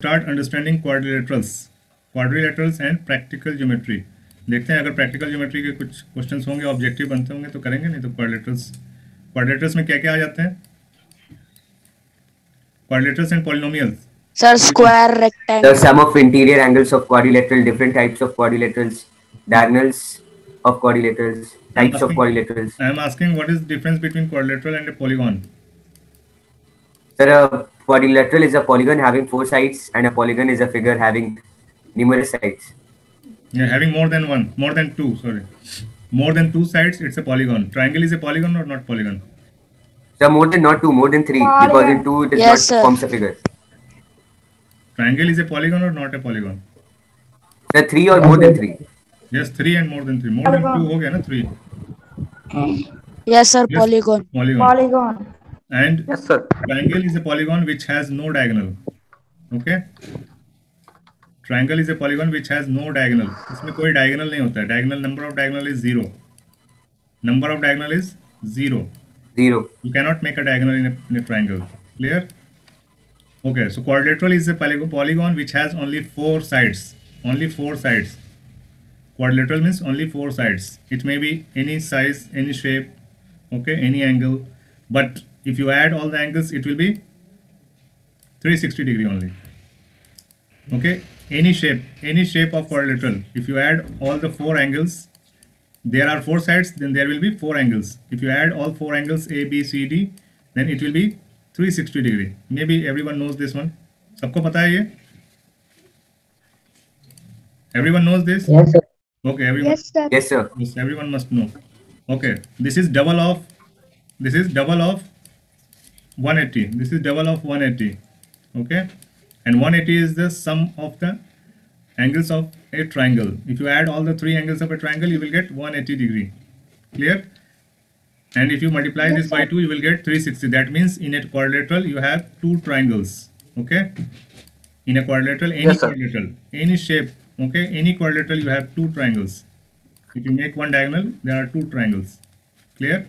Start understanding quadrilaterals quadrilaterals and practical geometry देखते हैं अगर प्रैक्टिकल ज्योमेट्री के कुछ क्वेश्चंस होंगे ऑब्जेक्टिव बनते होंगे तो करेंगे नहीं तो क्वारिलेटरल्स क्वारिलेटरल्स में क्या क्या आ जाते हैं? Quadrilaterals and polynomials sir square rectangle sum of interior angles of quadrilateral different types of quadrilaterals diagonals of quadrilaterals types of quadrilaterals I am asking what is the difference between quadrilateral and a polygon polygon Sir, a quadrilateral is a polygon having four sides, and a polygon is a figure having numerous sides. yeah having more than one more than two sorry more than two sides it's a polygon triangle is a polygon or not polygon So more than not two, more than three, because in two it is Yes, not sir. forms a figure. triangle is a polygon or not a polygon Sir, three or more than three. yes three and more than three more than two हो गया ना three Yes, sir, Yes. polygon. polygon Polygon. And Yes, sir. triangle is a polygon which has no diagonal okay triangle is a polygon which has no diagonal इसमें कोई diagonal नहीं होता है diagonal number of diagonal is zero number of diagonal is zero Zero. you cannot make a diagonal in a, in a triangle clear okay so quadrilateral is a polygon, polygon which has only four sides only four sides quadrilateral means only four sides it may be any size any shape okay any angle but if you add all the angles it will be 360 degree only okay any shape any shape of quadrilateral if you add all the four angles there are four sides then there will be four angles if you add all four angles a b c d then it will be 360 degree maybe everyone knows this one सबको पता है ये everyone knows this Yes, sir. okay everyone Yes, sir. Yes, sir. Yes, everyone must know. Okay, this is double of, this is double of 180. This is double of 180. Okay, and 180 is the sum of the angles of a triangle. If you add all the three angles of a triangle, you will get 180 degree. Clear? And if you multiply this by 2, you will get 360. That means in a quadrilateral, you have two triangles. Okay? In a quadrilateral, any Yes, quadrilateral, any shape, okay, any quadrilateral, you have two triangles. If you make one diagonal, there are two triangles. Clear?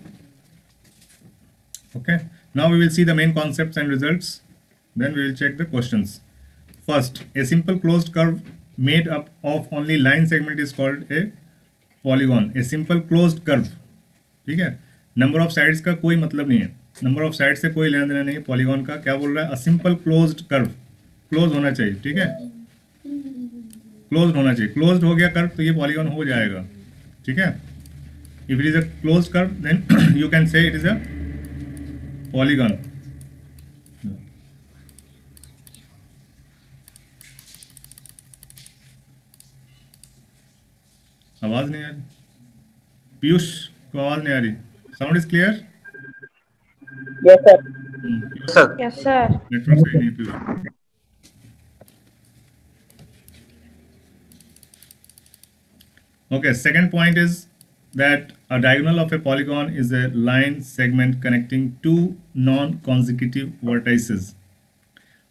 Okay. Now we will see the main concepts and results. Then we will check the questions. First, a simple closed curve made up of only line segment is called a polygon. A simple closed curve. ठीक है number of sides का कोई मतलब नहीं है number of side से कोई लेना देना नहीं है पॉलीगॉन का क्या बोल रहा है a simple closed curve close होना चाहिए ठीक है क्लोज्ड होना चाहिए क्लोज्ड हो गया कर्व तो ये पॉलीगॉन हो जाएगा ठीक है if it is a close curve then you can say it is a polygon आवाज़ नहीं आ रही पीयूष को आवाज़ नहीं आ रही sound is clear. Yes, sir. Yes, sir. Network सही नहीं Piyush Okay, second point is that a diagonal of a polygon is a line segment connecting two non-consecutive vertices.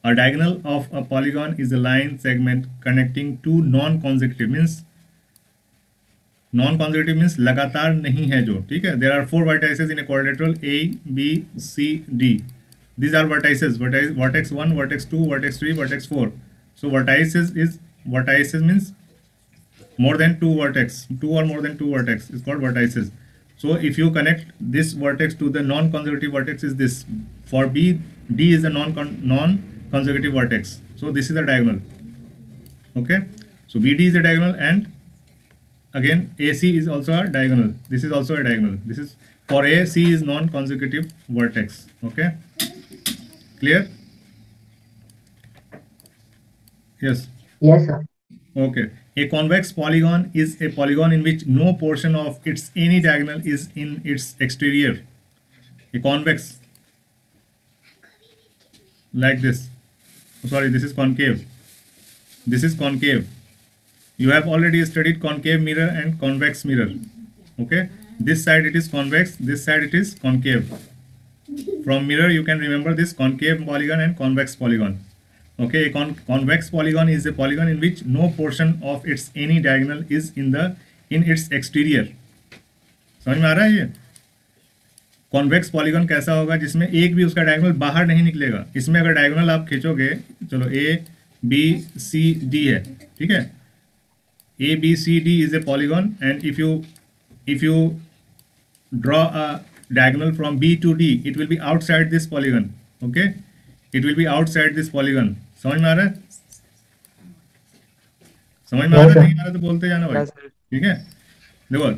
A diagonal of a polygon is a line segment connecting two non-consecutive means non-consecutive means लगातार नहीं है जो ठीक है there are four vertices in a quadrilateral A B C D these are vertices vertex vertex 1 vertex 2 vertex 3 vertex 4 so vertices is vertices means more than two vertex two or more than two vertex is called vertices. So if you connect this vertex to the non-conservative vertex is this. For b d is a non non consecutive vertex. So this is a diagonal. Okay? So bd is a diagonal and again ac is also a diagonal. This is also a diagonal. This is for a c is non consecutive vertex. Okay? Clear? Yes. Yes, sir. Okay. A convex polygon is a polygon in which no portion of its any diagonal is in its exterior. A convex, like this. Oh, sorry, this is concave. This is concave. You have already studied concave mirror and convex mirror. Okay. This side it is convex. This side it is concave. From mirror you can remember this concave polygon and convex polygon. Okay, a con convex polygon is a polygon in which no portion of its any diagonal is in the in its exterior. समझ में आ रहा है ये convex polygon कैसा होगा जिसमें एक भी उसका डायगोनल बाहर नहीं निकलेगा इसमें अगर डायगोनल आप खींचोगे चलो ए बी सी डी है ठीक है A B C D is a polygon and if you if you draw a diagonal from B to D, it will be outside this polygon. Okay, it will be outside this polygon. समझ में आ रहा है? समझ में आ रहा है? नहीं आ रहा तो बोलते जाना भाई। ठीक है? देखो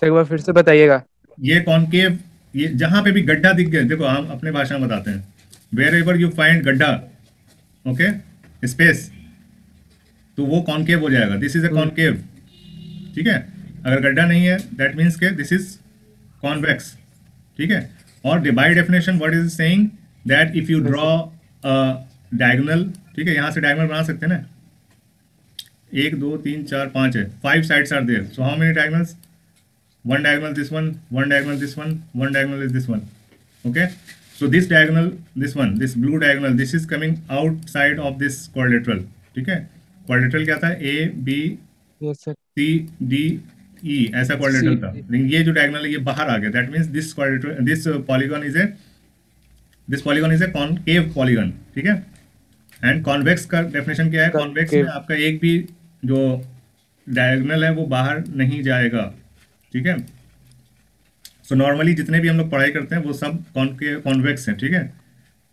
सर एक बार फिर से बताइएगा। ये कॉनकेव ये जहाँ पे भी गड्ढा दिख गया देखो हम अपने भाषा में बताते हैं। वेर एवर यू फाइंड गड्ढा ओके स्पेस तो वो कॉनकेव हो जाएगा? दिस इज़ ए कॉनकेव ठीक है? अगर गड्ढा नहीं है दैट मीन्स के दिस इज़ कॉन्वेक्स ठीक है? और by definition what is saying that if you draw diagonal ठीक है यहाँ से डायगनल बना सकते हैं ना? एक दो तीन चार पाँच है। Five sides are there so how many diagonals one diagonal this one one diagonal this one one diagonal is this one okay so this diagonal this one this blue diagonal this is coming outside of this quadrilateral ठीक है? क्वारेट्रल क्या था? ए B C D E ऐसा क्वारेट्रल था। लेकिन ये जो diagonal है ये बाहर आ गया। That means this quadrilateral this polygon is a this polygon is a concave polygon ठीक है? एंड कॉन्वेक्स का डेफिनेशन क्या है? कॉन्वेक्स में आपका एक भी जो डायगोनल है वो बाहर नहीं जाएगा। ठीक है? सो नॉर्मली जितने भी हम लोग पढ़ाई करते हैं वो सब कॉन्वेक्स हैं ठीक है?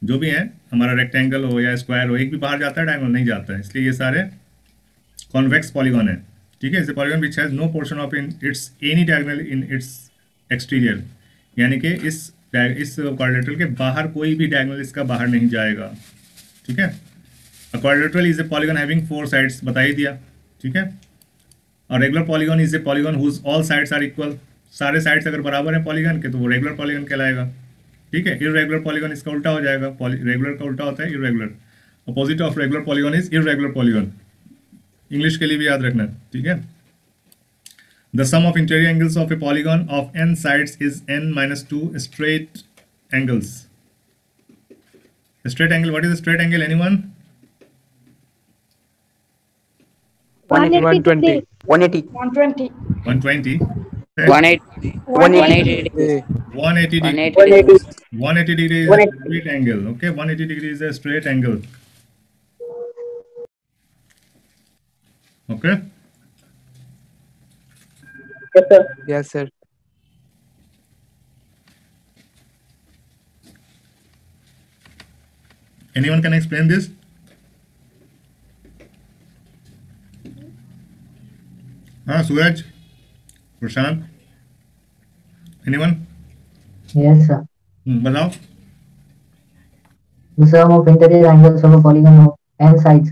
जो भी है हमारा रेक्टेंगल हो या स्क्वायर हो एक भी बाहर जाता है डायगोनल नहीं जाता है। इसलिए ये सारे कॉन्वेक्स पॉलीगॉन है। ठीक है? इस polygon which has no portion of in its any diagonal in its exterior यानी कि इस इस क्वाड्रेटल के बाहर कोई भी डायगोनल इसका बाहर नहीं जाएगा। ठीक है? Quadrilateral is a polygon having four sides बता ही दिया ठीक है? और regular polygon is a polygon whose all sides are equal सारे साइड्स अगर बराबर हैं पॉलीगॉन के तो वो रेगुलर पॉलीगॉन कहलाएगा ठीक है? इरेगुलर पॉलीगॉन इसका उल्टा हो जाएगा रेगुलर का उल्टा होता है irregular opposite of regular polygon is irregular polygon English के लिए भी याद रखना ठीक है? The sum of interior angles of a polygon of n sides is n minus 2 straight angles. A straight angle, what is a straight 120. degrees. 180 degrees is a straight angle. Okay, 180 degrees is a straight angle. Okay. Yes, sir. Yes, sir. Anyone can explain this? हाँ Suraj Prashant. Anyone Yes, sir. बताओ। The sum of interior angles of a polygon of n sides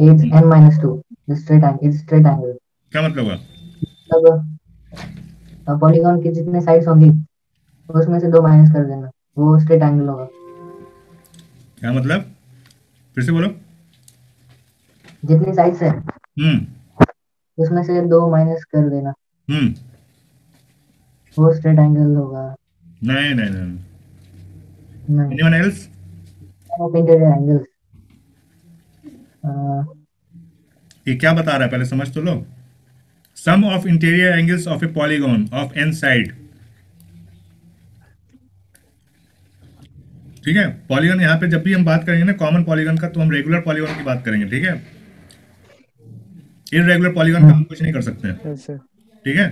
is n minus 2. The straight angle is straight angle. क्या मतलब हुआ? मतलब polygon की जितने sides होंगी उसमें से दो माइनस कर देना। वो स्ट्रेट एंगल होगा। क्या मतलब? फिर से बोलो। जितनी साइड्स है। हम्म। उसमें से दो माइनस कर देना। हम्म। वो स्ट्रेट एंगल होगा। नहीं नहीं नहीं नहीं। एनीवन एल्स interior ये क्या बता रहा है? पहले समझ तो लो। Sum of interior angles of a polygon of N side ठीक है? पॉलीगॉन यहाँ पे जब भी हम बात करेंगे ना कॉमन पॉलीगॉन का तो हम रेगुलर पॉलीगॉन की बात करेंगे ठीक है? इरेगुलर पॉलीगॉन का हम कुछ नहीं कर सकते हैं। ठीक है?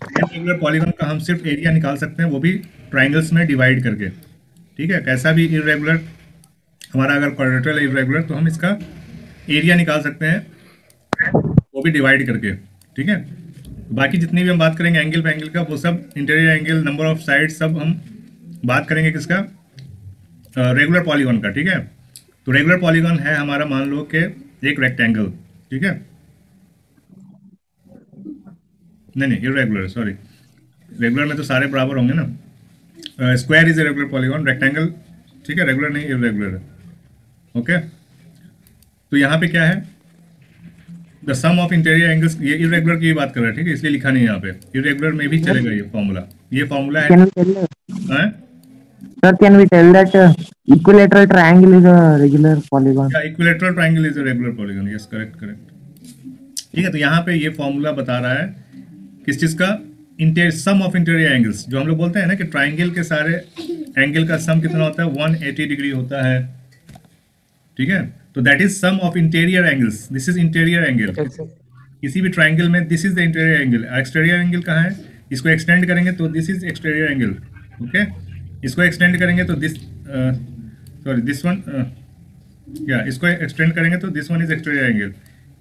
इरेगुलर पॉलीगॉन का हम सिर्फ़ एरिया निकाल सकते हैं वो भी ट्राइंगल्स में डिवाइड करके। ठीक है? कैसा भी इरेगुलर हमारा अगर क्वाड्रेटरल है इरेगुलर तो हम इसका एरिया निकाल सकते हैं वो भी डिवाइड करके। ठीक है? बाकी जितनी भी हम बात करेंगे एंगल पे एंगल का वो सब interior angle number of side सब हम बात करेंगे किसका? रेगुलर पॉलीगॉन का। ठीक है? तो रेगुलर पॉलीगॉन है हमारा मान लो कि एक रेक्टेंगल ठीक है? नहीं नहीं इरेगुलर सॉरी रेगुलर में तो सारे बराबर होंगे ना। Square is a regular polygon rectangle ठीक है रेगुलर नहीं इरेगुलर है। ओके तो यहाँ पे क्या है? The sum of interior angles ये इरेगुलर की बात कर रहा है ठीक है इसलिए लिखा नहीं यहाँ पे। इरेगुलर में भी चलेगा ये फॉर्मूला ये फॉर्मूला है sir, can we tell that uh, equilateral triangle is a regular polygon? या equilateral triangle is a regular polygon yes correct correct ठीक है तो यहाँ पे ये फॉर्मूला बता रहा है किस चीज़ का? Inter sum of interior angles जो हम लोग बोलते हैं ना कि ट्राइंगल के सारे एंगल का सम कितना होता है? 180 डिग्री होता है। ठीक है? तो that is sum of interior angles this is interior angle किसी भी ट्राइंगल में this is the interior angle exterior angle कहाँ है? इसको एक्सटेंड करेंगे तो this is exterior angle okay इसको एक्सटेंड करेंगे तो दिस सॉरी दिस वन या इसको एक्सटेंड करेंगे तो this one is exterior angle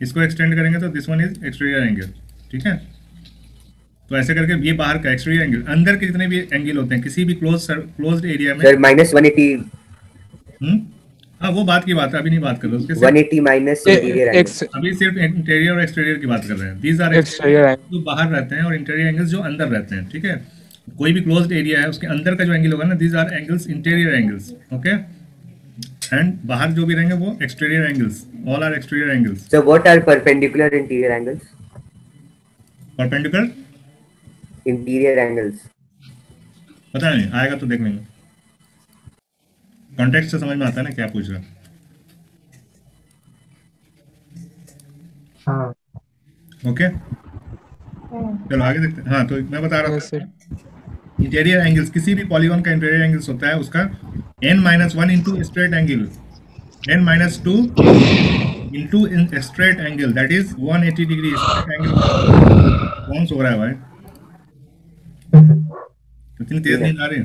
इसको एक्सटेंड करेंगे तो this one is exterior angle ठीक है? तो ऐसे करके ये बाहर का एक्सटीरियर एंगल अंदर के जितने भी एंगल होते हैं किसी भी क्लोज क्लोज्ड एरिया में sir minus one eighty hmm? हाँ वो बात की बात है अभी नहीं बात कर रहे उसके वन सिर्फ़ एटी माइनस ए- इंटीरियर अभी सिर्फ़ इंटीरियर और एक्सटीरियर की बात कर रहे हैं। These are Exterior angle. जो बाहर रहते हैं और इंटीरियर एंगल्स जो अंदर रहते हैं ठीक है? कोई भी क्लोज्ड एरिया है उसके अंदर का जो एंगल होगा ना these are angles interior angles okay and बाहर जो भी रहेंगे वो exterior angles all are exterior angles sir what are perpendicular interior angles perpendicular interior angles पता नहीं आएगा तो देख लेंगे कॉन्टेक्स्ट से समझ में आता है ना क्या पूछ रहा हाँ? ओके चलो आगे देखते हैं। हाँ तो मैं बता रहा था इंटीरियर एंगल्स किसी भी पॉलीगॉन का इंटीरियर एंगल्स होता है उसका n minus one into straight angle n minus two into straight angle that is 180 degree straight angle कौन सो रहा है भाई? इतनी तेज नहीं आ रही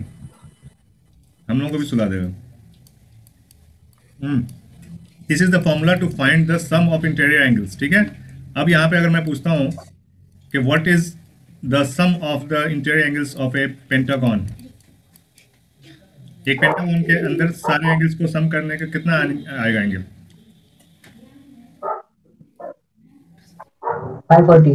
हम लोगों को भी सुला देगा। This is the formula to find the sum of interior angles ठीक है? अब यहाँ पे अगर मैं पूछता हूँ कि what is the sum of the interior angles of a pentagon एक पेंटागन के अंदर सारे एंगल्स को सम करने का कितना आएगा एंगल फाइव फोर्टी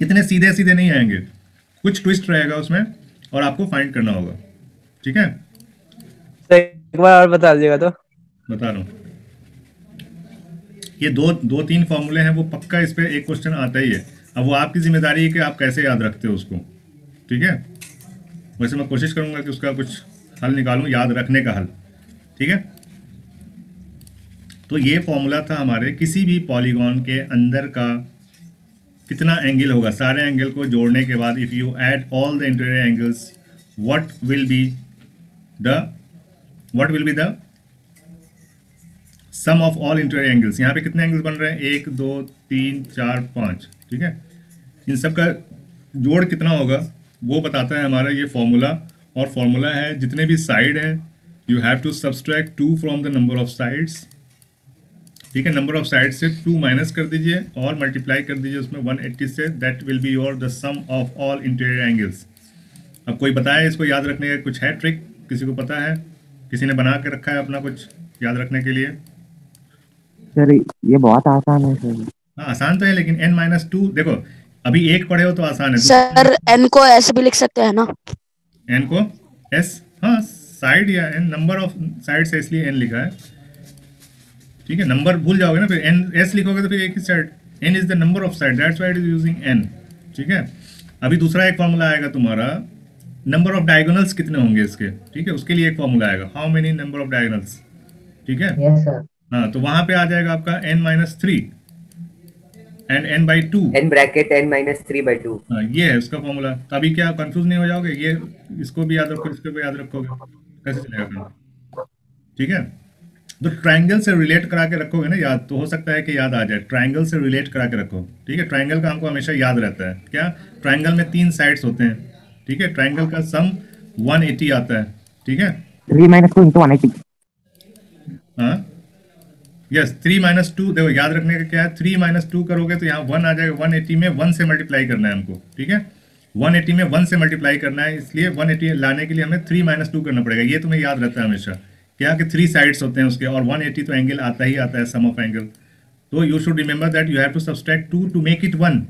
इतने सीधे सीधे नहीं आएँगे। कुछ ट्विस्ट रहेगा उसमें और आपको फाइंड करना होगा। ठीक है? एक बार और बता दीजिएगा तो। बता रहा हूँ। ये दो दो तीन फॉर्मूले हैं वो पक्का इस पर एक क्वेश्चन आता ही है। अब वो आपकी ज़िम्मेदारी है कि आप कैसे याद रखते हो उसको। ठीक है? वैसे मैं कोशिश करूँगा कि उसका कुछ हल निकालूं याद रखने का हल। ठीक है? तो ये फॉर्मूला था हमारे किसी भी पॉलीगॉन के अंदर का कितना एंगल होगा? सारे एंगल को जोड़ने के बाद if you add all the interior angles what will be the what will be the sum of all interior angles यहाँ पे कितने एंगल्स बन रहे हैं? एक, दो, तीन, चार, पाँच। ठीक है? इन सब का जोड़ कितना होगा? वो बताता है हमारा ये फॉर्मूला और फॉर्मूला है, जितने भी साइड हैं you have to subtract two from the number of sides ठीक है नंबर ऑफ़ साइड से टू माइनस कर दीजिए और मल्टीप्लाई कर दीजिए उसमें 180 से that will be your the sum of all interior angles अब कोई बताए इसको याद रखने का कुछ है ट्रिक किसी को पता है? किसी ने बना के रखा है अपना कुछ याद रखने के लिए? सर ये बहुत आसान है सर। हाँ आसान तो है लेकिन एन माइनस टू देखो अभी एक पढ़े हो तो आसान है। सर एन को ऐसे भी लिख सकते हैं ना? n को s? हाँ साइड या n नंबर ऑफ़ साइड से इसलिए n लिखा है। ठीक है नंबर भूल जाओगे ना फिर n s लिखोगे तो फिर एक ही side n is the number of side that's why it is using n ठीक है? अभी दूसरा एक फॉर्मूला आएगा तुम्हारा नंबर ऑफ़ डायगोनल्स कितने होंगे इसके ठीक है? उसके लिए एक फॉर्मूला आएगा how many number of diagonals ठीक है? यस हाँ तो वहाँ पे आ जाएगा आपका n minus three and n by two n bracket n minus three by two हाँ ये है उसका फॉर्मूला तो अभी क्या कंफ्यूज नहीं हो जाओगे? ये इसको भी याद रखो इसको भी याद रखोगे। कैसे चलेगा? ठीक है? तो ट्रायंगल से रिलेट करा के रखोगे ना याद तो हो सकता है कि याद आ जाए। ट्रायंगल से रिलेट करा के रखो ठीक है? ट्रायंगल का हमको हमेशा याद रहता है। क्या? ट्रायंगल में तीन साइड्स होते हैं ठीक है? ट्रायंगल का सम 180 आता है ठीक है? Three minus two into one eighty हाँ? यस थ्री माइनस टू देखो याद रखने का क्या है? थ्री माइनस टू करोगे तो यहाँ वन आ जाएगा। वन एटी में वन से मल्टीप्लाई करना है हमको ठीक है? वन एटी में वन से मल्टीप्लाई करना है इसलिए वन एटी लाने के लिए हमें थ्री माइनस टू करना पड़ेगा। ये तुम्हें याद रहता है हमेशा। क्या कि थ्री साइड्स होते हैं उसके और वन एटी तो एंगल आता ही आता है सम ऑफ़ एंगल तो you should remember that you have to subtract two to make it one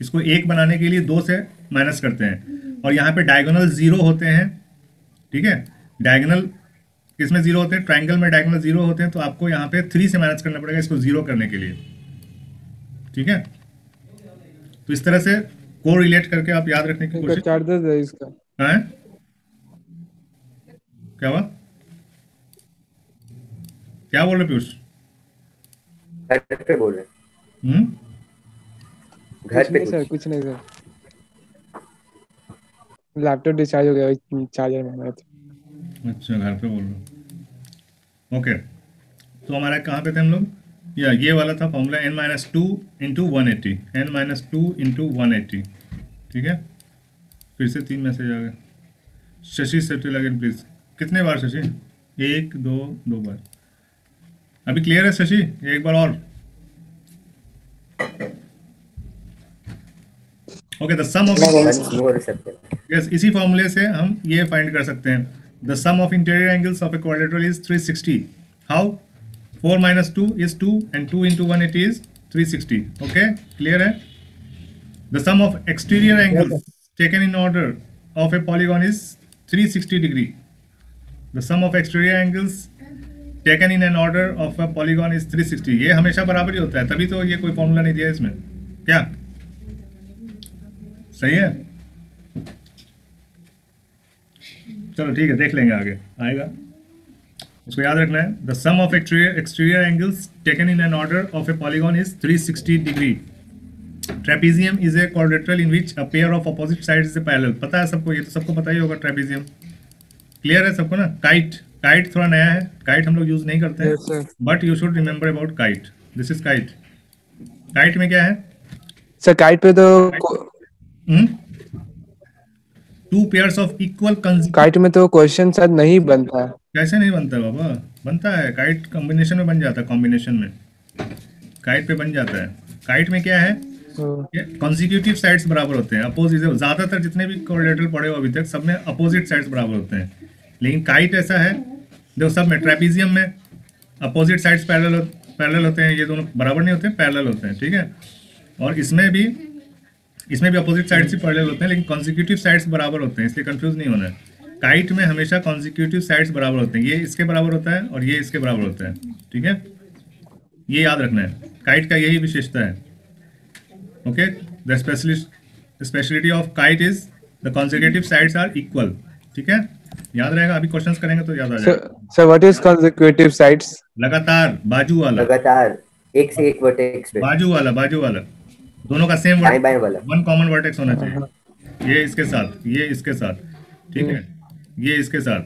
इसको एक बनाने के लिए दो से माइनस करते हैं। और यहाँ पे डायगोनल ज़ीरो होते हैं ठीक है? डायगोनल किसमें ज़ीरो होते हैं? ट्राइंगल में डायगोनल ज़ीरो होते हैं तो आपको यहाँ पे थ्री से माइनस करना पड़ेगा इसको ज़ीरो करने के लिए। ठीक है? तो इस तरह से को रिलेट करके आप याद रखने की कोशिश चार्जेस है इसका। हैं? क्या हुआ? क्या बोल रहे पीयूष? घर पे बोल रहे। हम्म? घर कुछ पे नहीं सर कुछ नहीं सर लैपटॉप डिस्चार्ज हो गया चार्जर मंगाया था अच्छा घर पे बोल रहे ओके तो हमारा कहाँ पे थे हम लोग? या ये वाला था formula n minus two into one eighty n minus two into one eighty ठीक है? फिर से तीन मैसेज आ गए। शशि सेटिल अगेन प्लीज़ कितने बार शशि? एक दो दो बार। अभी क्लियर है शशि? एक बार और। Okay the sum of yes इसी फॉर्मूले से हम ये फाइंड कर सकते हैं। The sum of interior angles of a quadrilateral is 360 how 4 minus two is 2 and 2 into 180 is 360 okay clear है? The sum of exterior angles taken in order of a polygon is 360 degree the sum of exterior angles taken in an order of a polygon is 360 ये हमेशा बराबर ही होता है, तभी तो ये कोई फॉर्मूला नहीं दिया इसमें। क्या? सही है? चलो ठीक है, देख लेंगे आगे। आएगा। उसको याद रखना है the sum of exterior angles taken in an order of a polygon is 360 degree trapezium is a quadrilateral in which a pair of opposite sides is parallel पता है सबको, ये तो सबको पता ही होगा ट्रेपीजियम क्लियर है सबको ना? काइट काइट थोड़ा नया है। काइट हम लोग यूज़ नहीं करते हैं। But you should remember about kite this is kite kite में क्या है? सर काइट पे तो two pairs of equal kite में तो क्वेश्चन शायद नहीं बनता। है कैसे नहीं बनता है बाबा? बनता है। काइट कॉम्बिनेशन में बन जाता है कॉम्बिनेशन में। काइट पे बन जाता है। काइट में क्या है? कॉन्जिक्यूटिव साइड्स बराबर होते हैं। अपोजिट ज़्यादातर जितने भी कोऑर्डिनेटर पढ़े हो अभी तक सब में अपोजिट साइड्स बराबर होते हैं। लेकिन काइट ऐसा है देखो सब में ट्रेपीजियम में अपोजिट साइड्स पैरेलल पैरेलल होते हैं, ये दोनों बराबर नहीं होते पैरेलल होते हैं, ठीक है? और इसमें भी इसमें भी अपोजिट साइड्स ही पैरेलल होते हैं, लेकिन कॉन्जिक्यूटिव साइड्स बराबर होते हैं, इसलिए कंफ्यूज नहीं होना है। काइट में हमेशा कॉन्जिक्यूटिव साइड्स बराबर होते हैं, ये इसके बराबर होता है और ये इसके बराबर होता है, ठीक है? ये याद रखना है काइट का यही विशेषता है okay the specialist, speciality of kite is the consecutive sides are equal, ठीक है? याद रहेगा? अभी क्वेश्चंस करेंगे तो याद आ जाएगा। Sir sir what is consecutive sides लगातार बाजू वाला लगातार एक से एक वर्टेक्स पे। बाजू वाला बाजू वाला दोनों का सेम वाला। वन कॉमन वर्टेक्स होना चाहिए। ये इसके साथ ये इसके साथ। ठीक है? ये इसके साथ।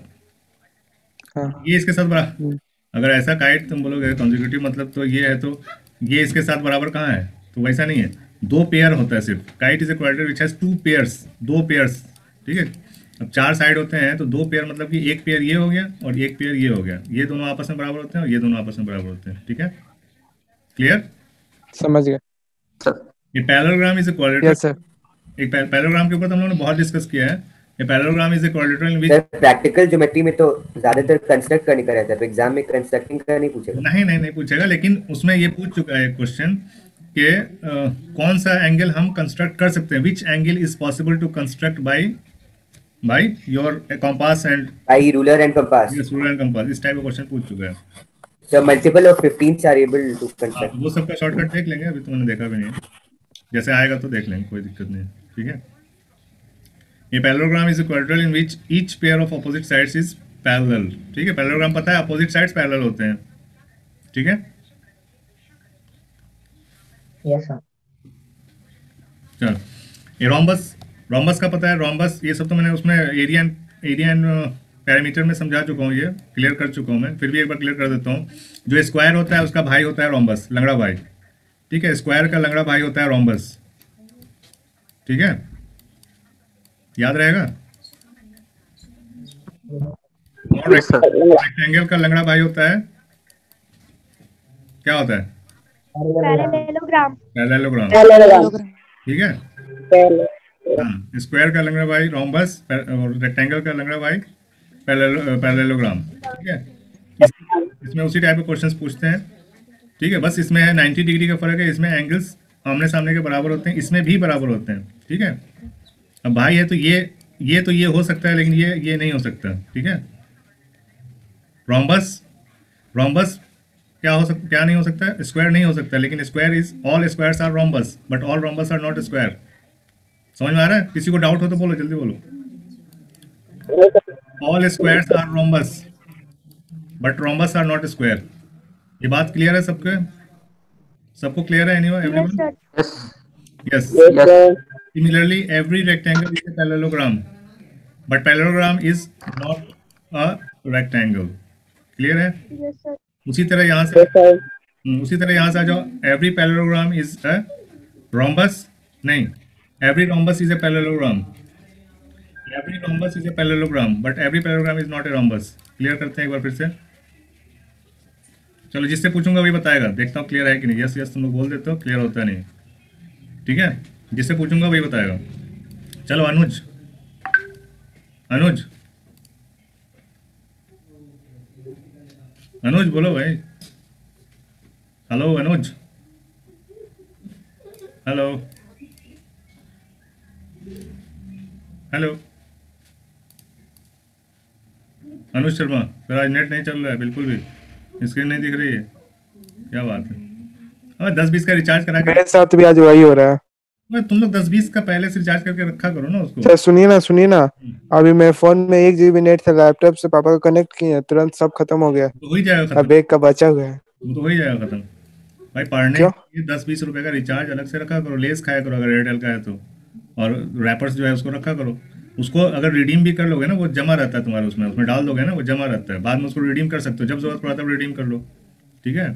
हाँ। ये इसके साथ बराबर अगर ऐसा काइट तुम बोलोगे कॉन्जिक्यूटिव मतलब तो ये है तो ये इसके साथ बराबर कहाँ है? तो वैसा नहीं है। दो पेयर होता है सिर्फ़। Kite is a quadrilateral which has two pairs दो पेयर्स ठीक है? अब चार साइड होते हैं तो दो पेयर मतलब कि एक पेयर ये हो गया और एक पेयर ये हो गया। ये दोनों आपस में बराबर होते हैं और ये दोनों आपस में बराबर होते हैं ठीक है? क्लियर समझ गया। ये parallelogram is a quadrilateral yes sir एक पैरेललोग्राम के ऊपर तो हम लोगों ने बहुत डिस्कस किया है। ये parallelogram is a quadrilateral in which practical geometry में तो ज़्यादातर कंस्ट्रक्ट करने का रहता है तो एग्ज़ाम में कंस्ट्रक्टिंग का नहीं पूछेगा। नहीं नहीं नहीं पूछेगा लेकिन उसमें ये पूछ चुका है क्वेश्चन कि अ, कौन सा एंगल हम कंस्ट्रक्ट कर सकते हैं? Which angle is possible to construct by by your compass and I ruler and compass ruler and compass इस टाइप का क्वेश्चन पूछ चुका है। Sir multiple of 15 are able to construct वो सबका शॉर्टकट देख लेंगे अभी तो देखा भी नहीं जैसे आएगा तो देख लेंगे कोई दिक्कत नहीं ठीक है? ये parallelogram is quadrilateral in which each pair of opposite sides is parallel ठीक है? पैरेललोग्राम पता है अपोजिट साइड्स पैरेलल होते हैं। ठीक है? Yes, sir. चल। ये रोम्बस रोम्बस का पता है रोम्बस ये सब तो मैंने उसमें एरिया एरिया एंड पैरामीटर में समझा चुका हूँ ये क्लियर कर चुका हूँ मैं। फिर भी एक बार क्लियर कर देता हूँ। जो स्क्वायर होता है उसका भाई होता है रोम्बस लंगड़ा भाई। ठीक है स्क्वायर का लंगड़ा भाई होता है रोम्बस ठीक है? याद रहेगा? और रेक्टेंगल का लंगड़ा भाई होता है। क्या होता है? पैरेललोग्राम पैरेललोग्राम ठीक है? हाँ स्क्वायर का लंगड़ा भाई रोम्बस और रेक्टेंगल का लंगड़ा भाई पैरेललोग्राम ठीक है? इस- इसमें उसी टाइप के क्वेश्चंस पूछते हैं, ठीक है? बस इसमें है 90 डिग्री का फ़र्क है, इसमें एंगल्स आमने सामने के बराबर होते हैं, इसमें भी बराबर होते हैं, ठीक है? अब भाई है तो ये ये तो ये हो सकता है, लेकिन ये ये नहीं हो सकता, ठीक है? रोम्बस रोम्बस क्या हो सकता क्या नहीं हो सकता? स्क्वायर नहीं हो सकता, लेकिन square is all squares are rhombus but all rhombus are not square समझ में आ रहा है? किसी को डाउट हो तो बोलो जल्दी बोलो। All squares are rhombus but rhombus are not square ये बात क्लियर है सबके? सबको क्लियर है anyone everyone yes similarly every rectangle is a parallelogram but parallelogram is not a rectangle clear है? उसी तरह यहाँ से हम्म, उसी तरह यहाँ से आ जाओ। Every parallelogram is a rhombus नहीं. Every rhombus is a parallelogram. Every rhombus is a parallelogram, but every parallelogram is not a rhombus clear करते हैं एक बार फिर से। चलो, जिससे पूछूँगा वही बताएगा। देखता हूँ क्लियर है कि नहीं। यस यस तुम लोग बोल देते हो क्लियर होता नहीं। ठीक है? जिससे पूछूँगा वही बताएगा। चलो, अनुज। अनुज। अनुज, बोलो भाई। Hello Anuj. Hello hello Anuj Sharma sir आज नेट नहीं चल रहा है बिल्कुल भी। स्क्रीन नहीं दिख रही है। क्या बात है। अब दस बीस का रिचार्ज करा के मेरे साथ भी आज वही हो रहा है। तुम लोग दस बीस का पहले से रिचार्ज करके रखा करो ना उसको। सर सुनिए ना सुनिए ना। अभी मेरे फ़ोन में एक जीबी नेट था लैपटॉप से पापा को कनेक्ट किए तुरंत सब खत्म हो गया। तो हो ही जाएगा अब एक का बचा हुआ है। तो हो ही जाएगा खत्म। भाई पढ़ने क्यों? दस बीस रुपए का रिचार्ज अलग से रखा करो लेस खाया करो अगर एयरटेल का है तो। और रैपर्स जो है उसको रखा करो। उसको अगर रिडीम भी कर लोगे ना वो जमा रहता है तुम्हारे उसमें। उसमें डाल दोगे ना वो जमा रहता है। बाद में उसको रिडीम कर सकते हो। जब ज़रूरत पड़ा तब रिडीम कर लो। ठीक है?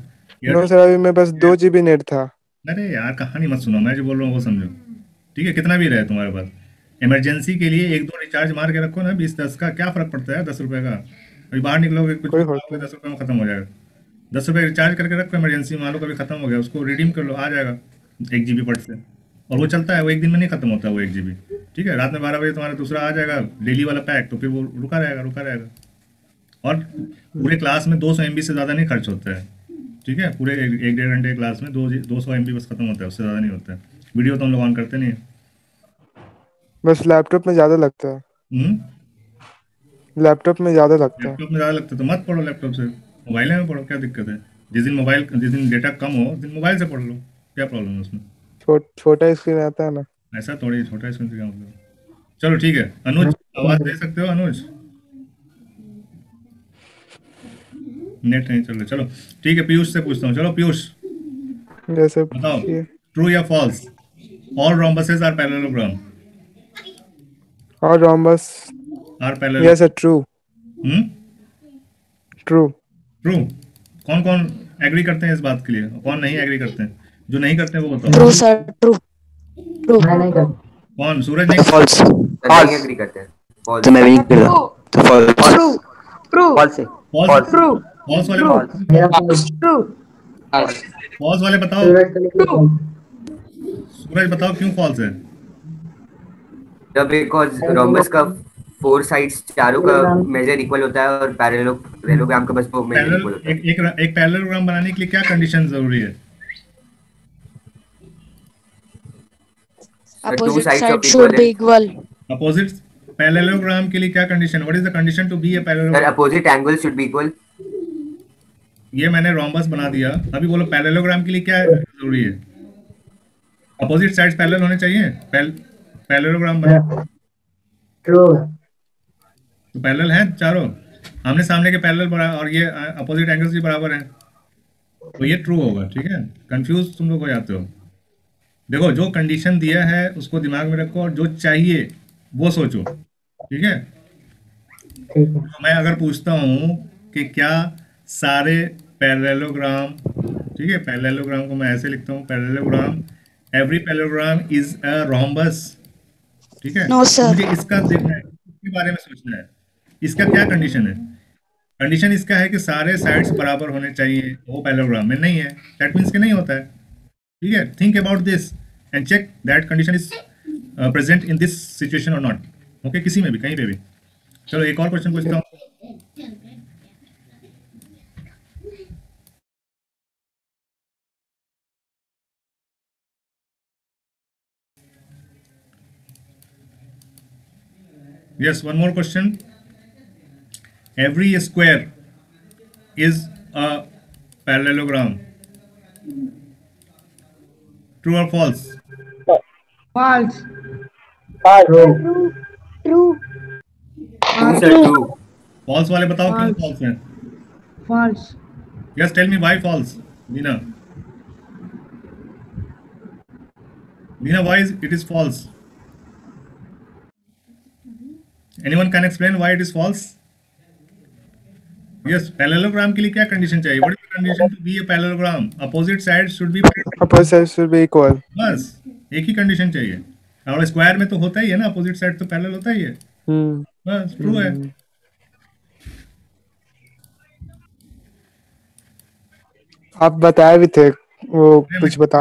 नो सर अभी मेरे पास दो जीबी नेट था। अरे यार कहानी मत सुनो। मैं जो बोल रहा हूँ वो समझो। ठीक है? कितना भी रहे तुम्हारे पास। इमरजेंसी के लिए एक दो रिचार्ज मार के रखो ना बीस दस का। क्या फ़र्क पड़ता है दस रुपए का? अभी बाहर निकलोगे कुछ दस रुपए में खत्म हो जाएगा। दस रुपए रिचार्ज करके रखो इमरजेंसी मान लो कभी खत्म हो गया उसको रिडीम कर लो आ जाएगा। एक जी पट से। और वो चलता है वो एक दिन में नहीं खत्म होता वो एक जीबी ठीक है रात में बारह बजे तुम्हारा दूसरा आ जाएगा डेली वाला पैक तो फिर वो रुका रहेगा रुका रहेगा। और पूरे क्लास में दो सौ एम से ज़्यादा नहीं खर्च होता है। ठीक है पूरे एक एक डेढ़ घंटे क्लास में दो दो सौ एम बस खत्म होता है उससे ज़्यादा नहीं होता है। वीडियो तो हम लोग ऑन करते नहीं बस लैपटॉप में ज़्यादा लगता है। हम्म? लैपटॉप में ज़्यादा लगता है। लैपटॉप में ज़्यादा लगता है तो मत पढ़ो लैपटॉप से। मोबाइल में पढ़ो क्या दिक्कत है? जिस दिन मोबाइल जिस दिन डेटा कम हो उस दिन मोबाइल से पढ़ लो क्या प्रॉब्लम है उसमें? छो, छोटा स्क्रीन आता है ना। ऐसा थोड़ी छोटा स्क्रीन से क्या मतलब चलो ठीक है अनुज आवाज़ दे सकते हो अनुज? नेट नहीं चल रहा चलो। ठीक है पीयूष से पूछता हूँ चलो पीयूष। जैसे बताओ ट्रू या false all rhombuses are parallelogram. और rhombus are parallel yes true hmm true true कौन कौन एग्री करते हैं इस बात के लिए? कौन नहीं एग्री करते हैं? जो नहीं करते हैं वो बताओ। ट्रू सर ट्रू ट्रू मैं नहीं करता। कौन? सूरज नहीं फॉल्स नहीं एग्री करते। हैं तो मैं भी नहीं करता। तो फॉल्स False. है फॉल्स फॉल्स वाले मेरा false. फॉल्स वाले बताओ. सूरज बताओ क्यों फॉल्स है? जब बिकॉज़ रोम्बस का फोर साइड्स चारों का मेजर इक्वल होता है और पैरेललोग्राम का बस वो मेजर इक्वल होता है। एक एक एक पैरेललोग्राम बनाने के लिए क्या कंडीशन ज़रूरी है? Opposite sides side should be equal equal. Opposite parallelogram के लिए क्या condition what is the condition to be a sir parallelogram opposite angle should be equal ये मैंने रोम्बस बना दिया। अभी बोलो पैरेललोग्राम के लिए क्या ज़रूरी है? अपोजिट साइड्स पैरेलल होने चाहिए? पैरेललोग्राम बना ट्रू तो पैरेलल हैं चारों। आमने सामने के पैरेलल बड़ा और ये अपोजिट एंगल्स भी बराबर हैं। तो ये ट्रू होगा ठीक है? कंफ्यूज तुम लोग हो जाते हो। देखो जो कंडीशन दिया है उसको दिमाग में रखो और जो चाहिए वो सोचो ठीक है? तो मैं अगर पूछता हूँ कि क्या सारे पैरेललोग्राम ठीक है पैरेलोग्राम को मैं ऐसे लिखता हूँ parallelogram every parallelogram is a rhombus ठीक है? No, sir. मुझे इसका देखना है इसके बारे में सोचना है। इसका क्या कंडीशन है? कंडीशन इसका है कि सारे साइड्स बराबर होने चाहिए वो पैरेललोग्राम में नहीं है। दैट मीन्स कि नहीं होता है। ठीक है? Think about this and check that condition is present in this situation और नॉट ओके किसी में भी कहीं पे भी चलो एक और क्वेश्चन पूछता हूँ yes one more question every square is a parallelogram? True or false? False false वाले बताओ क्यों फॉल्स है? False yes tell me why false Meena Meena why it is false anyone can explain why it is false yes parallelogram के लिए क्या condition चाहिए? What is the condition to be a parallelogram opposite side should be opposite side should be equal बस एक ही condition चाहिए। और square में तो होता ही है ना अपोजिट साइड तो पैरेलल होता ही है। Hmm. बस ट्रू है। आप बताए भी थे वो कुछ बता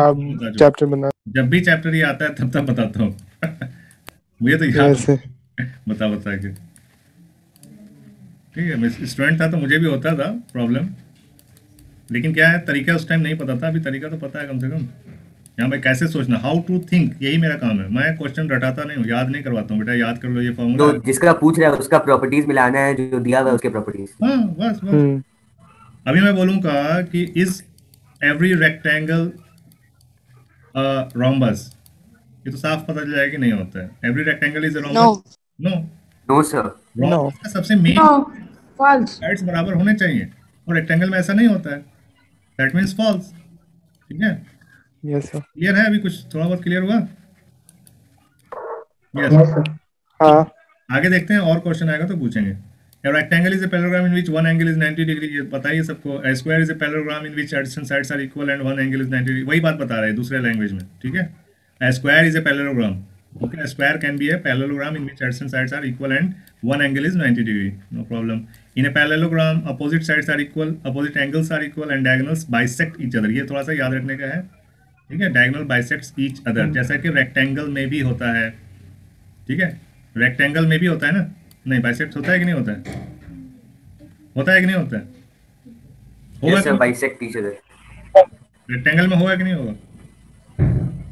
चैप्टर बना। जब भी चैप्टर ये आता है तब तक बताता हूँ। मुझे तो याद ऐसे बता बता के। ठीक है मैं स्टूडेंट था तो मुझे भी होता था प्रॉब्लम लेकिन क्या है तरीका उस टाइम नहीं पता था। अभी तरीका तो पता है कम से कम। यहाँ पे कैसे सोचना? हाउ टू थिंक यही मेरा काम है। मैं क्वेश्चन रटाता नहीं हूँ याद नहीं करवाता हूँ बेटा याद कर लो ये फॉर्मूला तो जिसका पूछ रहा है उसका प्रॉपर्टीज़ मिलाना है जो दिया हुआ है उसके प्रॉपर्टीज़ हाँ बस बस। हम्म। अभी मैं बोलूँगा कि इज़ एवरी रेक्टेंगल रोम्बस ये तो साफ़ पता चल जाएगा कि नहीं होता है। Every rectangle is. Rhombus no no sir rhombus का सबसे मेन. False. साइड्स बराबर होने चाहिए। और रेक्टेंगल में ऐसा नहीं होता है। दैट मींस फॉल्स ठीक है? क्लियर है अभी कुछ? थोड़ा बहुत क्लियर हुआ? यस हाँ। आगे देखते हैं और क्वेश्चन आएगा तो पूछेंगे। Rectangle is a parallelogram in which one angle is 90 degree ये पता ही है सबको। A square is a parallelogram in which adjacent sides are equal and one angle is 90 degree वही बात बता रहा है दूसरे लैंग्वेज में ठीक है? A square is a parallelogram okay a square can be a parallelogram in which adjacent sides are equal and one angle is 90 degree no problem in a parallelogram opposite sides are equal opposite angles are equal and diagonals bisect each other ये थोड़ा सा याद रखने का है। ठीक है? Diagonal bisects each other. जैसा कि रेक्टेंगल में भी होता है। ठीक है? रेक्टेंगल में भी होता है ना? नहीं बाइसेक्ट होता है कि नहीं होता है? होता है कि नहीं होता है? होगा yes bisect each other rectangle में होगा कि नहीं होगा?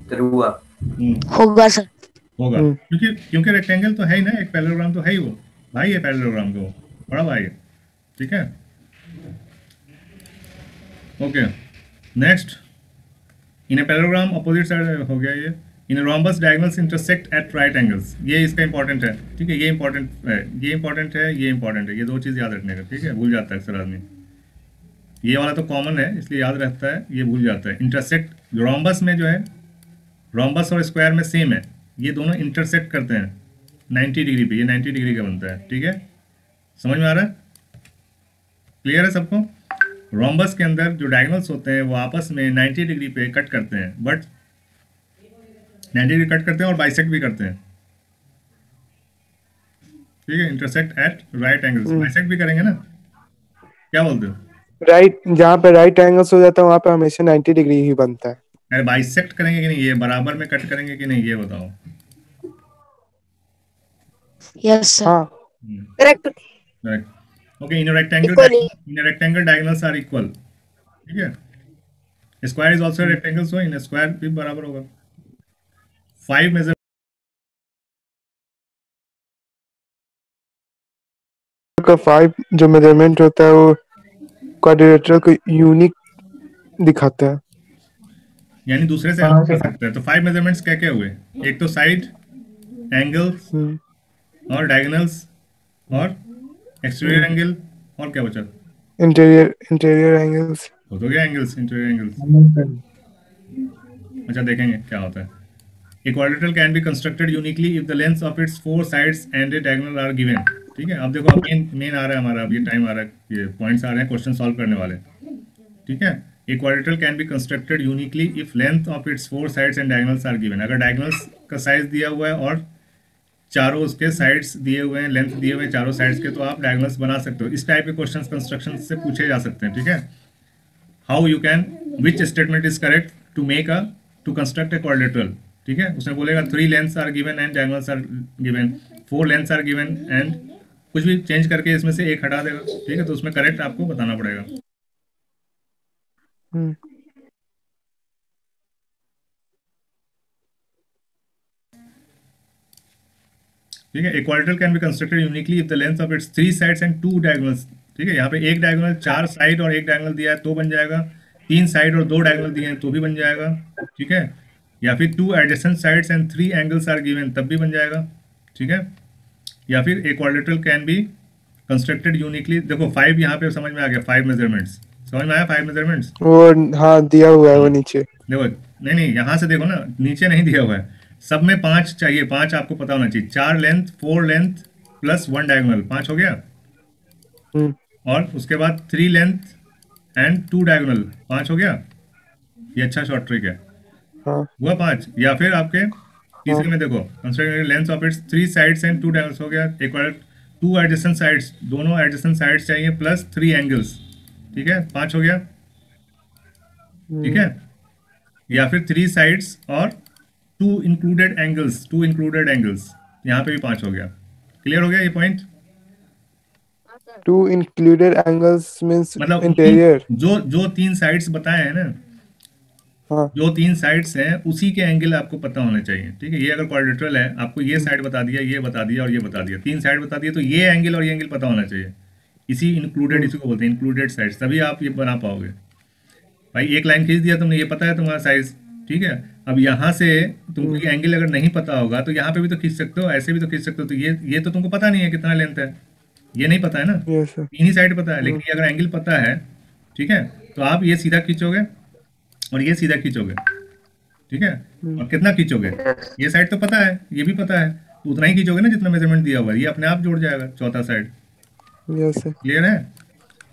तो हुआ। हम्म, होगा सर होगा। हम्म। क्योंकि क्योंकि रेक्टेंगल तो है ही ना? एक पैरेललोग्राम तो है ही वो। भाई है पैरेललोग्राम का वो। बड़ा भाई है। ठीक है? Okay next in a parallelogram opposite side हो गया ये। In rhombus diagonals intersect at right angles ये इसका इंपॉर्टेंट है, ठीक है? ये इंपॉर्टेंट है ये इंपॉर्टेंट है, ये इंपॉर्टेंट है। ये दो चीज़ याद रखने का, ठीक है? भूल जाता है अक्सर आदमी। ये वाला तो कॉमन है, इसलिए याद रहता है, ये भूल जाता है। इंटरसेक्ट रोम्बस में जो है रोम्बस और स्क्वायर में सेम है। ये दोनों इंटरसेक्ट करते हैं। 90 डिग्री पे, ये 90 डिग्री का बनता है, ठीक है? समझ में आ रहा है? क्लियर है सबको? रोम्बस के अंदर जो डायगोनल्स होते हैं वो आपस में 90 डिग्री पे कट करते हैं बट 90 डिग्री कट करते हैं और बाइसेक्ट भी करते हैं। ठीक है intersect at right angles bisect भी करेंगे ना? क्या बोलते हो? राइट जहाँ पे राइट एंगल्स हो जाता है वहाँ पे हमेशा 90 डिग्री ही बनता है। अरे बाइसेक्ट करेंगे कि नहीं? ये बराबर में कट करेंगे कि नहीं? ये बताओ। यस सर हाँ। Correct Right. Okay, in a rectangle, Equally. in a rectangle, diagonals are equal. ठीक है square is also rectangle so in square भी बराबर होगा फाइव मेजर का फाइव जो मेज़रमेंट होता है वो क्वाड्रिलेटरल को यूनिक दिखाता है यानी दूसरे से हाँ, help कर सकते हैं तो फाइव मेजरमेंट्स क्या क्या हुए एक तो साइड एंगल्स हम्म। और डायगोनल्स और एक्सटीरियर एंगल और क्या बचा? इंटीरियर इंटीरियर एंगल्स हो तो क्या एंगल्स इंटीरियर एंगल्स अच्छा देखेंगे क्या होता है। A quadrilateral can be constructed uniquely if the length of its four sides and a diagonal are given ठीक है? अब देखो अब मेन मेन आ रहा है हमारा अब ये टाइम आ रहा है ये पॉइंट्स आ रहे हैं क्वेश्चन सॉल्व करने वाले। ठीक है? A quadrilateral can be constructed uniquely if length of its four sides and diagonals are given अगर डायगोनल्स का साइज़ दिया हुआ है और चारों उसके साइड्स दिए हुए हैं लेंथ दिए हुए हैं चारों साइड्स के तो आप डायगोनल्स बना सकते हो। इस टाइप के क्वेश्चन कंस्ट्रक्शन से पूछे जा सकते हैं, ठीक है? How you can which statement is correct to make a to construct a quadrilateral ठीक है? उसमें बोलेगा three lengths are given and diagonals are given four lengths are given and कुछ भी चेंज करके इसमें से एक हटा देगा, ठीक है? तो उसमें करेक्ट आपको बताना पड़ेगा। ठीक है? Quadrilateral can be constructed uniquely if the length of its three sides and two diagonals ठीक है? यहाँ पे एक डायगोनल चार साइड और एक डायगोनल दिया है तो बन जाएगा। तीन साइड और दो डायगोनल दिए हैं तो भी बन जाएगा ठीक है? या फिर two adjacent sides and three angles are given तब भी बन जाएगा ठीक है? या फिर a quadrilateral can be constructed uniquely देखो फाइव यहाँ पे समझ में आ गया फाइव मेजरमेंट्स समझ में आया फाइव मेजरमेंट्स वो हाँ दिया हुआ है वो नीचे। देखो नहीं नहीं यहाँ से देखो ना नीचे नहीं दिया हुआ है। सब में पाँच चाहिए पाँच आपको पता होना चाहिए। चार length four length plus one diagonal पाँच हो गया? हम्म, और उसके बाद three length and two diagonal पाँच हो गया? ये अच्छा शॉर्ट ट्रिक है। हाँ। हुआ पाँच? या फिर आपके तीसरे में देखो length of its three sides and two diagonals हो गया। एक बार टू एडजेसेंट साइड्स दोनों एडजेसेंट साइड्स चाहिए प्लस थ्री एंगल्स ठीक है? पाँच हो गया? ठीक है? या फिर थ्री साइड्स और two included angles two included angles यहाँ पे भी पाँच हो गया। क्लियर हो गया ये point two included angles means मतलब इंटीरियर जो जो तीन साइड्स बताए हैं ना हाँ। जो तीन साइड्स हैं उसी के एंगल आपको पता होने चाहिए ठीक है? ये अगर क्वाड्रेटरल है आपको ये साइड बता दिया ये बता दिया और ये बता दिया। तीन साइड बता दिया तो ये एंगल और ये एंगल पता होना चाहिए। इसी इंक्लूडेड इसी को बोलते हैं इंक्लूडेड साइड्स तभी आप ये बना पाओगे। भाई एक लाइन खींच दिया तुमने ये पता है तुम्हारा साइज़ ठीक है? अब यहाँ से तुमको ये एंगल अगर नहीं पता होगा तो यहाँ पे भी तो खींच सकते हो ऐसे भी तो खींच सकते हो तो ये ये तो तुमको पता नहीं है कितना लेंथ है। ये नहीं पता है ना? तीन ही साइड पता है लेकिन ये अगर एंगल पता है ठीक है तो आप ये सीधा खींचोगे और ये सीधा खींचोगे ठीक है? और कितना खींचोगे? ये साइड तो पता है ये भी पता है तो उतना ही खींचोगे ना जितना मेज़रमेंट दिया हुआ है। ये अपने आप जुड़ जाएगा चौथा साइड क्लियर है?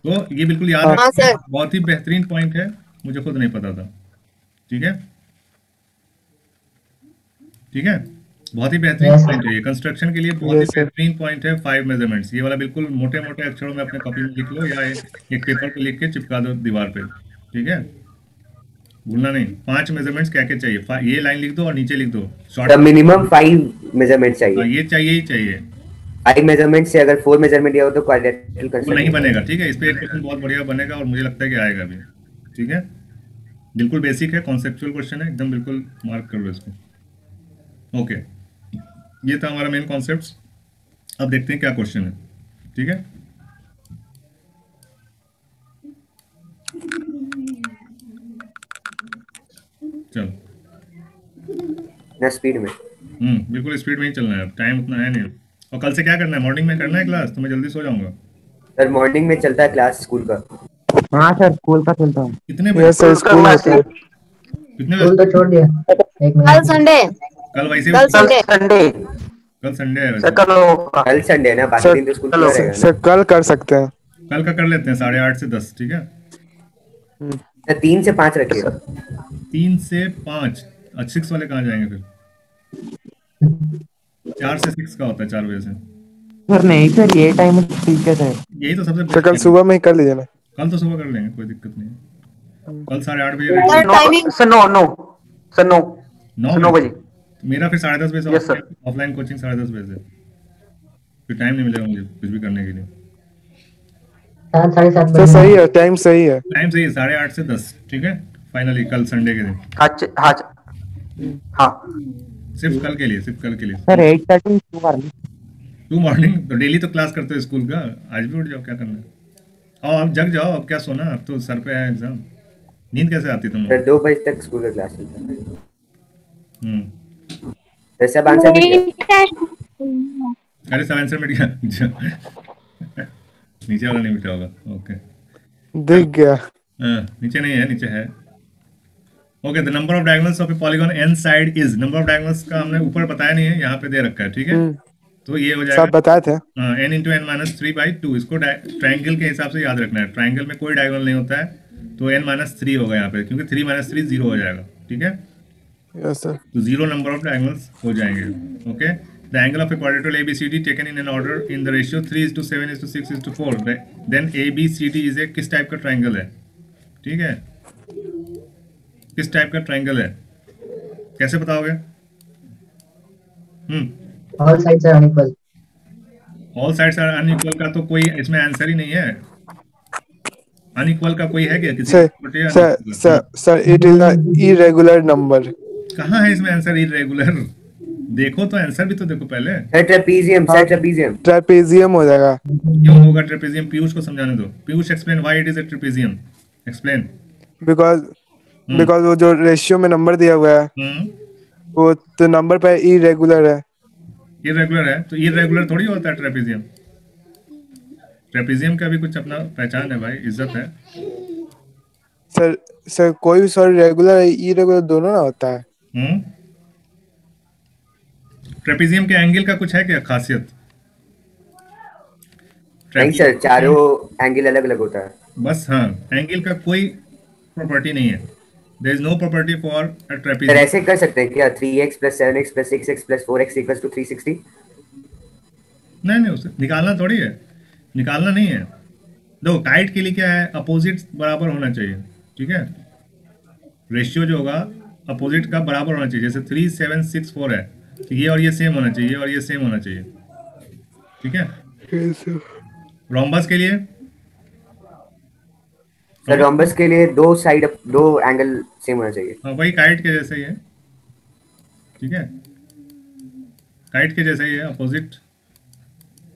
तो ये बिल्कुल याद हाँ, रखना बहुत ही बेहतरीन पॉइंट है मुझे खुद नहीं पता था ठीक है? ठीक है? बहुत ही बेहतरीन पॉइंट है कंस्ट्रक्शन के लिए बहुत ही बेहतरीन पॉइंट है फाइव मेजरमेंट्स ये वाला बिल्कुल मोटे मोटे अक्षरों में अपने कॉपी में लिख लो या एक पेपर पे लिख के चिपका दो दीवार पे। ठीक है? भूलना नहीं। पाँच मेजरमेंट्स क्या क्या चाहिए ये लाइन लिख दो और नीचे लिख दो। शॉर्ट मिनिमम फाइव मेज़रमेंट चाहिए। ये चाहिए ही चाहिए। फाइव मेज़रमेंट से अगर फोर मेज़रमेंट हो तो क्वाड्रेट्रल कर नहीं बनेगा ठीक है? इस पे एक क्वेश्चन बहुत बढ़िया बनेगा और मुझे लगता है कि आएगा भी। ठीक है? बिल्कुल बेसिक है कॉन्सेप्चुअल क्वेश्चन है एकदम बिल्कुल मार्क कर लो इसको। ओके। ये था हमारा मेन कॉन्सेप्ट अब देखते हैं क्या क्वेश्चन है। ठीक है? चलो। स्पीड में। हम्म बिल्कुल स्पीड में ही चलना है टाइम उतना है नहीं। और कल से क्या करना है? मॉर्निंग में करना है क्लास तो मैं जल्दी सो जाऊँगा। सर मॉर्निंग में चलता है क्लास स्कूल का। हाँ सर स्कूल का चलता हूँ। कितने बजे? सर स्कूल कितने बजे? तो छोड़ दिया। एक कल संडे कल वैसे कल संडे। कल संडे। है वैसे। कल कल संडे है ना बाकी दिन तो स्कूल रहेगा सर कल कर सकते हैं। कल का कर लेते हैं साढ़े आठ से दस ठीक है? तीन से पाँच रखिएगा तीन से पाँच। अच्छा सिक्स वाले कहाँ जाएँगे फिर? चार से सिक्स का होता है चार बजे से। सर नहीं सर ये टाइम ठीक है। सर यही तो सबसे तो कल सुबह में ही कर लीजिए ना। कल तो सुबह कर लेंगे कोई दिक्कत नहीं कल साढ़े आठ बजे सर रखिए। Timing sir no no. Sir no नौ नौ बजे। मेरा फिर साढ़े दस बजे Yes, ऑफलाइन कोचिंग साढ़े दस बजे से। फिर टाइम नहीं मिलेगा मुझे कुछ भी करने के लिए। बजे। सही है टाइम सही है। टाइम सही है साढ़े आठ से दस ठीक है? फाइनली कल संडे के दिन। अच्छा हाँ हाँ। सिर्फ़ कल के लिए सिर्फ़ कल के लिए। Sir eight thirty to morning तो डेली तो क्लास करते हो स्कूल का? आज भी उठ जाओ क्या करना है? आओ अब जग जाओ अब क्या सोना? अब तो सर पे है एग्ज़ाम नींद कैसे आती तुम दो बजे तक स्कूल का क्लास चलता है। सर सब आंसर मिल गया अरे सब आंसर मिट गया नीचे वाला नहीं मिटा होगा ओके दिख गया। हाँ, नीचे नहीं है नीचे है। Okay the number of diagonals of a polygon n side is number of diagonals का हमने ऊपर बताया नहीं है यहाँ पे दे रखा है ठीक है? हम्म, तो ये हो सब जाएगा बताए थे। N into n minus three by two इसको ट्राइंगल के हिसाब से याद रखना है। ट्राइंगल में कोई डायगोनल नहीं होता है तो एन माइनस थ्री होगा यहाँ पे क्योंकि थ्री माइनस थ्री ज़ीरो हो जाएगा ठीक है? यस सर तो ज़ीरो नंबर ऑफ़ डायगोनल्स हो जाएँगे okay the angle of a quadrilateral ABCD taken in an order in the ratio three is to seven is to six is to four then A B C is a किस type का triangle है? ठीक है? किस type का triangle है? कैसे बताओगे? हम्म। All sides are unequal all sides are unequal का तो कोई इसमें आंसर ही नहीं है। अनइक्वल का कोई है क्या? किसी sir sir sir sir it is a irregular number कहाँ है इसमें आंसर इरेगुलर देखो तो आंसर भी तो देखो पहले। Trapezium sir trapezium. ट्रेपेजियम हो जाएगा। क्यों होगा ट्रेपेजियम? पीयूष को समझाने दो। Piyush explain why it is a trapezium explain because because वो जो रेशियो में नंबर दिया हुआ है हम्म। वो तो नंबर पे इरेगुलर है। इरेगुलर है तो इरेगुलर थोड़ी होता है ट्रेपेजियम ट्रेपेजियम का भी कुछ अपना पहचान है भाई इज़्ज़त है। सर सर कोई भी सॉरी रेगुलर इरेगुलर दोनों ना होता है। हम्म? ट्रेपेजियम के एंगल का कुछ है क्या खासियत? नहीं सर चारों एंगल अलग अलग होता है। बस हाँ एंगल का कोई प्रॉपर्टी नहीं है। There is no property for a trapezium ऐसे कर सकते हैं क्या? Three x plus seven x plus six x plus four x equal to three sixty नहीं नहीं उसे निकालना थोड़ी है। निकालना नहीं है। देखो काइट के लिए क्या है? अपोजिट बराबर होना चाहिए। ठीक है? रेशियो जो होगा अपोजिट का बराबर होना चाहिए। जैसे थ्री सेवन सिक्स फोर है तो ये और ये सेम होना चाहिए और ये सेम होना चाहिए। ठीक है? रोम्बस के लिए? सर रोम्बस के लिए दो साइड दो एंगल सेम होना चाहिए। हाँ वही काइट के जैसे ही है। ठीक है? काइट के जैसा ही है अपोजिट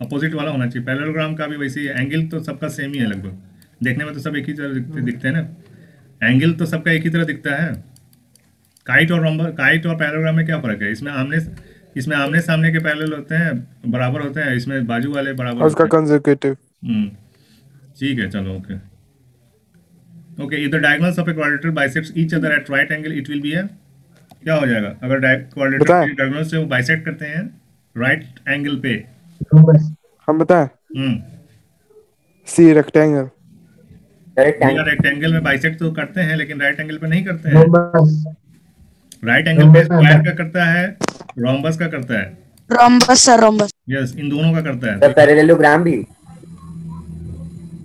अपोजिट वाला होना चाहिए। पैरेललोग्राम का भी वैसे ही एंगल तो सबका सेम ही है लगभग। देखने में तो सब एक ही तरह दिखते, दिखते हैं ना। एंगल तो सबका एक ही तरह दिखता है। काइट और रोम्बस काइट और पैरेललोग्राम में क्या फ़र्क है? इसमें आमने इसमें आमने सामने के पैरेलल होते हैं बराबर होते हैं इसमें बाजू वाले बराबर उसका कंजर्वेटिव हम्म, ठीक है चलो okay okay if the diagonals of a quadrilateral bisects each other at right angle it will be a क्या हो जाएगा? अगर क्वाड्रेटर। के डायगोनल्स से वो बाइसेक्ट करते हैं राइट एंगल पे। हम बताएँ? हम्म। सी रेक्टेंगल रेक्टेंगल में बाइसेक्ट तो करते हैं लेकिन राइट एंगल पे नहीं करते हैं। राइट एंगल पे स्क्वायर का करता है रोम्बस का करता है। रोम्बस सर रोम्बस यस इन दोनों का करता है। सर पैरेललोग्राम भी।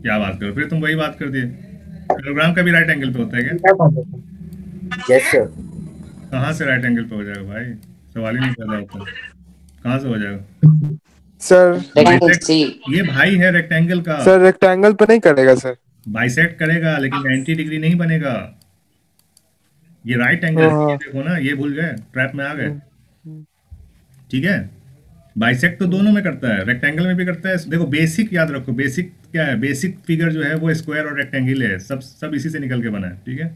क्या बात करो फिर तुम वही बात कर दिए। पैरेललोग्राम का भी राइट एंगल पे होता है क्या? है? यस सर कहाँ से राइट एंगल पे हो जाएगा भाई? सवाल ही नहीं पैदा होता। कहाँ से हो जाएगा? सर ये भाई है रेक्टेंगल का। सर रेक्टेंगल पे नहीं करेगा सर बाइसेक्ट करेगा लेकिन 90 डिग्री नहीं बनेगा। ये राइट एंगल हाँ। देखो ना ये भूल गए ट्रैप में आ गए। ठीक है? बाइसेक्ट तो दोनों में करता है रेक्टेंगल में भी करता है। देखो बेसिक याद रखो बेसिक क्या है? बेसिक फिगर जो है वो स्क्वायर और रेक्टेंगल है सब सब इसी से निकल के बना है ठीक है?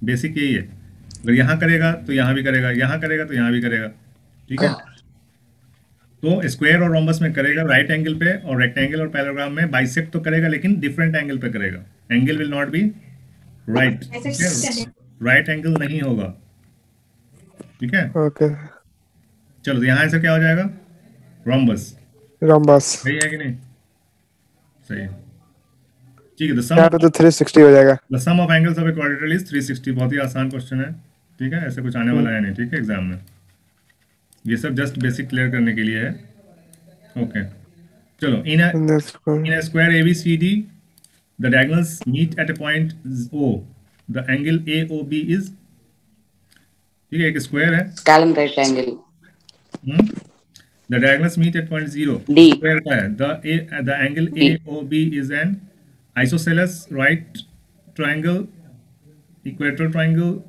बेसिक यही है। अगर यहाँ करेगा तो यहाँ भी करेगा यहाँ करेगा तो यहाँ भी करेगा ठीक है? तो स्क्वायर और रोम्बस में करेगा राइट एंगल पे और रेक्टेंगल और पैराग्राम में बाइसेक्ट तो करेगा लेकिन डिफरेंट एंगल पे करेगा। Angle will not be right right angle नहीं होगा। ठीक है? ओके चलो तो यहाँ से क्या हो जाएगा? रोम्बस रोम्बस सही है कि नहीं? सही है। ठीक है द सम तो 360 हो जाएगा। The sum of angles of a quadrilateral is 360 बहुत ही आसान क्वेश्चन है। ठीक है? ऐसे कुछ आने वाला है नहीं। ठीक है? एग्ज़ाम में। ये सब जस्ट बेसिक क्लियर करने के लिए है। ओके चलो इन And that's cool. In a square ABCD, the diagonals meet at a point O. The angle AOB is ठीक है एक स्क्वायर है rectangle. Hmm the diagonals meet at point zero D. Square का है the a the angle D. AOB is an isosceles right triangle equilateral triangle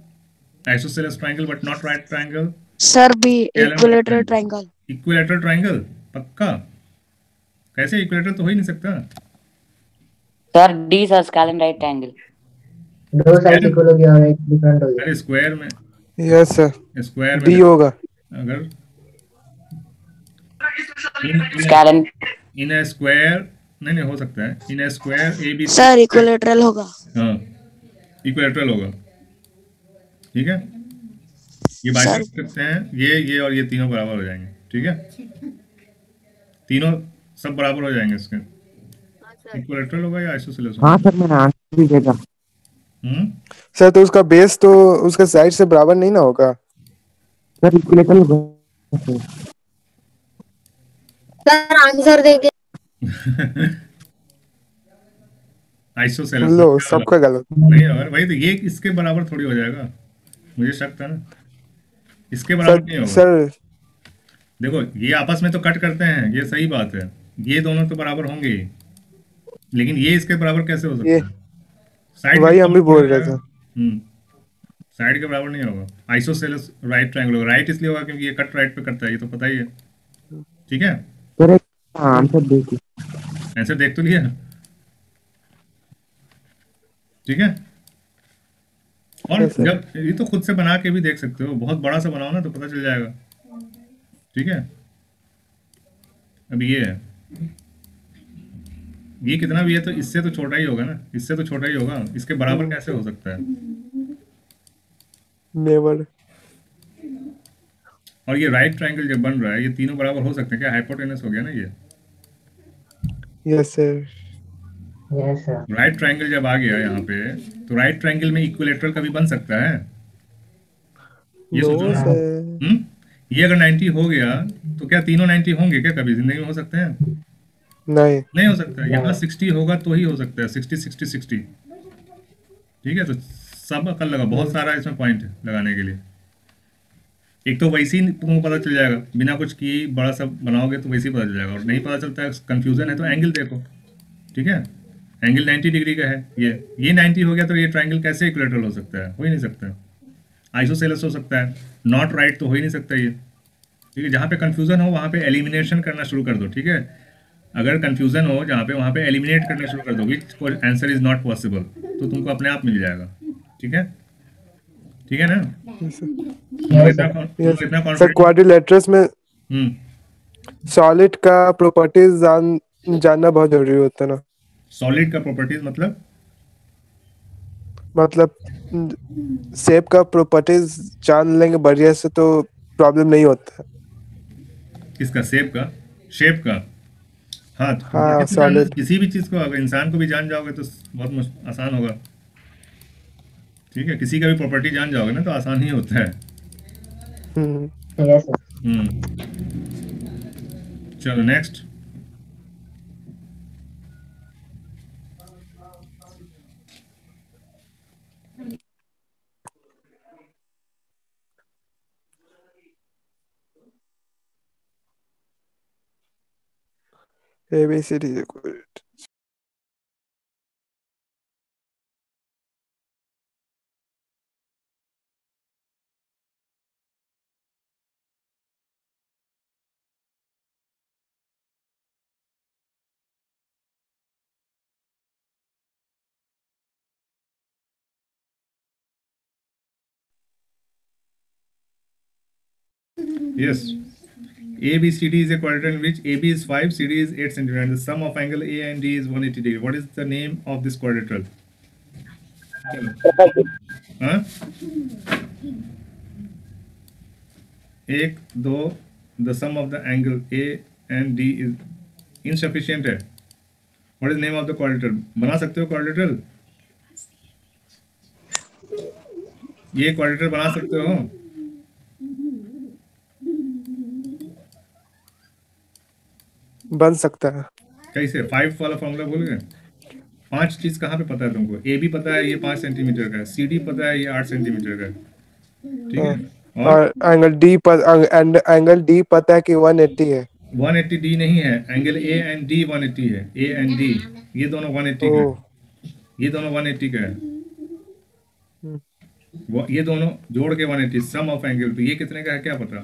isosceles triangle but not right triangle sir B Scalene equilateral rectangle. equilateral triangle पक्का कैसे equilateral तो हो ही नहीं सकता Sir, D is a scalene rectangle. दो side equal हो गया और एक डिफरेंट हो गया अरे स्क्वायर में। यस सर स्क्वायर डी होगा। अगर Scalene. इन ए स्क्वायर नहीं नहीं हो सकता है। In a square A B sir equilateral होगा। हाँ। इक्वेटरल होगा। ठीक है? ये बाइसेक्ट करते हैं। ये ये और ये तीनों बराबर हो जाएँगे। ठीक है? तीनों सब बराबर हो जाएँगे इसके। इक्वेटरल होगा या आइसोसेलेस होगा हाँ सर मैंने आंसर भी देखा हम्म सर तो उसका बेस तो उसका साइड से बराबर नहीं ना होगा? सर इक्विलेटरल होगा सर आंसर देंगे आइसोसेलेस लो सबका गलत। नहीं होगा वही तो ये इसके बराबर थोड़ी हो जाएगा। मुझे शक था ना। इसके बराबर नहीं होगा। सर। देखो ये आपस में तो कट करते हैं ये सही बात है। ये दोनों तो बराबर होंगे लेकिन ये इसके बराबर कैसे हो सकता है? साइड वही हम भी बोल रहे थे। हम्म। साइड के बराबर नहीं होगा। आइसोसेलेस राइट ट्रायंगल होगा। राइट इसलिए होगा क्योंकि ये कट राइट पे करता है ये तो पता ही है। ठीक है? करेक्ट हाँ आंसर देखिए आंसर देख तो लिया। ठीक है? और जब ये तो खुद से बना के भी देख सकते हो। बहुत बड़ा सा बनाओ ना तो पता चल जाएगा। ठीक है? अब ये है। ये कितना भी है तो इससे तो छोटा ही होगा ना इससे तो छोटा ही होगा इसके बराबर कैसे हो सकता है? नेवर और ये राइट ट्रायंगल जब बन रहा है ये तीनों बराबर हो सकते हैं क्या? हाइपोटेनस हो गया ना ये? Yes sir Yes, sir. Right triangle जब आ गया यहाँ पे तो राइट ट्रायंगल में इक्विलेटरल कभी बन सकता है? ये सोचो। ना हम्म? ये अगर 90 हो गया तो क्या तीनों 90 होंगे क्या कभी? ज़िंदगी में हो सकते हैं? नहीं। नहीं हो सकता यहाँ 60 होगा तो ही हो सकता है। 60 60 60 ठीक है तो सब अकल लगा बहुत सारा इसमें पॉइंट लगाने के लिए। एक तो वैसे ही तुमको पता चल जाएगा। बिना कुछ किए बड़ा सा बनाओगे तो वैसे ही पता चल जाएगा। और नहीं पता चलता है कंफ्यूजन है तो एंगल देखो। ठीक है? एंगल 90 डिग्री का है ये। ये 90 हो गया तो ये ट्रायंगल कैसे इक्वेलेटरल हो सकता है? हो ही नहीं सकता। आइसोसेलस हो सकता है। नॉट राइट तो हो ही नहीं सकता ये। ठीक है जहाँ पे कंफ्यूजन हो वहाँ पे एलिमिनेशन करना शुरू कर दो। ठीक है? अगर कंफ्यूजन हो जहाँ पे वहाँ पे एलिमिनेट करना शुरू कर दो which answer is not possible तो तुमको अपने आप मिल जाएगा। ठीक है? ठीक है ना? तुमको Yes, इतना sir. कॉन- तुमको इतना सर कॉन्फिडेंस क्वाड्रिलेटरस में हम्म। सॉलिड का प्रॉपर्टीज़ जान जानना बहुत ज़रूरी होता है ना। सॉलिड का प्रॉपर्टीज़ मतलब? मतलब शेप का प्रॉपर्टीज़ जान लेंगे बढ़िया से तो प्रॉब्लम नहीं होता। किसका? शेप का? शेप का? हाँ हाँ, किसी किसी भी चीज़ को अगर इंसान को भी जान जाओगे तो बहुत आसान होगा। ठीक है किसी का भी प्रॉपर्टी जान जाओगे ना तो आसान ही होता है। हम्म. हम्म। चलो next ABCD is equal to Yes. ABCD is a quadrant in which AB is 5, CD is 8 centimeter, and the sum of angle A and D is 180 degree. What is the name of this quadrilateral? हाँ? एक दो the sum of the angle A and D is insufficient है. Is the name of the quadrilateral? बना सकते हो quadrilateral? ये quadrilateral बना सकते हो? बन सकता है। कैसे? फाइव वाला फॉर्मूला भूल गए? पाँच चीज़ कहाँ पे पता है तुमको? ए भी पता है ये पाँच सेंटीमीटर का है। सी डी पता है ये आठ सेंटीमीटर का है। ठीक है? और? और एंगल डी पर एंगल डी पता है कि 180 है। 180 डी नहीं है। एंगल ए एंड डी 180 है। ए एंड डी ये दोनों 180 का है। ये दोनों 180 का है। ये दोनों जोड़ के 180 सम ऑफ़ एंगल तो ये कितने का है? क्या पता?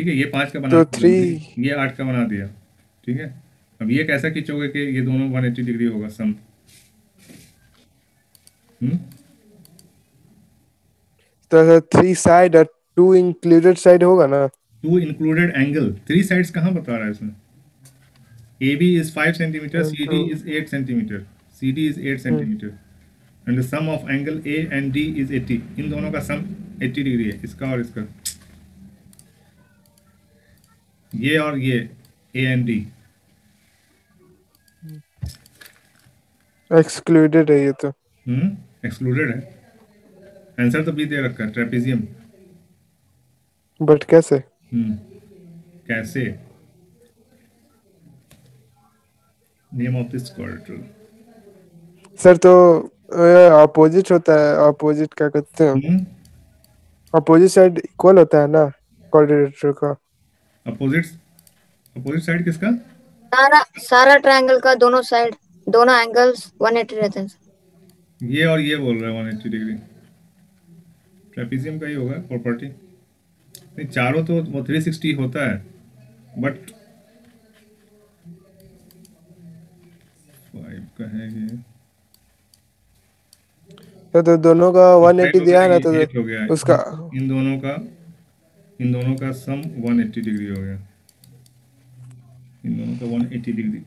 ठीक है ये पाँच का बना तो three- ये आठ का बना दिया ठीक है? अब ये कैसा खींचोगे कि ये दोनों 180 डिग्री होगा सम? हम्म? तो थ्री साइड और टू इंक्लूडेड साइड होगा ना? Two included angle three sides कहाँ बता रहा है इसमें? A B is five centimetre C D is eight centimetre C D is eight centimetre and the sum of angle A and D is eighty इन दोनों का सम eighty degree है इसका और इसका। ये और ये ए एंड डी एक्सक्लूडेड है ये तो। हम्म एक्सक्लूडेड है। आंसर तो बी दे रखा है ट्रेपेजियम बट कैसे? हम्म कैसे? Name of this quadrilateral sir तो अपोजिट होता है अपोजिट क्या कहते हैं? हम्म। अपोजिट साइड इक्वल होता है ना कोऑर्डिनेटर का? अपोजिट अपोजिट साइड किसका? सारा सारा ट्रायंगल का दोनों साइड दोनों एंगल्स 180 रहते हैं ये और ये बोल रहे हैं 180 डिग्री ट्रेपीजियम का ही होगा प्रॉपर्टी नहीं चारों तो वो 360 होता है बट फाइव का है ये। तो, तो दोनों का 180 दिया है ना तो Eight हो गया उसका इन दोनों का इन दोनों का सम 180 डिग्री हो गया। इन दोनों का 180 डिग्री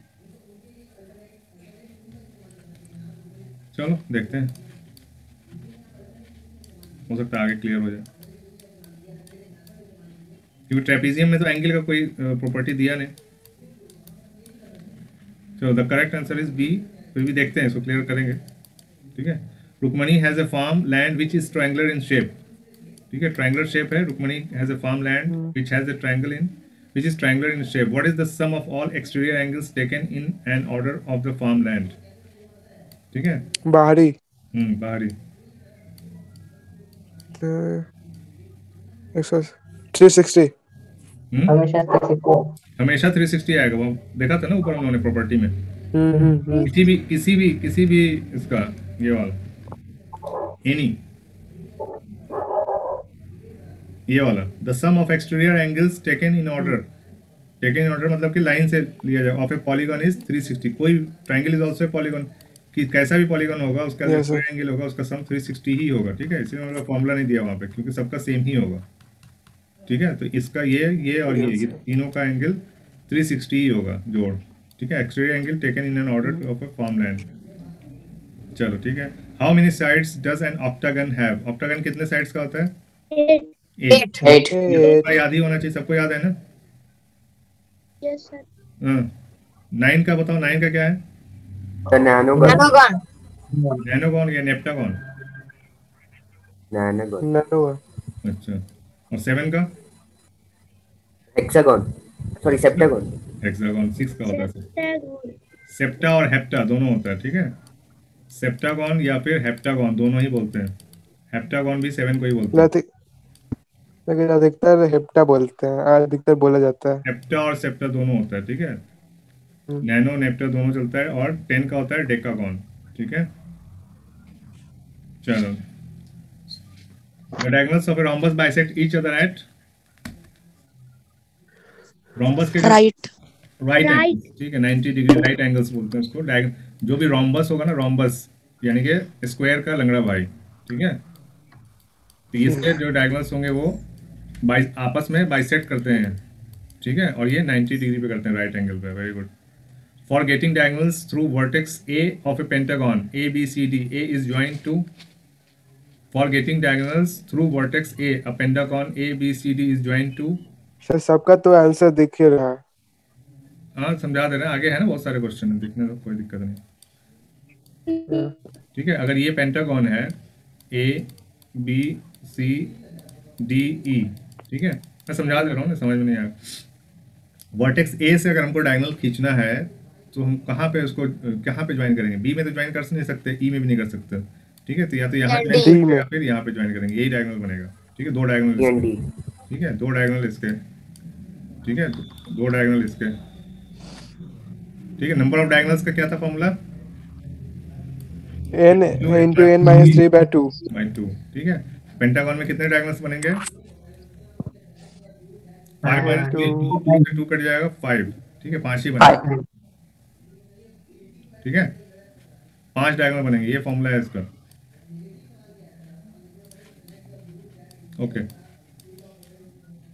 चलो, देखते हैं। हो सकता है आगे क्लियर हो जाए। क्योंकि ट्रेपीजियम में तो एंगल का कोई प्रॉपर्टी दिया नहीं। चलो the correct answer is B फिर भी देखते हैं, इसको क्लियर करेंगे। ठीक है? Rukmani has a farm land which is triangular in shape ठीक है ट्रायंगुलर शेप है Rukmani has a farm land which has a triangle in which is triangular in shape. What is the sum of all exterior angles taken in an order of the farmland? ठीक है? बाहरी। हम्म बाहरी। Sixty हम्म हमेशा 360 हमेशा 360 आएगा। वो देखा था ना ऊपर उन्होंने प्रॉपर्टी में? हम्म हम्म हम्म। किसी भी किसी भी किसी भी इसका ये वाला। एनी ये वाला। The sum of exterior angles taken in order taken in order मतलब कि लाइन से लिया जाए। ऑफ़ ए पॉलीगन इज़ 360 कोई triangle is also a polygon कि कैसा भी पॉलीगन होगा उसका Yes, जो. एंगल होगा उसका सम 360 ही होगा। ठीक है? इसलिए उन्होंने फॉर्मूला नहीं दिया वहाँ पे क्योंकि सबका सेम ही होगा। ठीक है? तो इसका ये ये और ये ये तीनों का एंगल 360 ही होगा जोड़। ठीक है? Exterior angle taken in an order of a farmland चलो ठीक है? How many sides does an octagon have octagon कितने साइड्स का होता है? एट. ये तो याद ही होना चाहिए सबको याद है ना? Yes, sir. नाइन का बताओ नाइन का क्या है. नैनोगॉन या नेप्टागॉन अच्छा। और सेवन का? Hexagon sorry septagon hexagon six का होता है। सेप्टा और हेप्टा दोनों होता है ठीक है? सेप्टागॉन या फिर हेप्टागॉन दोनों ही बोलते हैं। हेप्टागॉन भी सेवन को ही बोलते हैं। लेकिन अधिकतर हेप्टा बोलते हैं अधिकतर बोला जाता है। हेप्टा और सेप्टा दोनों होता है ठीक है? हम्म। नैनो नेप्टा दोनों चलता है और टेन का होता है डेकागॉन ठीक है? चलो। The diagonals of a rhombus bisect each other at rhombus के Right. Right Right. ठीक है? 90 डिग्री राइट एंगल्स बोलते हैं उसको। डायग जो भी रोम्बस होगा ना रोम्बस यानी कि स्क्वायर का लंगड़ा भाई ठीक है? तो इसके जो डायगोनल्स होंगे वो बाई आपस में बाइसेक्ट करते हैं। ठीक है? और ये 90 डिग्री पे करते हैं राइट एंगल पे। Very good for getting diagonals through vertex A of a pentagon A B C D A is join to for getting diagonals through vertex A a pentagon A B C D is join to sir सबका तो answer दिख ही रहा है। हाँ समझा दे रहे हैं। आगे है ना बहुत सारे क्वेश्चन है। दिखने तो कोई दिक्कत नहीं। ठीक है? अगर ये पेंटागॉन है A B C D E ठीक है? मैं समझा दे रहा हूँ ना समझ में नहीं आया। वर्टेक्स ए से अगर हमको डायगोनल खींचना है तो हम कहाँ पे उसको कहाँ पे ज्वाइन करेंगे? बी में तो ज्वाइन कर नहीं सकते ई e में भी नहीं कर सकते। ठीक है? तो या तो यहाँ में। या फिर यहाँ पे ज्वाइन करेंगे। यही डायगोनल बनेगा। ठीक है? दो डायगोनल ठीक है? दो डायगोनल इसके। ठीक है? दो डायगोनल इसके। ठीक है? नंबर ऑफ़ डायगोनल्स का क्या था formula n into n minus three by two by two ठीक है? पेंटागन में कितने डायगोनल्स बनेंगे? ठीक है? पाँच ही बनेंगे। ये फॉर्मूला है इसका। Okay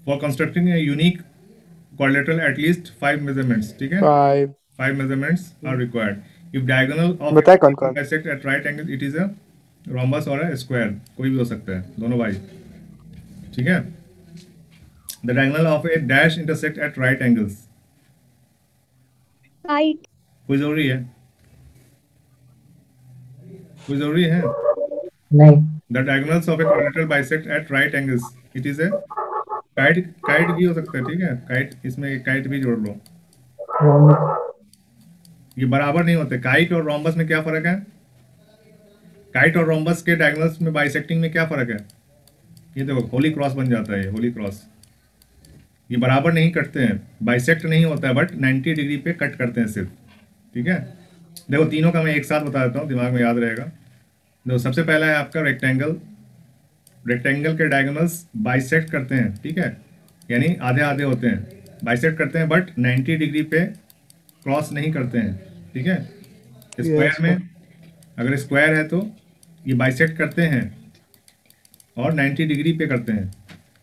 for constructing unique quadrilateral at least five measurements ठीक है? Five measurements are required if diagonal of at right angle it is a rhombus और स्क्वायर कोई भी हो सकता है दोनों भाई। ठीक है? The diagonal of a dash intersect at right angles. Right. कोई ज़रूरी है कोई ज़रूरी है नहीं The diagonals of a quadrilateral bisect at right angles. It is a kite kite भी हो सकता है ठीक है kite इसमें kite भी जोड़ लो ये बराबर नहीं होते काइट और रोम्बस में क्या फ़र्क है काइट और रोम्बस के डायगोनल्स में बाइसेक्टिंग में क्या फ़र्क है ये देखो होली क्रॉस बन जाता है होली क्रॉस ये बराबर नहीं कटते हैं बाइसेक्ट नहीं होता है बट 90 डिग्री पे कट करते हैं सिर्फ़ ठीक है? देखो तीनों का मैं एक साथ बता देता हूँ दिमाग में याद रहेगा। देखो सबसे पहला है आपका रेक्टेंगल रेक्टेंगल के डायगोनल्स बाइसेक्ट करते हैं ठीक है? यानी आधे आधे होते हैं। बाइसेक्ट करते हैं बट 90 डिग्री पे क्रॉस नहीं करते हैं ठीक है? स्क्वायर में अगर स्क्वायर है तो ये बाइसेक्ट करते हैं और 90 डिग्री पे करते हैं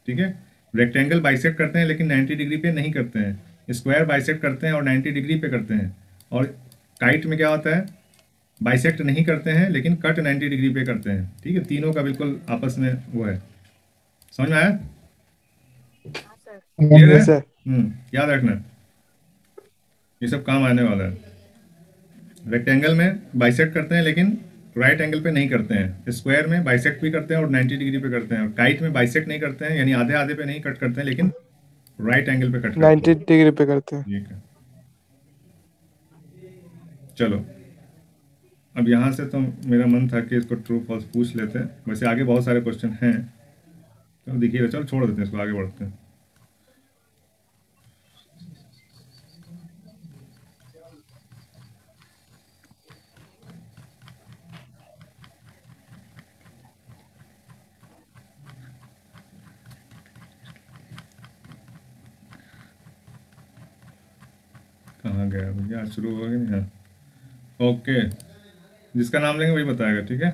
ठीक है? रेक्टेंगल बाइसेक्ट करते हैं लेकिन 90 डिग्री पे नहीं करते हैं। स्क्वायर बाइसेक्ट करते हैं और 90 डिग्री पे करते हैं। और काइट में क्या होता है? बाइसेक्ट नहीं करते हैं लेकिन कट 90 डिग्री पे करते हैं। ठीक है तीनों का बिल्कुल आपस में वो है। समझ में आया? है? Sir. हम्म याद रखना। ये सब काम आने वाला है। रेक्टेंगल में बाइसेक्ट करते हैं लेकिन राइट एंगल पे नहीं करते हैं। स्क्वायर में बाइसेक्ट भी करते हैं और 90 डिग्री पे करते हैं। और काइट में बाइसेक्ट नहीं करते हैं यानी आधे आधे पे नहीं कट करते हैं लेकिन राइट एंगल पे कट करते हैं। 90 डिग्री पे करते हैं। ठीक है। चलो। अब यहाँ से तो मेरा मन था कि इसको ट्रू फॉल्स पूछ लेते हैं। वैसे आगे बहुत सारे क्वेश्चन हैं। तो देखिएगा। चलो छोड़ देते हैं इसको आगे बढ़ते हैं। कहाँ गया? भैया शुरू हो गया नहीं हाँ ओके जिसका नाम लेंगे वही बताएगा, ठीक है?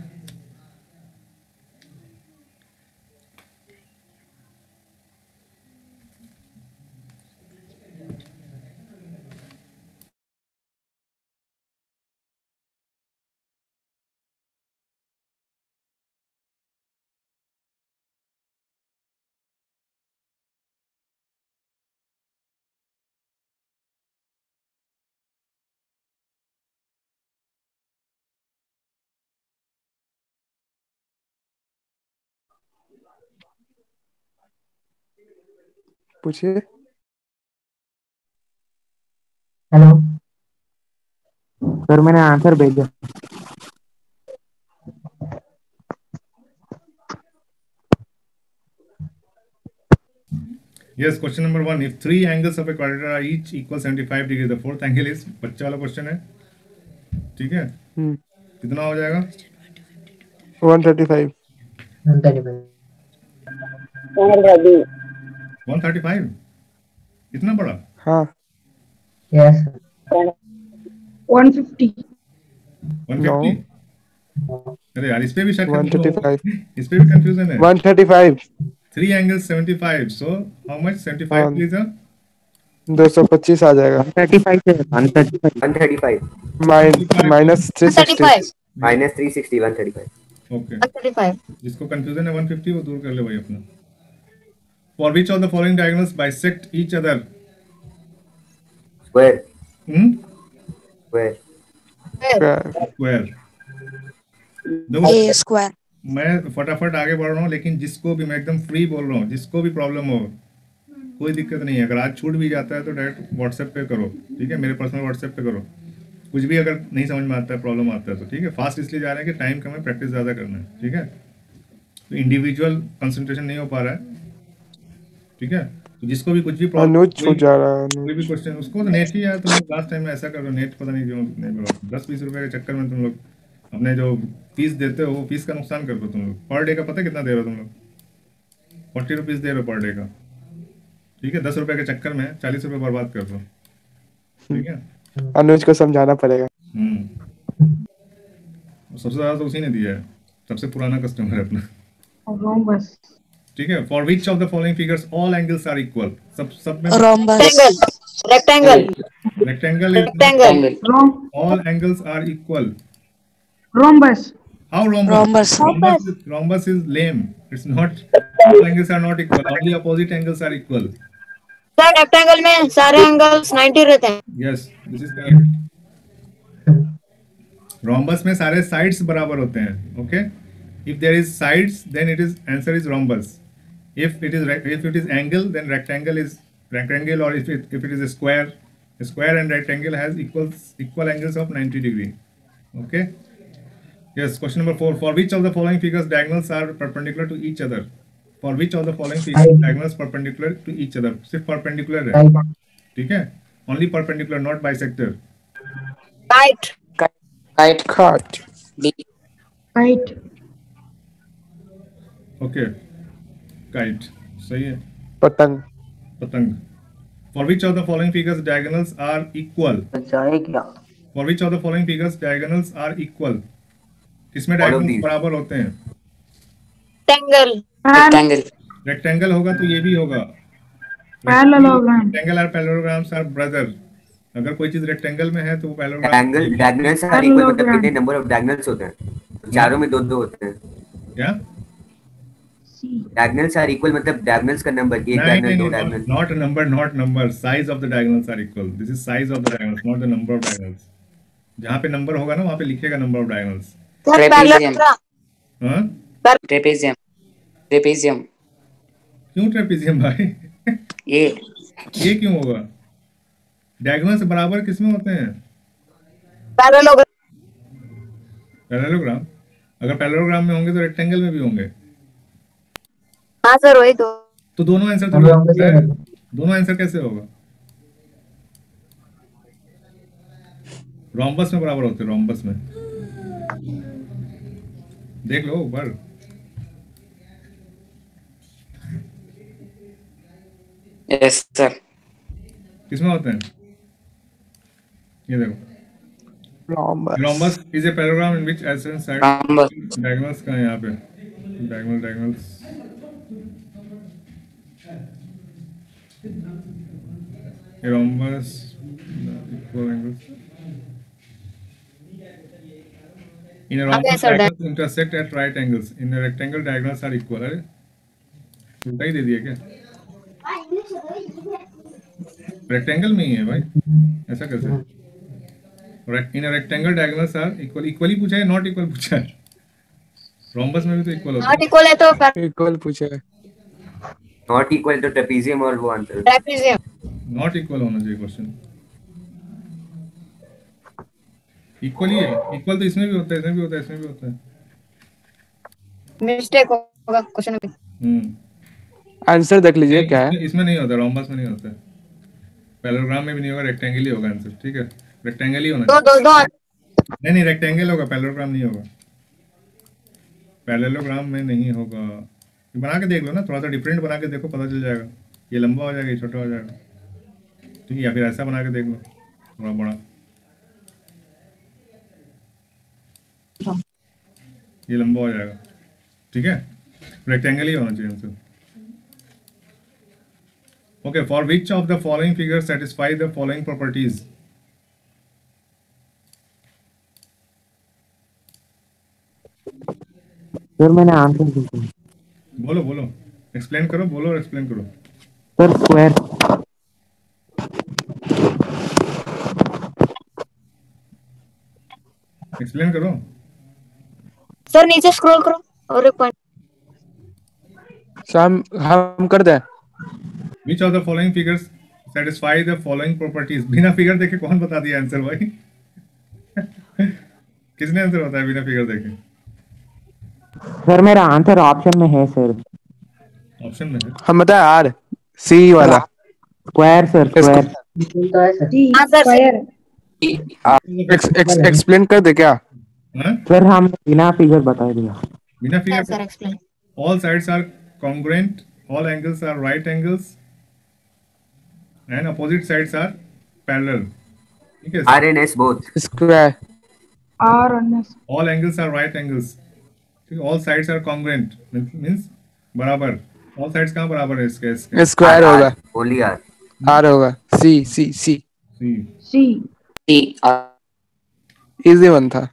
पूछिए। हेलो। सर मैंने आंसर भेजा। Yes question number one if three angles of a quadrilateral are each equal 75 degree the fourth angle is बच्चा वाला क्वेश्चन है। ठीक है? हम्म। कितना हो जाएगा? 135 135 इतना बड़ा? हाँ। यस 150. 150 अरे यार इस पे भी confusion- 135 इस पे भी कंफ्यूजन है। 135 three angles 75 so how much 75 हाँ। प्लीज़ 225 आ जाएगा। 35 से 135 135 माइनस 360 135 माइनस 360 135 ओके 135 जिसको कंफ्यूजन है 150 वो दूर कर ले भाई अपना। Which of the following diagonals bisect each other square hmm square square देखो ए स्क्वायर मैं फटाफट आगे बढ़ रहा हूँ लेकिन जिसको भी मैं एकदम फ्री बोल रहा हूँ जिसको भी प्रॉब्लम हो कोई दिक्कत नहीं है। अगर आज छूट भी जाता है तो डायरेक्ट व्हाट्सएप पे करो ठीक है? मेरे पर्सनल व्हाट्सएप पे करो। कुछ भी अगर नहीं समझ में आता है प्रॉब्लम आता है तो ठीक है? फास्ट इसलिए जा रहे हैं कि टाइम कम है प्रैक्टिस ज़्यादा करना है ठीक है? तो इंडिविजुअल कंसंट्रेशन नहीं हो पा रहा है। ठीक है? तो जिसको भी कुछ भी अनुज छूट जा रहा है कोई भी क्वेश्चन उसको तो नेट ही यार तुम लोग लास्ट टाइम में ऐसा करो नेट पता नहीं क्यों नहीं बोला दस बीस रुपए के चक्कर में तुम लोग अपने जो फ़ीस देते हो वो फ़ीस का नुकसान कर दो तुम लोग। पर डे का पता कितना दे रहे हो तुम लोग? फोर्टी रुपीज़ दे रहे हो पर डे का। ठीक है? दस रुपए के चक्कर में चालीस रुपए बर्बाद कर दो। ठीक है? अनुज को समझाना पड़ेगा। हम्म। सबसे ज़्यादा तो उसी ने दिया है। सबसे पुराना कस्टमर है अपना। Rhombus. ठीक है? For which of the following figures all angles are equal सब सब में rectangle rectangle rectangle all angles are equal rhombus how rhombus rhombus is lame it's not all angles are not equal only opposite angles are equal rectangle में सारे angles 90 रहते हैं। Yes में सारे sides बराबर होते हैं okay if there is sides answer is rhombus If it is rec- if it is angle, then rectangle is rectangle, or if it if it is a square, a square and rectangle has equals equal angles of 90 degree. Okay? Yes, question number four. For which of the following figures diagonals are perpendicular to each other? For which of the following figures Right. diagonals perpendicular to each other? सिर्फ perpendicular है right ठीक है only perpendicular not bisector right Kite. Kite. D. Right. Okay Kite सही है। पतंग। पतंग। For which of the following figures diagonals are equal जाए क्या for which of the following figures diagonals are equal किसमें these. बराबर होते हैं। Rectangle. Rectangle. रेक्टेंगल होगा तो ये भी होगा। Parallelogram. रेक्टेंगल और पैरेललोग्राम्स आर ब्रदर अगर कोई चीज़ रेक्टेंगल में है तो वो parallelogram angle diagonals are equal मतलब कितने नंबर ऑफ़ डायगोनल्स होते हैं? चारों में दो दो होते हैं। क्या? डायगोनल्स आर इक्वल मतलब डायगोनल्स का नंबर एक नहीं दो नहीं diagonal not number not number size of the diagonals are equal this is size of the diagonals not the number of diagonals जहाँ पे नंबर होगा ना वहाँ पे लिखेगा number of diagonals Sir, Trapezium. parallelogram. हाँ Trapezium. Trapezium. क्यों trapezium भाई ये ये क्यों होगा से बराबर किसमें होते हैं Parallelogram. पैरेललोग्राम अगर पैरेललोग्राम में होंगे तो रेक्टेंगल में भी होंगे हाँ सर वही तो। तो दोनों आंसर सकता है कैसे दोनों आंसर कैसे होगा? रोम्बस में बराबर होते हैं रोम्बस में। देख लो ऊपर। Yes sir. किसमें होते हैं? ये देखो। Rhombus rhombus is a parallelogram in which adjacent side Rhombus. Diagonals का है यहाँ पे। Diagonal diagonals rhombus equal angles. In a rhombus, Okay, diagonals intersect at right angles. In a rectangle, diagonals are equal. अरे उल्टा ही दे दिया क्या rectangle में ही है भाई ऐसा कैसे in rectangle diagonals are equal equally पूछा है नॉट इक्वल पूछा है रोम्बस में भी तो इक्वल होता Not equal है तो इक्वल पूछा है नॉट इक्वल तो ट्रेपेजियम और वो आंसर trapezium. है नॉट इक्वल होना चाहिए क्वेश्चन इक्वल ही. है इक्वल तो इसमें भी होता है इसमें भी होता है इसमें भी होता है. Mistake होगा क्वेश्चन में हम्म. आंसर देख लीजिए क्या है? इसमें- नहीं होता रोम्बस में नहीं होता है. पैरेललोग्राम में भी नहीं होगा रेक्टेंगल ही होगा आंसर ठीक है? रेक्टेंगल ही होना दो चाहिए दो दो नहीं नहीं रेक्टेंगल होगा पैरेललोग्राम नहीं होगा. पैरेललोग्राम में नहीं होगा. बना के देख लो ना, थोड़ा सा डिफरेंट बना के देखो, पता चल जाएगा। ये लंबा हो जाएगा, ये छोटा हो जाएगा। ठीक है, या फिर ऐसा बना के देख लो, थोड़ा बड़ा। ये लंबा हो जाएगा। ठीक है? रेक्टेंगल ही होना चाहिए okay for which of the following figure satisfy the following properties sir मैंने आंसर दिया बोलो बोलो। एक्सप्लेन करो बोलो और एक्सप्लेन करो। सर स्क्वायर एक्सप्लेन करो। सर नीचे स्क्रॉल करो और एक पॉइंट हम हम कर दें? Which of the following figures satisfy the following properties बिना फिगर देखे कौन बता दिया आंसर भाई? किसने आंसर बताया बिना फिगर देखे? सर मेरा आंसर ऑप्शन में है सर ऑप्शन में है? हम बताए आर सी वाला। स्क्वायर सर स्क्वायर तो है सर D. हाँ सर Square. एक्स, एक्स, एक्सप्लेन कर दे क्या? हाँ? सर हम बिना फिगर बता दिया। बिना हाँ figure sir explain all sides are congruent all angles are right angles and opposite sides are parallel. ठीक है R N S both square R and S. all angles are right angles. ठीक है all sides are congruent means बराबर। All sides कहाँ बराबर है इसके इसके? स्क्वायर होगा। ओनली आर आर होगा। C C C C C. C. Uh, easy one था।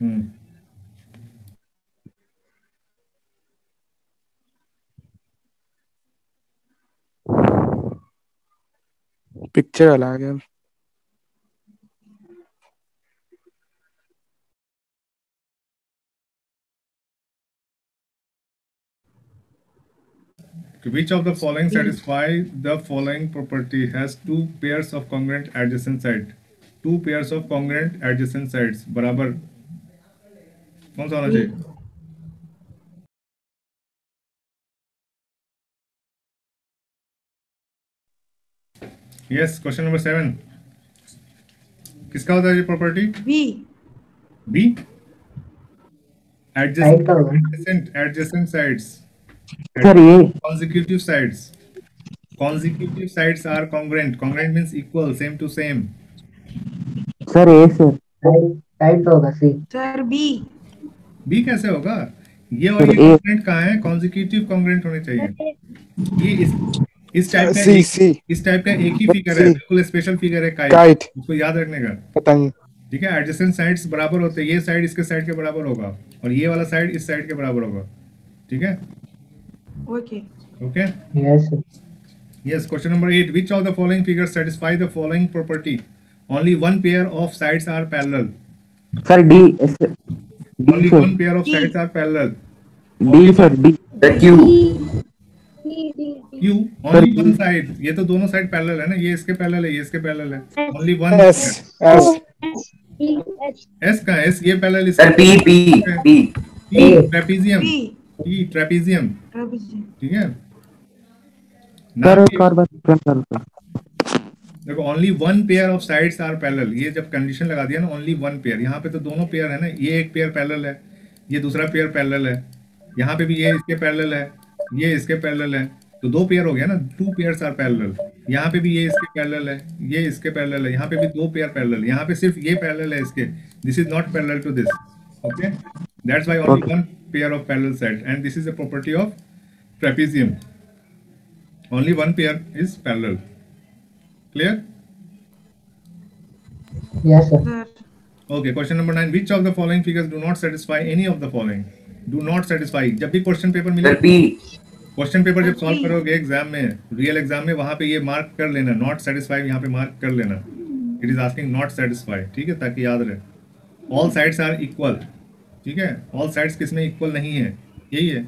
हम्म पिक्चर वाला आ गया। Which of the following satisfy the following property has two pairs of congruent adjacent sides? Two pairs of congruent adjacent sides बराबर कौन सा होना चाहिए yes question number seven किसका होता है ये प्रॉपर्टी B. बी adjacent का होगा adjacent adjacent sides Sir ये consecutive sides. Consecutive sides are congruent. Congruent means equal same to same. Sir ये सर का होगा सी सर बी b कैसे होगा? ये और ये Sir, congruent कहाँ है? Consecutive congruent होने चाहिए। ये इस इस टाइप का सी एक- सी इस टाइप का एक ही फिगर है बिल्कुल स्पेशल फिगर है काइट काइट उसको याद रखने का। पतंग। ठीक है? एडजेसेंट साइड्स बराबर होते हैं। ये साइड इसके साइड के बराबर होगा। और ये वाला साइड इस साइड के बराबर होगा। ठीक है? Okay okay yes Yes, question number eight. Which of the following figures satisfy the following property? Only one pair of sides are parallel. Sir D D Only sir one pair of D. sides are parallel. D sir D The Q. D D D Q only one side. ये तो दोनों side parallel है ना ये इसके parallel है ये इसके पैरेलल है only one S S D S का S ये parallel Sir, P, P, P. P B trapezium. ठीक है? देखो only one pair of sides are parallel ये जब कंडीशन लगा दिया ना ओनली वन पेयर यहाँ पे तो दोनों पेयर है ना। ये एक पेयर पैरेलल है ये दूसरा पेयर पैरेलल है। यहाँ पे भी ये इसके पैरेलल है ये इसके पैरेलल है। तो दो पेयर हो गया ना। टू पेयर्स आर पैरेलल यहाँ पे भी ये इसके पैरेलल है ये इसके पैरेलल है। यहाँ पे भी दो पेयर पैरेलल यहाँ पे सिर्फ़ ये पैरेलल है इसके। This is not parallel to this okay that's why only one pair of parallel side and this is a property of trapezium only one pair is parallel. Clear? Sir sir Okay, question number nine. Which of the following figures do not satisfy any of the following? Do not satisfy. जब भी question paper मिले Sir, P. Question paper जब solve करोगे exam में real exam में वहाँ पे ये मार्क कर लेना. नॉट सेटिस्फाई यहाँ पे मार्क कर लेना. It is asking not satisfy ठीक है? ताकि याद रहे. ऑल साइड्स आर इक्वल ठीक है? ऑल साइड्स किसमें इक्वल नहीं है? यही है।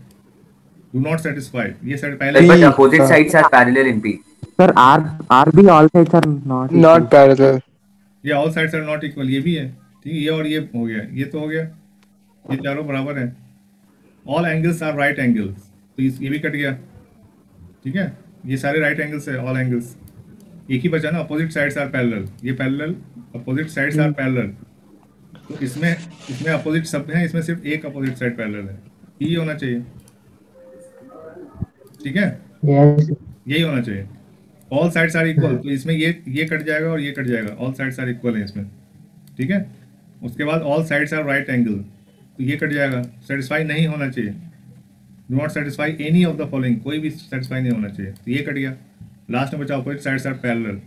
डू नॉट सेटिस्फाई ये साइड पहले but opposite sides are parallel in P. Sir R R B all sides are not not parallel ये all sides are not equal ये भी है। ठीक है ये और ये हो गया। ये तो हो गया। ये चारों बराबर है। All angles are right angles तो ये भी कट गया। ठीक है? ये सारे राइट एंगल्स है ऑल एंगल्स एक ही बचा ना? अपोजिट साइड्स आर पैरेलल ये parallel opposite sides are parallel तो इसमें इसमें अपोजिट सब है इसमें सिर्फ़ एक अपोजिट साइड पैरेलल है। यही होना चाहिए। ठीक है? यस यही होना चाहिए। ऑल साइड्स आर इक्वल तो इसमें ये ये कट जाएगा और ये कट जाएगा। ऑल साइड्स आर इक्वल है इसमें। ठीक है? उसके बाद all sides are right angle तो ये कट जाएगा। सेटिस्फाई नहीं होना चाहिए। Do not satisfy any of the following कोई भी सेटिस्फाई नहीं होना चाहिए। तो ये कट गया। लास्ट में बचा अपोजिट साइड्स आर पैरेलल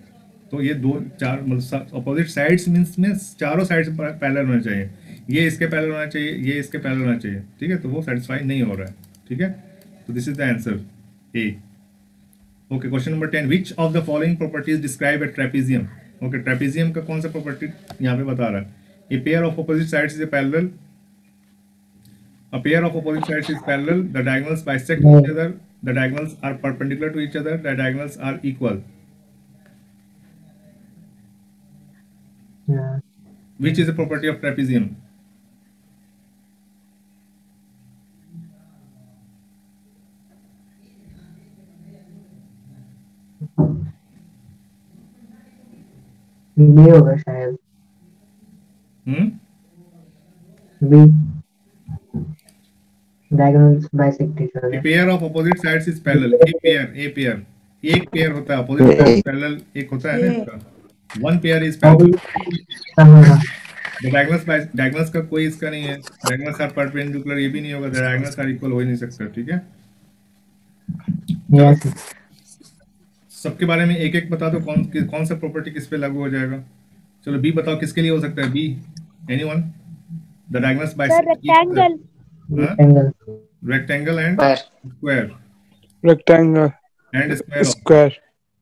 तो ये दो चार मतलब अपोजिट साइड्स मीन्स में चारों साइड्स पैरेलल होना चाहिए। ये इसके पैरेलल होना चाहिए ये इसके पैरेलल होना चाहिए ठीक है? तो वो सेटिस्फाई नहीं हो रहा है ठीक है? तो this is the answer A okay question number ten which of the following properties describe a trapezium okay trapezium का कौन सा प्रॉपर्टी यहाँ पे बता रहा है? A pair of opposite sides is a parallel A pair of opposite sides is parallel. The diagonals bisect each other. The diagonals are perpendicular to each other. The diagonals are equal. Which is a property of trapezium? B होगा शायद Hmm? B diagonals bisect each A other pair of opposite sides is parallel. A pair, a pair. एक pair होता है opposite sides parallel एक होता है ना one pair is diagonals diagonals का कोई इसका नहीं है। डायग्नस का परपेंडिकुलर ये भी नहीं होगा तो डायग्नस का इक्वल हो ही नहीं सकता ठीक है? सबके बारे में एक एक बता दो कौन कौन सा प्रॉपर्टी किस पे लागू हो जाएगा? चलो बी बताओ किसके लिए हो सकता है? B any one the diagonals by rectangle rectangle and square rectangle and square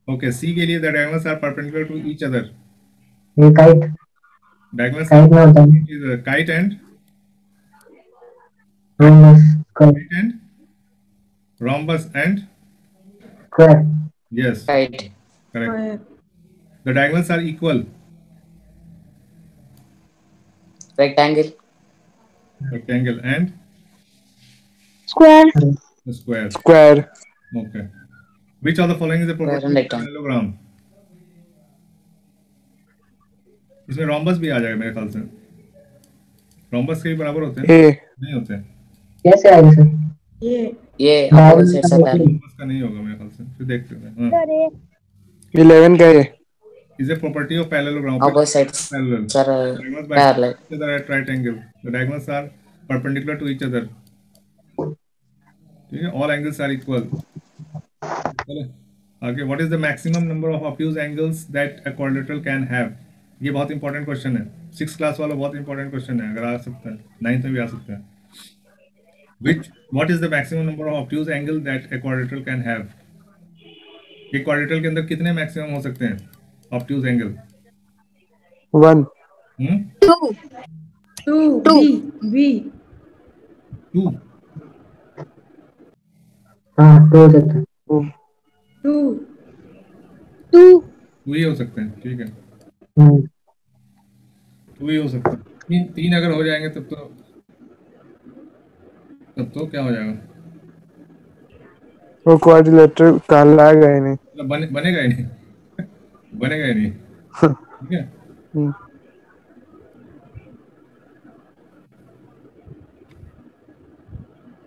square okay सी के लिए the diagonals are perpendicular to each other ये काइट डायगोनल्स काइट में होता है is kite and rhombus square kite and rhombus and square yes Right. correct the diagonals are equal Rectangle. rectangle and Square. the square square Okay. Which of the following is a parallelogram? इसमें rhombus भी आ जाएगा मेरे ख्याल से rhombus के बराबर होते हैं नहीं होते हैं कैसे आएगा सर ये ये रोम्बस का नहीं होगा मेरे ख्याल से फिर देखते हैं हाँ सर का ए is a property of parallelogram opposite parallel sir diagonals parallel each other at right angle the diagonals are perpendicular to each other ठीक है all angles are equal okay what is the maximum number of obtuse angles that a quadrilateral can have ये बहुत important question है। Six class वाला बहुत important question है अगर आ सकते हैं। नाइन्थ में भी आ सकते हैं। Which what is the maximum number of obtuse angle that a quadrilateral can have ये क्वाड्रिलेटरल के अंदर कितने मैक्सिमम हो सकते हैं? Obtuse angle one two two two we two हाँ टू हो सकता है। टू। टू। टू। ही हो सकते हैं ठीक है। हम्म, टू ही हो सकते हैं। तीन तीन अगर हो जाएँगे तब तो तब तो क्या हो जाएगा? वो ही नहीं। मतलब बने, बनेगा ही नहीं। बनेगा ही नहीं। ठीक है। हम्म,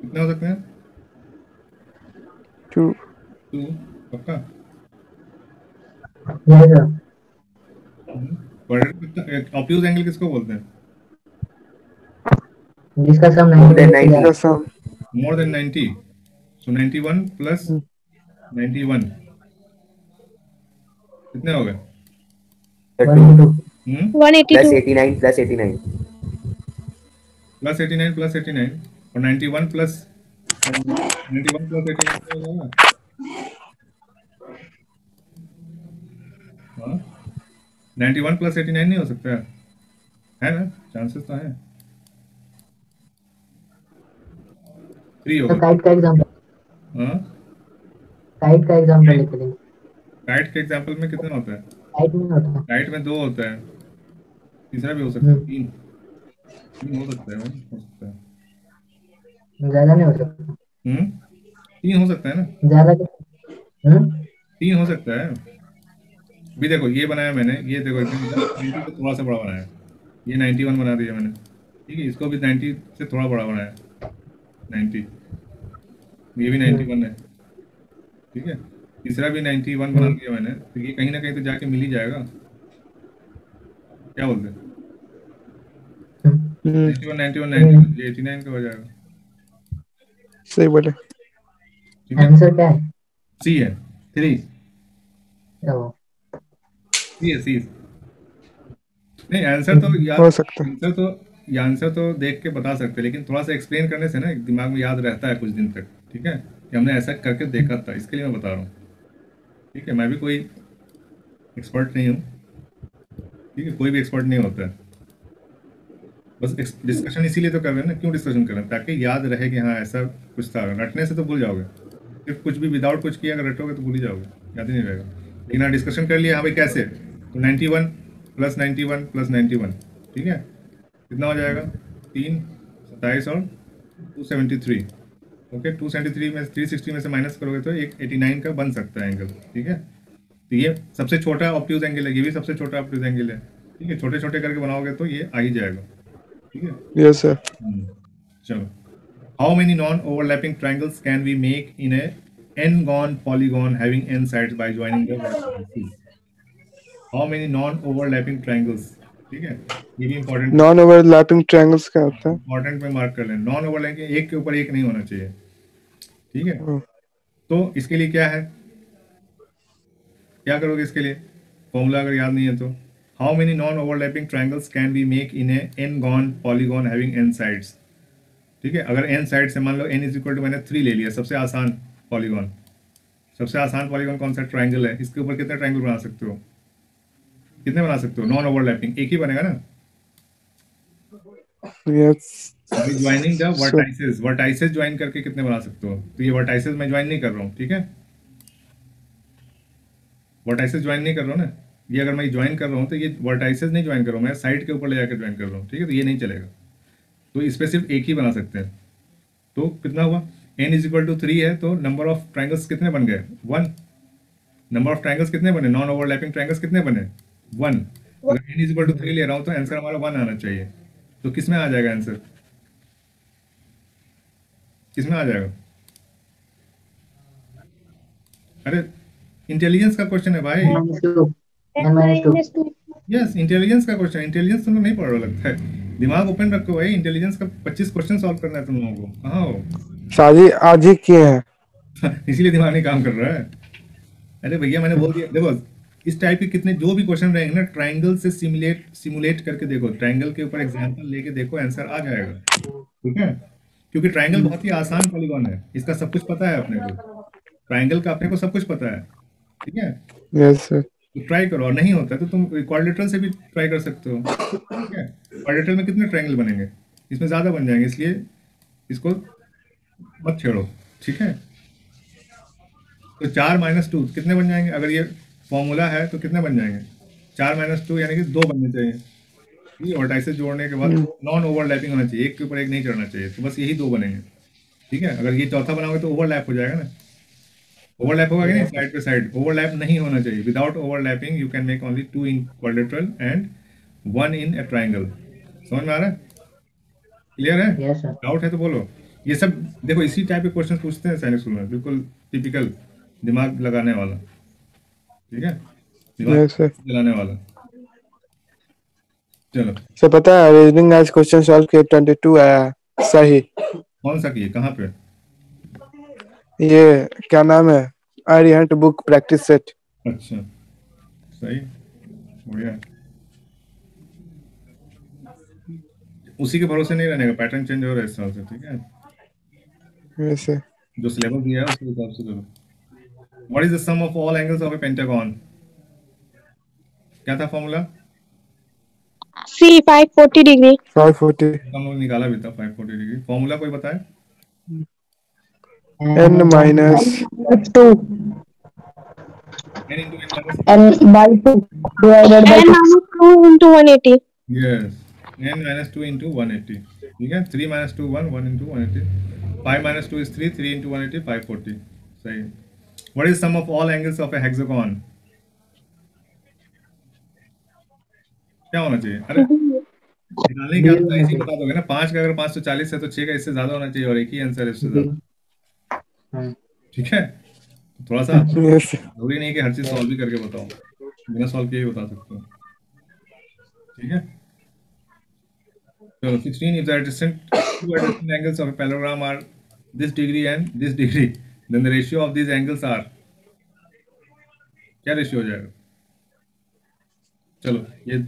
कितने हो सकते हैं? टू। टू पक्का सर ऑप्यूज एंगल किसको बोलते हैं? जिसका सम 90 90. का सम मोर देन 90 सो 91 प्लस 91 कितने हो गए? One two hmm one eighty plus two eighty nine plus eighty nine plus 89 plus 89 और 91 प्लस 91 प्लस 89 हो जाएगा हाँ 91 प्लस 89 नहीं हो सकता है। है ना? चांसेस तो हैं। थ्री होगा काइट का एग्जांपल हाँ? काइट का एग्जांपल लेते राइट के एग्जांपल में कितना होता है? काइट में होता है। में दो होता है। तीसरा भी हो सकता है। हम्म। तीन। तीन हो सकता है हो सकता है। ज़्यादा नहीं हो सकता। हम्म? तीन हो सकता है ना? ज़्यादा हम्म? तीन हो सकता है। भी देखो ये बनाया मैंने ये देखो नाइन्टी से थोड़ा सा बड़ा बनाया ये नाइन्टी वन बना दिया मैंने। ठीक है इसको भी नाइन्टी से थोड़ा बड़ा बनाया नाइन्टी ये भी नाइन्टी वन है। ठीक है तीसरा भी नाइन्टी वन बना दिया मैंने। तो ये कहीं ना कहीं तो जाके मिल ही जाएगा। क्या बोलते हैं? हम्म, हो जाएगा सही बोले। ठीक है? आंसर क्या है। सी है थ्री नहीं आंसर तो याद हो सकता आंसर तो ये आंसर तो देख के बता सकते लेकिन थोड़ा सा एक्सप्लेन करने से ना दिमाग में याद रहता है कुछ दिन तक ठीक है? कि हमने ऐसा करके देखा था इसके लिए मैं बता रहा हूँ। ठीक है मैं भी कोई एक्सपर्ट नहीं हूँ। ठीक है कोई भी एक्सपर्ट नहीं होता है। बस डिस्कशन इसीलिए तो कर रहे हैं ना क्यों डिस्कशन कर रहे हैं? ताकि याद रहे कि हाँ ऐसा कुछ था। रटने से तो भूल जाओगे। सिर्फ़ कुछ भी विदाउट कुछ किया अगर रटोगे तो भूल ही जाओगे। याद ही नहीं रहेगा। लेकिन हाँ डिस्कशन कर लिया हाँ भाई कैसे? तो 91 plus ninety one plus ninety one ठीक है? कितना हो जाएगा? तीन सत्ताईस और two seventy three okay two seventy three में थ्री सिक्सटी में से माइनस करोगे तो एक एटी नाइन का बन सकता है एंगल ठीक है? तो ये सबसे छोटा ऑप्ट्यूज एंगल है ये भी सबसे छोटा ऑप्ट्यूज एंगल है ठीक है? छोटे छोटे करके बनाओगे तो ये आ ही जाएगा ठीक है? Yes sir Hmm. चलो। How many non overlapping triangles can we make in a n gone polygon having n sides by joining the how many non overlapping triangles? ठीक है? ये भी इंपॉर्टेंट नॉन ओवरलैपिंग ट्रायंगल्स क्या होता है? Important में mark कर लें। नॉन ओवरलैपिंग एक के ऊपर एक नहीं होना चाहिए। ठीक है? हम्म। तो इसके लिए क्या है? क्या करोगे इसके लिए? फॉर्मूला अगर याद नहीं है तो। How many non overlapping triangles can be make in a n gon polygon having n sides ठीक है? अगर एन साइड से मान लो एन इज़ इक्वल टू मैंने थ्री ले लिया सबसे आसान पॉलीगॉन सबसे आसान पॉलीगॉन कौन सा? ट्रायंगल है। इसके ऊपर कितने ट्राइंगल बना सकते हो? कितने बना सकते हो? नॉन ओवरलैपिंग एक ही बनेगा ना? Yes joining the vertices vertices join करके कितने बना सकते हो? तो ये वर्टाइसेस मैं ज्वाइन नहीं कर रहा हूँ ठीक है? वर्टाइसेस ज्वाइन नहीं कर रहा हूँ ना? ये अगर मैं ज्वाइन कर रहा हूँ तो ये वर्टाइसेस नहीं ज्वाइन कर रहा हूँ मैं साइड के ऊपर ले जाकर ज्वाइन कर रहा हूँ ठीक है? तो ये नहीं चलेगा। तो इस पे सिर्फ़ एक ही बना सकते हैं। तो कितना हुआ? N is equal to three है तो नंबर ऑफ़ ट्राइंगल्स कितने बन गए? वन नंबर ऑफ़ ट्राइंगल्स कितने बने? नॉन ओवरलैपिंग ट्राइंगल्स कितने बने? वन अगर n is equal to three ले रहा हूँ तो आंसर हमारा वन आना चाहिए। तो किसमें आ जाएगा आंसर किसमें आ जाएगा? अरे इंटेलिजेंस का क्वेश्चन है भाई. यस इंटेलिजेंस का क्वेश्चन इंटेलिजेंस तुम लोग नहीं पढ़ रहा लगता है। दिमाग ओपन रखो भाई। इंटेलिजेंस का 25 क्वेश्चन सॉल्व करना है तुम लोगों को। कहाँ हो? शादी आज ही किए हैं। इसीलिए दिमाग नहीं काम कर रहा है। अरे भैया मैंने बोल दिया। देखो इस टाइप के कितने जो भी क्वेश्चन रहेंगे ना ट्राइंगल से सिमुलेट सिमुलेट करके देखो। ट्राइंगल के ऊपर एग्जांपल लेके देखो आंसर आ जाएगा। ठीक है? क्योंकि ट्राइंगल बहुत ही आसान पॉलीगॉन है। इसका सब कुछ पता है अपने को। ट्राइंगल का अपने को सब कुछ पता है। ठीक है? यस तो ट्राई करो। और नहीं होता तो तुम क्वाड्रेटरल से भी ट्राई कर सकते हो। ठीक है? क्वाड्रेटरल में कितने ट्राइंगल बनेंगे? इसमें ज़्यादा बन जाएँगे इसलिए इसको मत छेड़ो। ठीक है? तो चार माइनस टू कितने बन जाएँगे? अगर ये फॉर्मूला है तो कितने बन जाएँगे? चार माइनस टू यानी कि दो बनने चाहिए। ठीक है वर्टाइसेस जोड़ने के बाद नॉन ओवरलैपिंग होना चाहिए। एक के ऊपर एक नहीं चढ़ना चाहिए। तो बस यही दो बनेंगे। ठीक है? अगर ये चौथा बनाओगे तो ओवरलैप हो जाएगा ना। ओवरलैप होगा कि नहीं? साइड पे साइड ओवरलैप नहीं होना चाहिए। Without overlapping you can make only two in quadrilateral and one in a triangle समझ में आ रहा है? क्लियर है? डाउट Yes, है तो बोलो। ये सब देखो इसी टाइप के क्वेश्चन पूछते हैं सैनिक स्कूल में। बिल्कुल टिपिकल दिमाग लगाने वाला। ठीक है? सर वाला। चलो। सर पता है रीजनिंग आज क्वेश्चन सॉल्व किए 22 आया सही। कौन सा किए? कहाँ पे? ये क्या नाम है? आर्यहंट बुक प्रैक्टिस सेट अच्छा। सही। बढ़िया। उसी के भरोसे नहीं रहने का पैटर्न चेंज हो रहा है इस साल से ठीक है? सर जो सिलेबस दिया है उसके हिसाब से करो। What is the sum of all angles of a pentagon क्या था फॉर्मूला C 540 degree. 540 हम लोग निकाला भी था 540 डिग्री फॉर्मूला कोई बताए n minus Two. n into n minus N by two divided by N minus two into 180. yes n minus 2 into 180 ठीक है 3 minus 2 1 1 into 180 5 minus 2 is 3 3 into 180 540 सही what is sum of all angles of a hexagon? क्या होना चाहिए? अरे निकालने का तो ऐसे बता दोगे ना? पाँच का अगर 540 है तो छह का इससे ज़्यादा होना चाहिए और एक ही आंसर है इससे ज़्यादा। हम्म। ठीक है? तो थोड़ा सा ज़रूरी नहीं कि हर चीज़ सॉल्व भी करके बताओ बिना सॉल्व किए भी बता सकते हो। ठीक है? चलो 16 if the adjacent two adjacent angles of a parallelogram are this degree and this degree. Then the ratio of these angles are, क्या रेशियो हो जाएगा? चलो, ये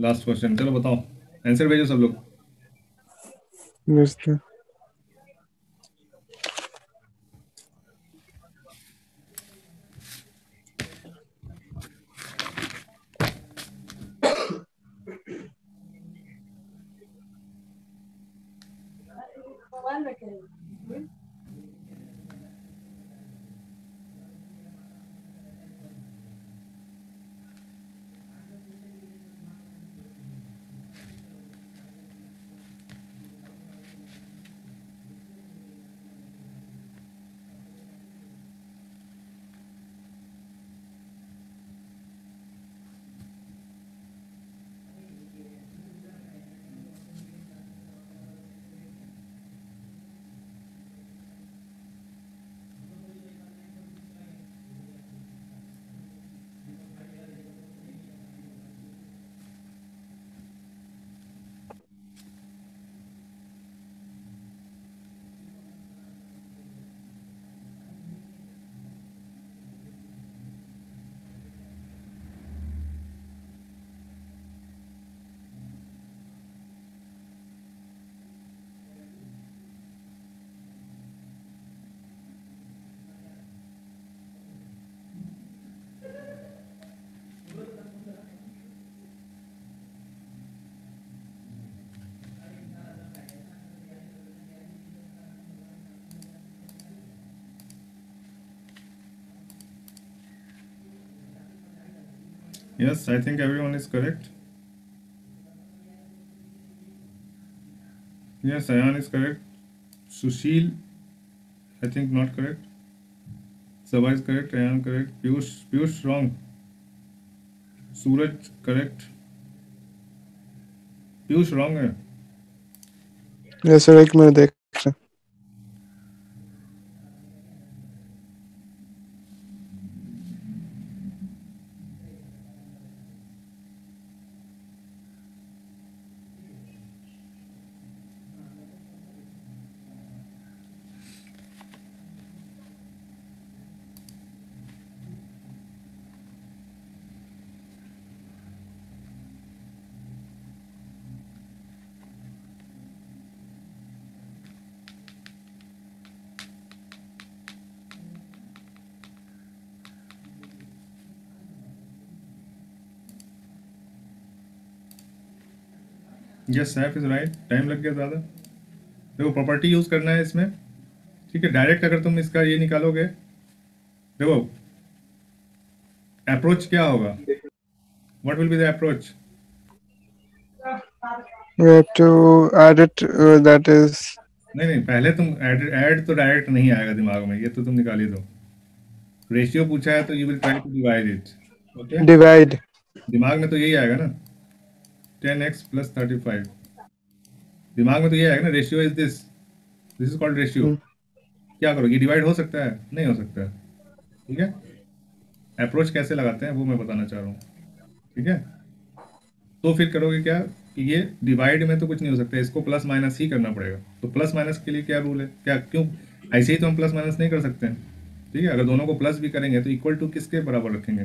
लास्ट क्वेश्चन चलो बताओ। आंसर भेजो सब लोग। Yes, I think everyone is correct. Yes, Ayan is correct. Sushil, I think not correct. Sabha is correct. Ayan correct. Piyush, Piyush wrong. Suraj correct. Piyush wrong है यस सर एक minute देख रहा हूँ। Yes Saif is right time लग गया ज़्यादा। देखो property use करना है इसमें। ठीक है डायरेक्ट अगर तुम इसका ये निकालोगे देखो अप्रोच क्या होगा? What will be the approach We have to add it. Uh, that is नहीं नहीं पहले तुम ऐड ऐड तो डायरेक्ट नहीं आएगा दिमाग में ये तो तुम निकाल ही दो। रेशियो पूछा है तो you will try to divide it okay divide. दिमाग में तो यही आएगा ना। Ten x plus thirty five दिमाग में तो ये आएगा ना ratio is this this is called ratio क्या करो ये डिवाइड हो सकता है? नहीं हो सकता। है ठीक है? अप्रोच कैसे लगाते हैं वो मैं बताना चाह रहा हूँ। ठीक है? तो फिर करोगे क्या? कि ये डिवाइड में तो कुछ नहीं हो सकता। इसको प्लस माइनस ही करना पड़ेगा। तो प्लस माइनस के लिए क्या रूल है? क्या क्यों? ऐसे ही तो हम प्लस माइनस नहीं कर सकते। हैं ठीक है? अगर दोनों को प्लस भी करेंगे तो इक्वल टू किसके बराबर रखेंगे?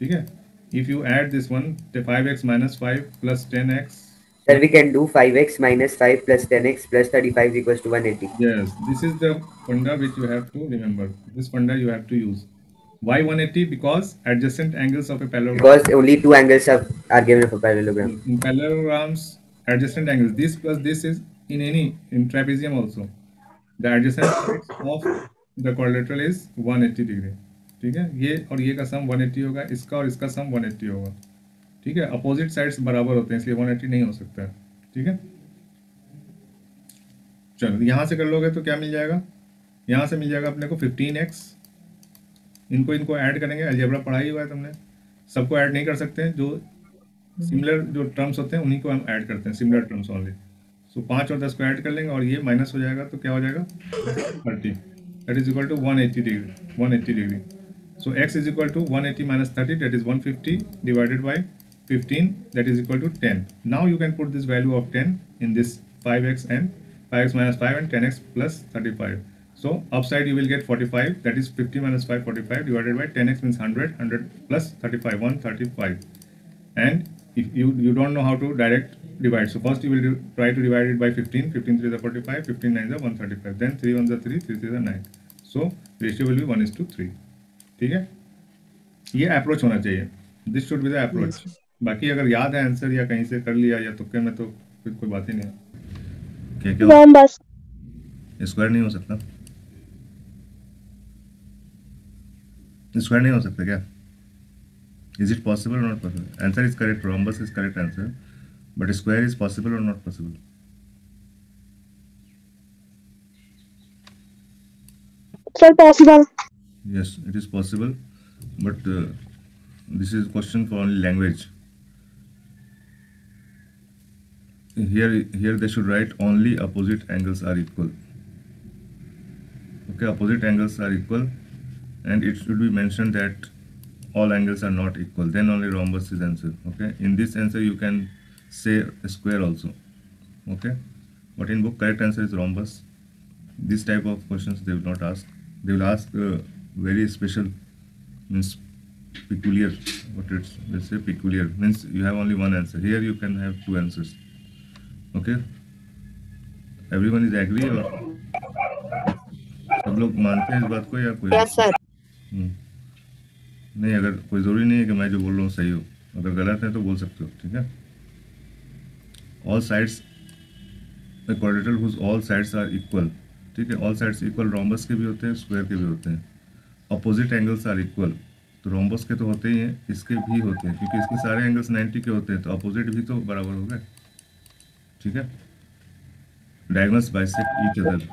ठीक है? if you add this one, the 5x minus 5 plus 10x. Then we can do 5x minus 5 plus 10x plus 35 equals to 180. Yes, this is the funda which you have to remember. This funda you have to use. Why 180? Because adjacent angles of a parallelogram. Because only two angles are, are given of a parallelogram. In parallelograms, adjacent angles. This plus this is in any, in trapezium also. The adjacent of the quadrilateral is 180 degree. ठीक है? ये और ये का sum 180 होगा, इसका और इसका सम 180 होगा। ठीक है? अपोजिट साइड्स बराबर होते हैं, इसलिए 180 नहीं हो सकता है। ठीक है? चलो, यहाँ से कर लोगे तो क्या मिल जाएगा? यहाँ से मिल जाएगा अपने को 15x इनको इनको ऐड करेंगे। अलजेब्रा पढ़ा ही हुआ है तुमने। सबको ऐड नहीं कर सकते, जो सिमिलर जो टर्म्स होते हैं, उन्हीं को हम ऐड करते हैं सिमिलर टर्म्स ओनली सो पाँच और दस को ऐड कर लेंगे और ये माइनस हो जाएगा तो क्या हो जाएगा? Thirty that is equal to one eighty degree one eighty degree So x is equal to 180 minus 30 that is 150 divided by 15 that is equal to 10. Now you can put this value of 10 in this 5x and 5x minus 5 and 10x plus 35. So upside you will get 45 that is 50 minus 5 45 divided by 10x means 100 100 plus 35 135 and if you you don't know how to direct divide. So first you will do, try to divide it by 15 15 3 is 45 15 9 is 135 then 3 1 is 3 3 3 is 9 so ratio will be 1 is to 3 ठीक है? ये approach होना चाहिए। This should be the approach बाकी अगर याद है answer या कहीं से कर लिया या तुक्के में तो फिर कोई बात ही नहीं है। क्या Rhombus. स्क्वायर नहीं हो सकता। स्क्वायर नहीं हो सकता क्या? इज़ इट पॉसिबल और not possible answer is correct rhombus is correct answer but square is possible और not possible Sir, possible. Yes it is possible but uh, this is question for only language. Here here they should write only opposite angles are equal. Okay opposite angles are equal and it should be mentioned that all angles are not equal. Then only rhombus is answer okay? In this answer you can say square also okay? But in book correct answer is rhombus this type of questions they will not ask. They will ask uh, very special means peculiar what it's they say peculiar means you have only one answer here you can have two answers okay everyone is agree or सब लोग मानते हैं इस बात को या कोई Yes, sir. हम्म। नहीं अगर कोई ज़रूरी नहीं है कि मैं जो बोल रहा हूँ सही हो अगर गलत है तो बोल सकते हो ठीक है all sides quadrilateral whose all sides are equal ठीक है ऑल साइड्स इक्वल रोम्बस के भी होते हैं स्क्वायर के भी होते हैं अपोजिट एंगल्स आर इक्वल तो रोम्बस के तो होते ही हैं इसके भी होते हैं क्योंकि इसके सारे एंगल्स 90 के होते हैं तो अपोजिट भी तो बराबर हो गए ठीक है? Diagonals bisect each other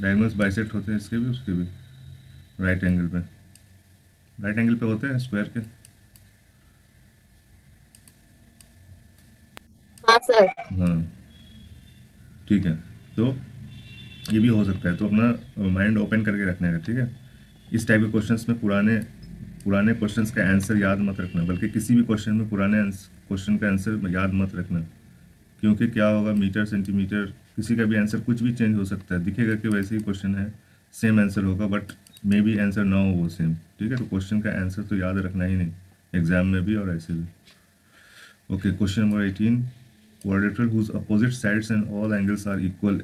diagonals bisect होते हैं इसके भी उसके भी। राइट एंगल पे। राइट एंगल पे होते हैं स्क्वायर के। हाँ हाँ। ठीक है। तो ये भी हो सकता है। तो अपना माइंड ओपन करके रखने का ठीक है? इस टाइप के क्वेश्चंस में पुराने पुराने क्वेश्चंस का आंसर याद मत रखना बल्कि किसी भी क्वेश्चन में पुराने क्वेश्चन का आंसर याद मत रखना क्योंकि क्या होगा मीटर सेंटीमीटर किसी का भी आंसर कुछ भी चेंज हो सकता है दिखेगा कि वैसे ही क्वेश्चन है सेम आंसर होगा बट मे बी आंसर ना हो वो सेम ठीक है तो क्वेश्चन का आंसर तो याद रखना ही नहीं एग्ज़ाम में भी और ऐसे भी Okay, question number 18. Quadrilateral whose opposite sides and all angles are equal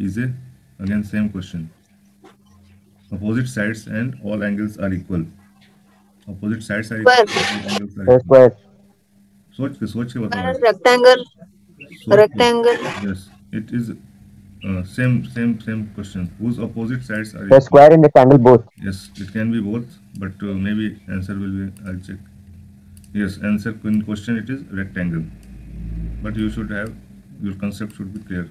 is a again same question. Opposite sides and all angles are equal. Opposite sides are equal. all angles are equal. square. सोच के सोच के बताओ rectangle. Yes, it is uh, same same same question. Whose opposite sides are The equal? square and rectangle both. Yes, it can be both, but uh, maybe answer will be. I'll check. Yes, answer in question it is rectangle, but you should have your concept should be clear.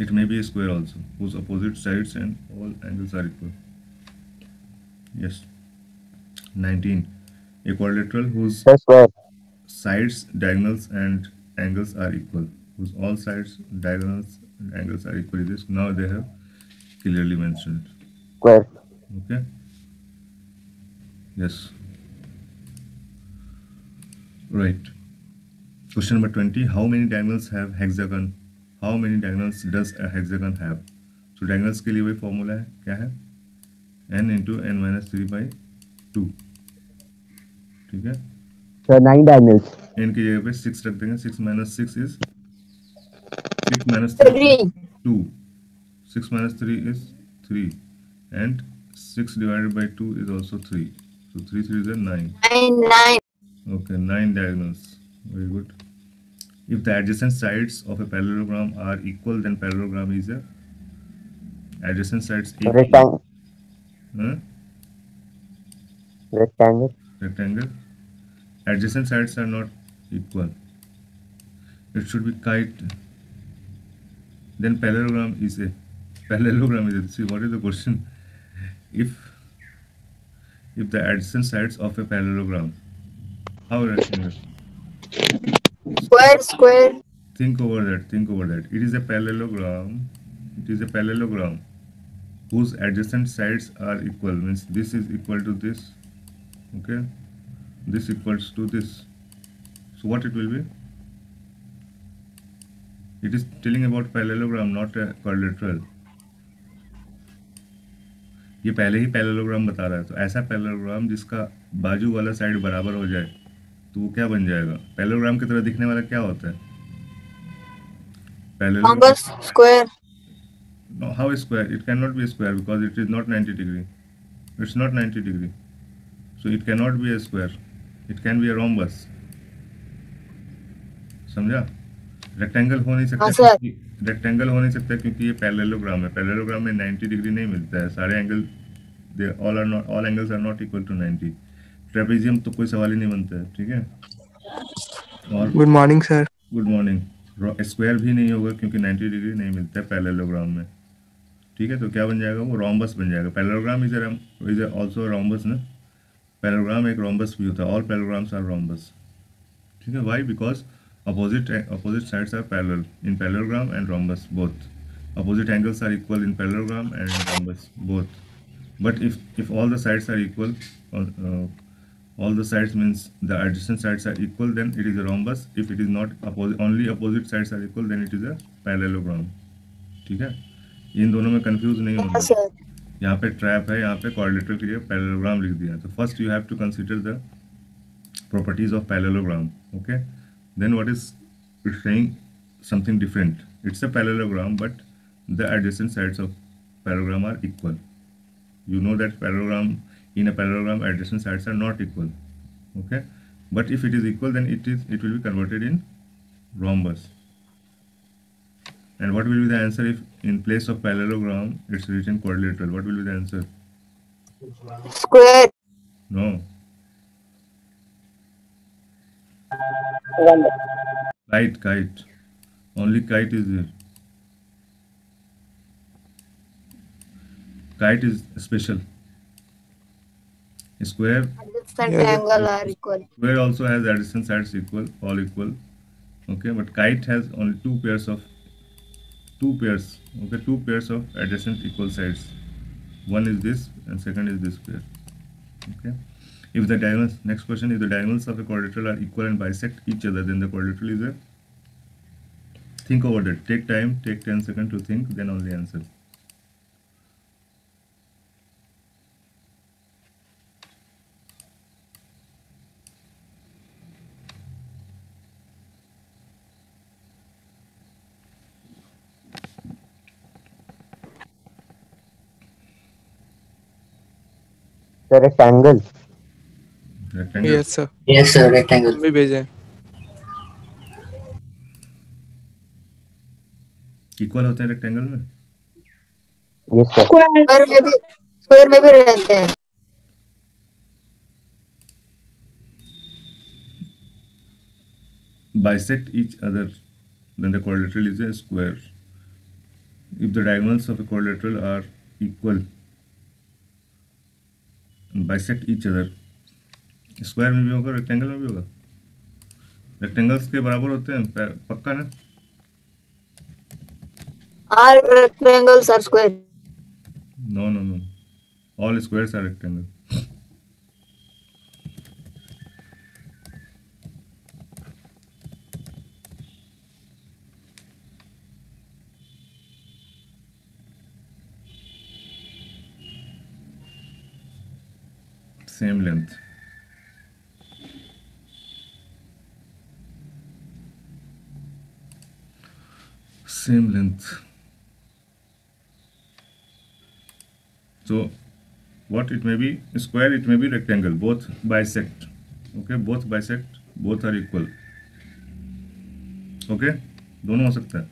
It may be a square also, whose opposite sides and all angles are equal. Yes. 19. A quadrilateral whose square. sides, diagonals, and angles are equal. Whose all sides, diagonals, and angles are equal. This now they have clearly mentioned. Square. Okay. Yes. Right. Question number 20. How many diagonals have hexagon? How many diagonals does a hexagon have? So diagonals के लिए वही formula है क्या है n into n minus three by two ठीक है So nine diagonals. n की जगह पे सिक्स रख देंगे six minus six is six minus three Three. Two six minus three is three and six divided by two is also three so three three is nine Nine, nine. Okay, nine diagonals. Very good. If the adjacent sides of a parallelogram are equal, then parallelogram is a adjacent sides equal. Rectangle. Huh? Rectangle. Rectangle. Adjacent sides are not equal. It should be kite. Then parallelogram is a parallelogram is a. See what is the question? If if the adjacent sides of a parallelogram, how rectangle? Square, square. think over that think over that it is a parallelogram it is a parallelogram whose adjacent sides are equal means this is equal to this okay this equals to this so what it will be it is telling about parallelogram not a quadrilateral ये पहले ही parallelogram बता रहा है तो ऐसा parallelogram जिसका बाजू वाला साइड बराबर हो जाए तो वो क्या बन जाएगा पैरेललोग्राम की तरह दिखने वाला क्या होता है parallelogram square. No, how square? It cannot be square because it is not 90 degree. It's not 90 degree. So it cannot be a square. It can be a rhombus. समझा? रेक्टेंगल हो नहीं हाँ, सकता sir. रेक्टेंगल हो नहीं सकता क्योंकि ये पैरेललोग्राम है. पैरेललोग्राम में 90 डिग्री नहीं मिलता है. सारे angle they all are not all angles are not equal to 90 trapezium तो कोई सवाल ही नहीं बनता है ठीक है? और good morning sir good morning square भी नहीं होगा क्योंकि 90 डिग्री नहीं मिलता है पैरेललोग्राम में. ठीक है तो क्या बन जाएगा? वो रोम्बस बन जाएगा। Parallelogram is is also rhombus ना? पैलोग्राम एक रोम्बस भी होता है। ऑल पैलोग्राम्स आर रोम्बस ठीक है? Why because opposite opposite sides are parallel in parallelogram and rhombus both opposite angles are equal in parallelogram and rhombus both but if if all the sides are equal all the sides means the adjacent sides are equal then it is a rhombus if it is not opposite only opposite sides are equal then it is a parallelogram ठीक है? इन दोनों में confuse नहीं होना। अच्छा। यहाँ पे trap है यहाँ पे कॉर्डिनेटर के लिए पैलोग्राम लिख दिया। तो first you have to consider the properties of parallelogram okay then what is it something different it's a parallelogram but the adjacent sides of parallelogram are equal you know that parallelogram in a parallelogram adjacent sides are not equal okay but if it is equal then it is it will be converted in rhombus and what will be the answer if in place of parallelogram it's written quadrilateral what will be the answer Square. no Kite, kite. Only kite is there. Kite is special. Square, Adjacent Yeah, angle are equal. square also has adjacent sides equal, all equal. okay but kite has only two pairs of two pairs okay two pairs of adjacent equal sides. One is this and second is this pair okay. If the diagonals next question if the diagonals of a quadrilateral are equal and bisect each other then the quadrilateral is a think over that. Take time take 10 seconds to think then only answer sir rectangle rectangle yes sir Yes, sir, rectangle. भी भेजे equal होते हैं rectangle में yes sir square में भी square में भी रहते हैं bisect each other then the quadrilateral is a square if the diagonals of a quadrilateral are equal and each other square में भी होगा रेक्टेंगल में भी होगा। रेक्टेंगल्स के बराबर होते हैं पक्का ना? All rectangles are square. No no no all squares are rectangle same length same length so what it may be square it may be rectangle both bisect okay both bisect both are equal okay दोनों हो सकता है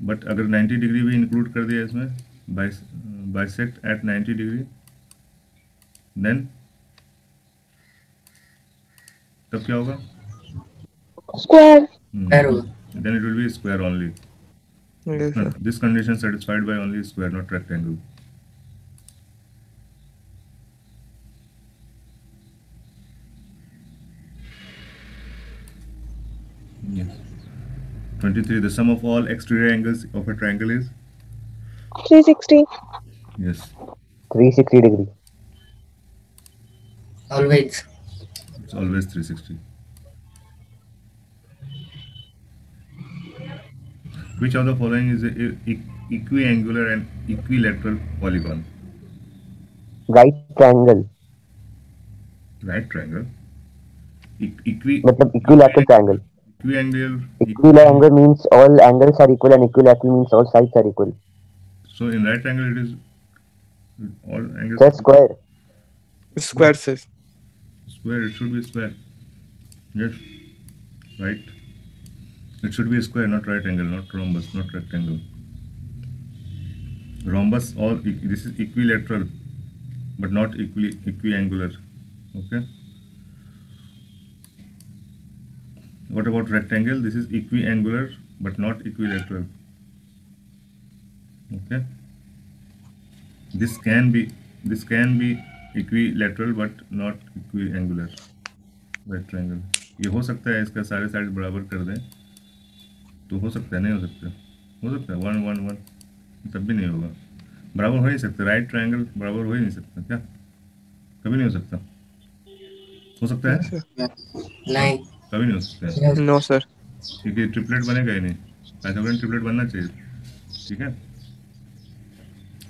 but अगर 90 degree भी include कर दिया इसमें bisect eight 90 degree then तब क्या होगा Square. Square होगा. then it will be square only yes No, this condition satisfied by only square not rectangle yes 23 the sum of all exterior angles of a triangle is 360. yes 360 degree Always. it's always 360 which of the following is a e- equiangular and equilateral polygon right triangle right triangle e- equi मतलब equilateral triangle equiangle इक्विलैंगल means all angles are equal and equilateral means all sides are equal so in right triangle it is all angles square square से square it should be square. Yes? Right? It should be square not right angle not rhombus not rectangle. Rhombus e- this is equilateral but not equi equiangular okay? What about rectangle? This is equiangular but not equilateral okay? This can be this can be equilateral but not equiangular. Right triangle. ये हो सकता है इसका सारे side बराबर कर दें। तो हो सकता है नहीं हो सकता। हो सकता है। वन वन वन तब भी नहीं होगा। बराबर हो ही सकता। राइट ट्रायंगल बराबर हो ही नहीं सकता। क्या? कभी नहीं हो सकता। हो सकता है? नहीं कभी नहीं हो सकता है। नो सर क्योंकि ट्रिपलेट बनेगा ही नहीं। ट्रिपलेट बनना चाहिए। ठीक है?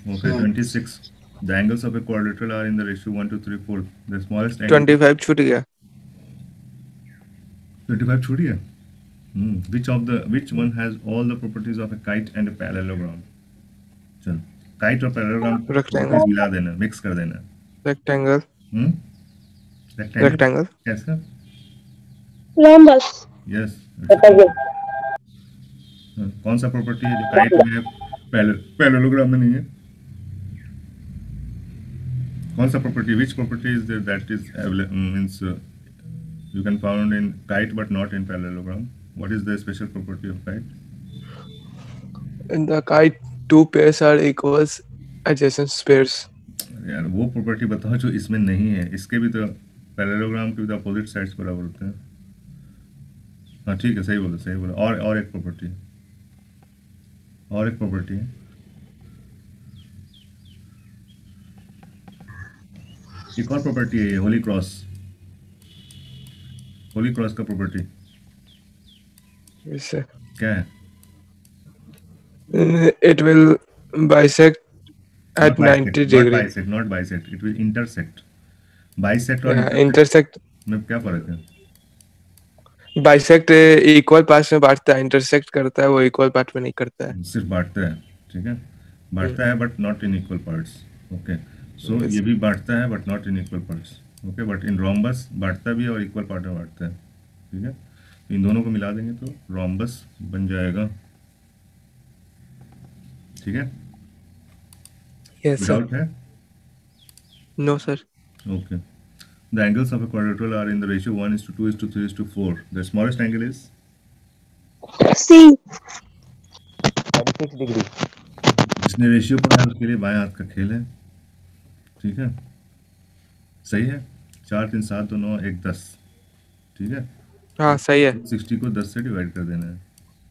Okay 26 the angles of a quadrilateral are in the ratio 1 to 3 4 the smallest angle 25 छूट गया 25 छूट गया hmm. which of the which one has all the properties of a kite and a parallelogram चल kite और parallelogram Rectangle. मिला देना mix कर देना रेक्टेंगल hmm? rectangle रेक्टेंगल कैसा Rhombus. यस कौन सा प्रॉपर्टी है जो काइट में है पैरेललोग्राम में नहीं है कौन सा property which property is that is means you can found in kite but not in parallelogram what is the special property of kite in the two pairs are equals adjacent spares यार वो property बताओ जो इसमें नहीं है। इसके भी तो पैरेललोग्राम के भी तो अपोजिट साइड्स बराबर होते हैं। हाँ ठीक है सही बोलो सही बोलो। और और एक प्रॉपर्टी और एक प्रॉपर्टी है एक और प्रॉपर्टी है ये होली क्रॉस होली क्रॉस का प्रॉपर्टी क्या है Uh, It will bisect at Not 90 bisect, degree. Not bisect, not bisect. It will intersect. Bisect और Yeah, intersect? intersect. में क्या फ़र्क है bisect इक्वल पार्ट्स में बांटता है इंटरसेक्ट करता है वो इक्वल पार्ट में नहीं करता है सिर्फ़ बांटता है ठीक है बांटता है but not in equal parts okay so ये भी बांटता है but not in equal parts okay but in rhombus बांटता भी है और इक्वल पार्ट में बांटता है। ठीक है? तो इन दोनों को मिला देंगे तो रोम्बस बन जाएगा। ठीक है? यस सर डाउट है? No sir Okay. The angles of a quadrilateral are in the ratio 1 is to 2 is to 3 is to 4. The smallest angle is? C. 36 degree. जिसने रेशियो पढ़ा उसके लिए बाएँ हाथ का खेल है। ठीक है? सही है? चार तीन सात दो नौ एक दस। ठीक है? हाँ सही है। सिक्सटी को दस से डिवाइड कर देना है।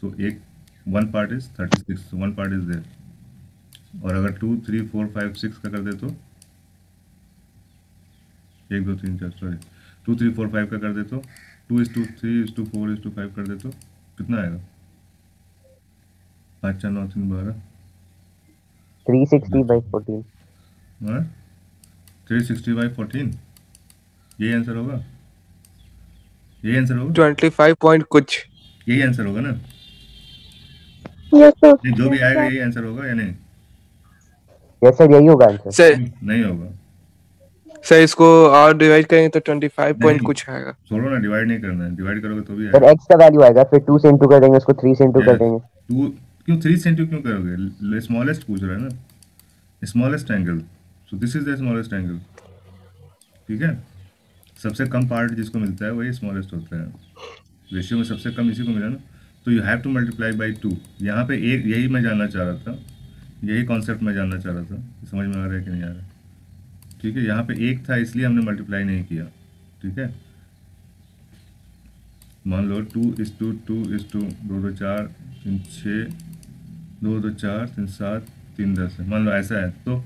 तो एक one part is thirty six one part is there और अगर two three four five six का कर दे तो? एक दो तीन चार sorry. Two three four five का कर दे तो? Two is two three is two four is two five कर दे तो? कितना आएगा? पाँच चार नौ तीन बारह। 360 by 14. Three sixty by fourteen यही आंसर होगा। यही आंसर होगा। ट्वेंटी फाइव पॉइंट कुछ। यही आंसर होगा ना? Yes. नहीं जो भी आएगा यही आंसर होगा या नहीं? Yes, sir, यही होगा आंसर सर नहीं होगा। सर इसको और डिवाइड करेंगे तो ट्वेंटी फाइव पॉइंट कुछ आएगा। छोड़ो ना डिवाइड नहीं करना है। डिवाइड करोगे तो भी आएगा। सर x का वैल्यू आएगा फिर 2 से इंटू कर देंगे उसको 3 से इंटू कर देंगे। टू क्यों थ्री सेंटी क्यों करोगे? स्मॉलेस्ट पूछ रहा है ना। Smallest angle so this is the smallest angle ठीक है? सबसे कम पार्ट जिसको मिलता है, वही स्मॉलेस्ट होता है। रेशियो में सबसे कम इसी को मिला ना? तो you have to multiply by two यहाँ पे एक, यही मैं जानना चाह रहा था। यही कॉन्सेप्ट मैं जानना चाह रहा था। समझ में आ रहा है कि नहीं आ रहा ठीक है, यहाँ पे एक था, इसलिए हमने मल्टीप्लाई नहीं किया। ठीक है? मान लो two is two two is two दो दो चार, तीन छः दो दो चार, तीन सात, तीन दस। मान लो ऐसा है। तो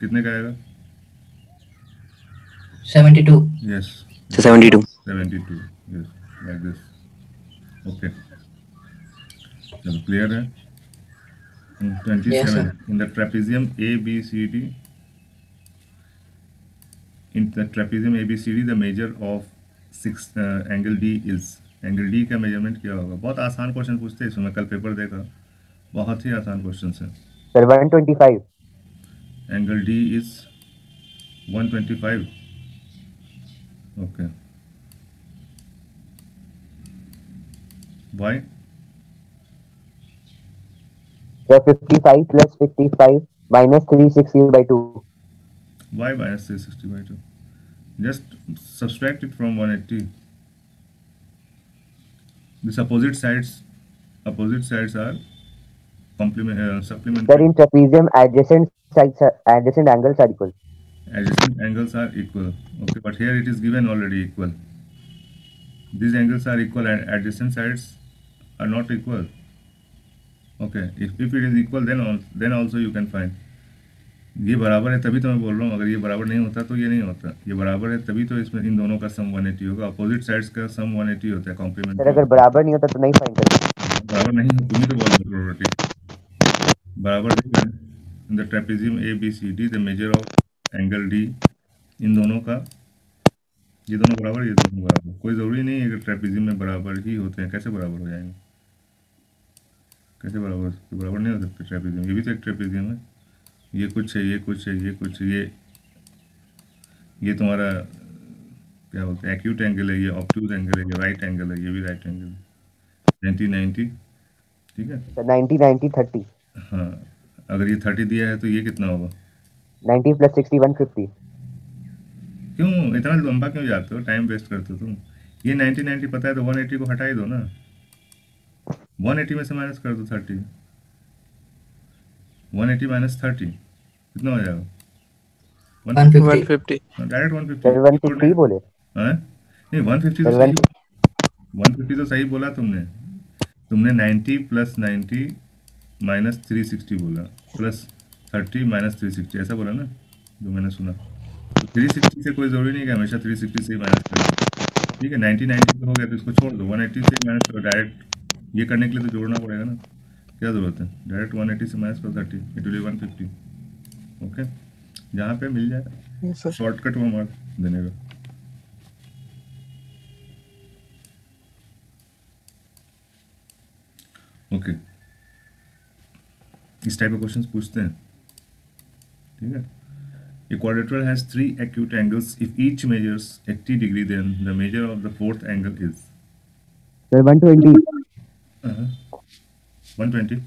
कितने का आएगा? 72. Yes So 72. Seventy two yes like this okay चलो क्लियर है? Twenty seven in the trapezium A B C D in the trapezium A B C D the measure of six angle D is angle D का measurement क्या होगा? बहुत आसान question पूछते हैं इसमें कल पेपर देखा। बहुत ही आसान क्वेश्चन है। Sir 125 angle D is 125 okay. Why? So 55 plus 55 minus 360 by 2 why minus 360 by 2 just subtract it from 180 The opposite sides opposite sides are complement uh, sir supplementary in trapezium adjacent sides adjacent angles are equal adjacent angles are equal okay but here it is given already equal these angles are equal and adjacent sides are not equal okay if, if it is equal then al- then also you can find ये बराबर है तभी तो मैं बोल रहा हूँ अगर ये बराबर नहीं होता तो ये नहीं होता ये बराबर है तभी तो इसमें इन दोनों का सम 180 होगा अपोजिट साइड्स का सम 180 होता है कॉम्प्लीमेंट अगर बराबर नहीं होता तो नहीं फाइंड कर बराबर नहीं हो तुम तो बोल रहे हो बराबर in the trapezium A B C D the measure of angle D इन दोनों का, ये दोनों बराबर, ये दोनों बराबर। कोई ज़रूरी नहीं है कि ट्रेपेजियम में बराबर ही होते हैं। कैसे बराबर हो जाएँगे? कैसे बराबर हो बराबर नहीं हो सकते ट्रेपेजियम ये भी तो एक ट्रेपेजियम है। ये कुछ है, ये कुछ है, ये कुछ ये ये तुम्हारा, क्या बोलते हैं एक्यूट एंगल है, ये ऑप्टूज एंगल है, ये राइट एंगल है, ये भी राइट एंगल है। नाइन्टी नाइन्टी ठीक है? 90 90 30 हाँ अगर ये थर्टी दिया है तो ये कितना होगा? 90 प्लस 60 150 क्यों? इतना लंबा क्यों जाते हो? टाइम वेस्ट करते हो तुम। ये नाइन्टी नाइन्टी पता है तो वन एटी को हटा ही दो ना। वन एटी में से माइनस कर दो thirty one eighty minus thirty कितना हो जाएगा? डायरेक्ट वन फिफ्टी बोले। हाँ? नहीं वन फिफ्टी तो सही 150 तो सही बोला तुमने। तुमने 90 प्लस 90 माइनस 360 बोला। प्लस 30 माइनस 360 ऐसा बोला ना जो मैंने सुना। तो 360 से कोई ज़रूरी नहीं कि हमेशा 360 से ही माइनस करें। ठीक है 90 90 पे हो गया तो इसको छोड़ दो। 180 से माइनस करो डायरेक्ट ये करने के लिए तो जोड़ना पड़ेगा ना। क्या ज़रूरत है? डायरेक्ट 180 से माइनस करो 30 इट विल 150 ओके जहाँ पे मिल जाए शॉर्टकट में मार देने का। ओके किस टाइप के क्वेश्चन पूछते हैं? ठीक है? A quadrilateral has three acute angles if each measures 80 degree then the measure of the fourth angle is sir 120 120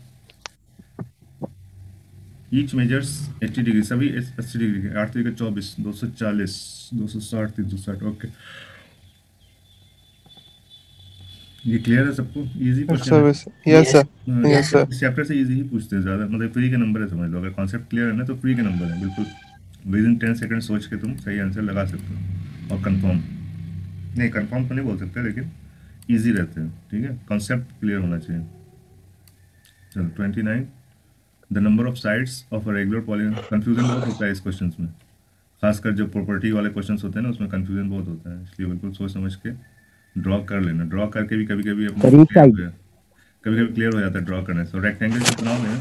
each measures 80 degree सभी 80 डिग्री के 8 डिग्री का 24 240 260 360 ओके. ये क्लियर है सबको? Easy sir. Yes, yes, sir. Yes, chapter से easy ही पूछते हैं ज़्यादा। मतलब फ्री के नंबर है समझ लो। अगर कॉन्सेप्ट क्लियर है ना तो फ्री के नंबर है बिल्कुल। विद इन टेन सेकेंड सोच के तुम सही आंसर लगा सकते हो और कंफर्म नहीं कंफर्म तो नहीं बोल सकते लेकिन इजी रहते हैं ठीक है? कॉन्सेप्ट क्लियर होना चाहिए। चलो twenty nine the number of sides of a regular polygon confusion बहुत होता है इस क्वेश्चन में। खासकर जो प्रॉपर्टी वाले क्वेश्चन होते हैं ना उसमें कंफ्यूजन बहुत होता है। इसलिए बिल्कुल सोच समझ के ड्रॉ कर लेना। ड्रॉ करके भी कभी कभी कभी कभी क्लियर हो जाता है। ड्रॉ करने से। रेक्टेंगल जो बनाओगे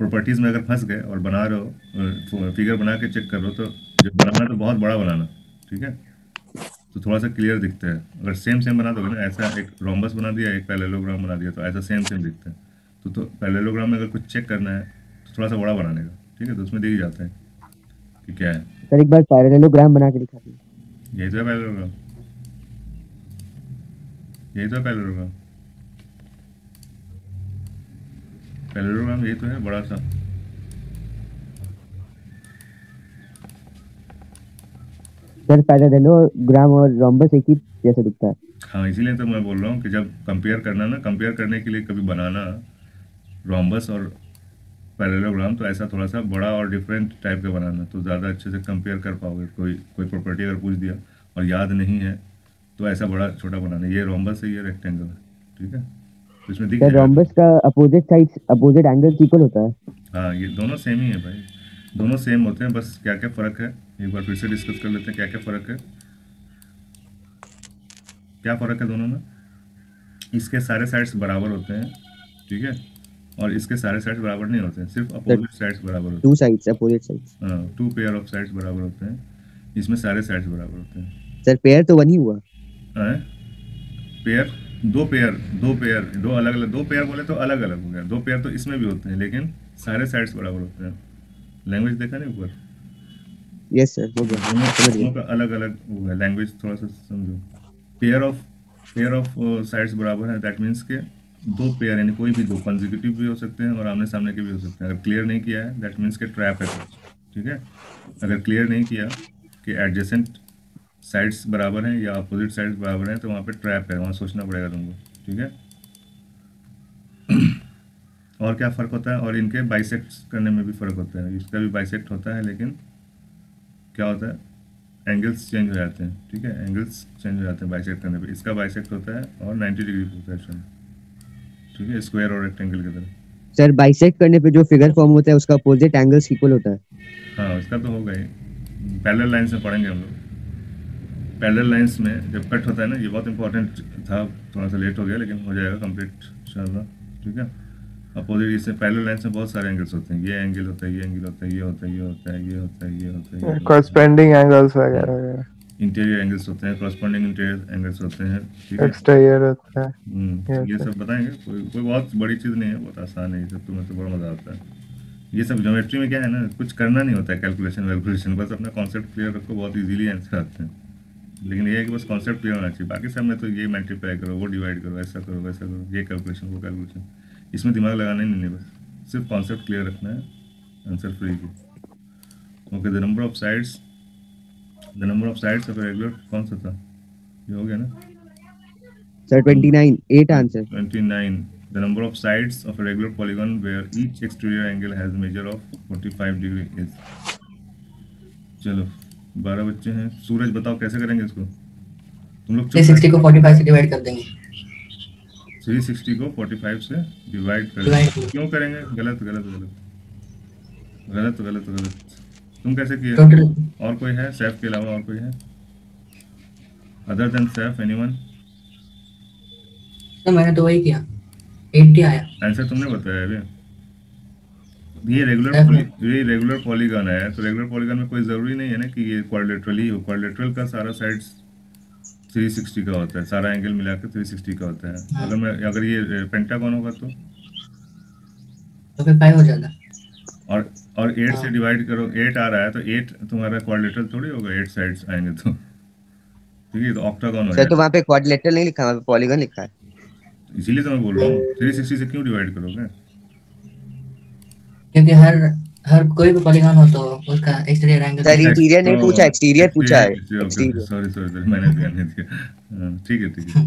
प्रॉपर्टीज़ में अगर फंस गए और बना रहे हो फिगर बना के चेक कर रहे हो तो जब बनाना तो बहुत बड़ा बनाना ठीक है? तो थोड़ा सा क्लियर दिखता है। अगर सेम सेम बना दोगे ना ऐसा एक रोम्बस बना दिया एक पैरेललोग्राम बना दिया तो ऐसा सेम सेम दिखता है। तो तो पैरेललोग्राम में अगर कुछ चेक करना है तो थोड़ा सा बड़ा बनाने का ठीक है? तो उसमें दिख ही जाता है कि क्या है। सर एक बार पैरेललोग्राम बना के दिखा दीजिए। यही तो है पैरेललोग्राम यही तो है पैरेललोग्राम पैरेललोग्राम यही तो है बड़ा सा। सर पैरेललोग्राम और रोम्बस एक ही जैसा दिखता है। हाँ इसीलिए तो मैं बोल रहा हूँ कि जब कंपेयर करना ना कंपेयर करने के लिए कभी बनाना रोम्बस और पैरेललोग्राम तो ऐसा थोड़ा सा बड़ा और डिफरेंट टाइप का बनाना तो ज़्यादा अच्छे से कंपेयर कर पाओगे। कोई कोई प्रॉपर्टी अगर पूछ दिया और याद नहीं है तो ऐसा बड़ा छोटा बनाना ये रोम्बस है ये रेक्टेंगल है ठीक है? तो इसमें दिख रोम्बस का opposite side opposite angle equal होता है। हाँ ये दोनों सेम ही है भाई। दोनों सेम होते हैं बस क्या क्या फ़र्क है? एक बार फिर से डिस्कस कर लेते हैं क्या क्या फ़र्क है? क्या फ़र्क है दोनों में? इसके सारे साइड्स बराबर होते हैं ठीक है? और इसके सारे साइड्स बराबर नहीं होते हैं सिर्फ़ अपोजिट साइड्स बराबर होते हैं। टू साइड्स अपोजिट साइड्स हैं टू पेयर ऑफ़ साइड्स बराबर होते हैं इसमें सारे साइड्स बराबर होते हैं। सर पेयर तो वन ही हुआ? पेयर दो पेयर दो पेयर दो अलग अलग दो पेयर बोले तो अलग अलग हो गया। दो पेयर तो इसमें भी होते हैं लेकिन सारे साइड्स बराबर होते हैं। लैंग्वेज देखा नहीं ऊपर? यस सर गया दोनों का अलग अलग वो है लैंग्वेज थोड़ा सा समझो। Pair of pair of sides बराबर है दैट मीन्स के दो पेयर यानी कोई भी दो कंजिक्यूटिव भी हो सकते हैं और आमने सामने के भी हो सकते हैं। अगर क्लियर नहीं किया है दैट मीन्स के ट्रैप है ठीक है? अगर क्लियर नहीं किया कि एडजेसेंट साइड्स बराबर हैं या अपोजिट साइड्स बराबर हैं तो वहाँ पे ट्रैप है वहाँ सोचना पड़ेगा तुमको ठीक है? और क्या फ़र्क होता है? और इनके बाइसेक्ट करने में भी फ़र्क होता है। इसका भी बाइसेक्ट होता है लेकिन क्या होता है? एंगल्स चेंज हो जाते हैं ठीक है? एंगल्स चेंज हो जाते हैं बाइसेक्ट करने पर इसका बाइसेक्ट होता है और 90 डिग्री होता है ठीक है? स्क्वायर और रेक्टेंगल की तरह। सर बाइसेक्ट करने पे जो फिगर फॉर्म होता है उसका अपोजिट एंगल्स इक्वल होता है। हाँ उसका तो होगा ही। पैरेलल लाइन्स में पढ़ेंगे हम लोग। पैरेलल लाइन्स में जब कट होता है ना ये बहुत इंपॉर्टेंट था थोड़ा सा लेट हो गया लेकिन हो जाएगा कंप्लीट इंशाल्लाह ठीक है? अपोजिट इससे पैरेलल लाइन्स में बहुत सारे एंगल्स होते हैं। ये एंगल होता है ये एंगल होता है ये होता है ये होता है ये होता है ये होता है corresponding angles वगैरह इंटीरियर एंगल्स होते हैं करस्पॉन्डिंग इंटीरियर एंगल्स होते हैं एक्सटीरियर होता है। हम्म, ये सब बताएँगे। कोई कोई बहुत बड़ी चीज़ नहीं है बहुत आसान है ये सब तुम्हें तो बड़ा मज़ा आता है। ये सब ज्योमेट्री में क्या है ना कुछ करना नहीं होता है कैलकुलेशन वैल्कुलेशन बस अपना कॉन्सेप्ट क्लियर रखो बहुत इजीली आंसर आते हैं। लेकिन ये है कि बस कॉन्सेप्ट क्लियर होना चाहिए। बाकी सब में तो ये मल्टीप्लाई करो वो डिवाइड करो ऐसा करो वैसा करो ये कैलकुलेशन वो कैलकुलेशन इसमें दिमाग लगाना ही नहीं है बस। सिर्फ़ कॉन्सेप्ट क्लियर रखना है आंसर फ्री की। Okay the number of sides the number of sides of regular कौन सा था? ये हो गया ना? Sir 29 eight answer 29 the number of sides of a regular polygon where each exterior angle has measure of 45 degree is चलो। बारह बच्चे हैं। सूरज बताओ कैसे करेंगे इसको? तुम लोग थ्री सिक्सटी को फोर्टी फाइव से डिवाइड कर देंगे। थ्री सिक्सटी को फोर्टी फाइव से डिवाइड कर क्यों करेंगे? गलत गलत गलत। गलत गलत गलत। तुम कैसे किए? और कोई है? सैफ के अलावा और कोई है? अदर देन सैफ एनीवन तो मैंने तो वही किया। एट्टी आया। आंसर तुमने बताया अभी। ये रेगुलर ये रेगुलर पॉलीगन है तो रेगुलर पॉलीगन में कोई ज़रूरी नहीं है ना कि ये क्वाड्रेट्रल ही। हो क्वाड्रेट्रल का सारा साइड्स 360 का होता है सारा एंगल मिला के 360 का होता है। अगर मैं अगर ये पेंटागन होगा तो? तो फिर फाइव हो जाता और और 8 से डिवाइड करो 8 आ रहा है तो 8 तुम्हारा क्वाड्रेट्रल थोड़ी होगा 8 साइड्स आएँगे तो। ठीक है तो ऑक्टागन हो तो जाएगा। वहाँ पे क्वाड्रिलेटरल नहीं लिखा वहाँ पे पॉलीगन लिखा है। इसीलिए तो मैं बोल रहा हूँ 360 से क्यों डिवाइड करोगे? क्योंकि हर हर कोई भी पॉलीगॉन हो तो उसका एक्सटीरियर एंगल सर इंटीरियर नहीं पूछा एक्सटीरियर पूछा है। सॉरी सॉरी सॉरी मैंने ध्यान नहीं दिया। हाँ, ठीक है ठीक है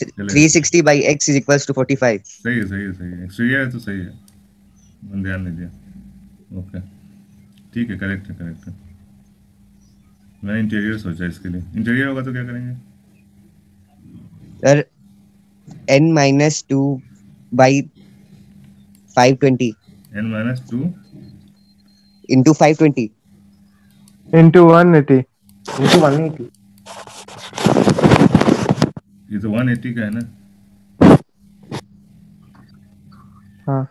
360 by x is equals to 45 सही है सही है सही है। एक्सटीरियर है तो सही है। मैंने ध्यान नहीं दिया। ओके ठीक है करेक्ट है करेक्ट है। मैंने इंटीरियर सोचा इसके लिए। इंटीरियर होगा तो क्या करेंगे? Sir n minus 2 by 520 n minus two into 520 into 180 into 180 ये तो 180 का है ना? हाँ।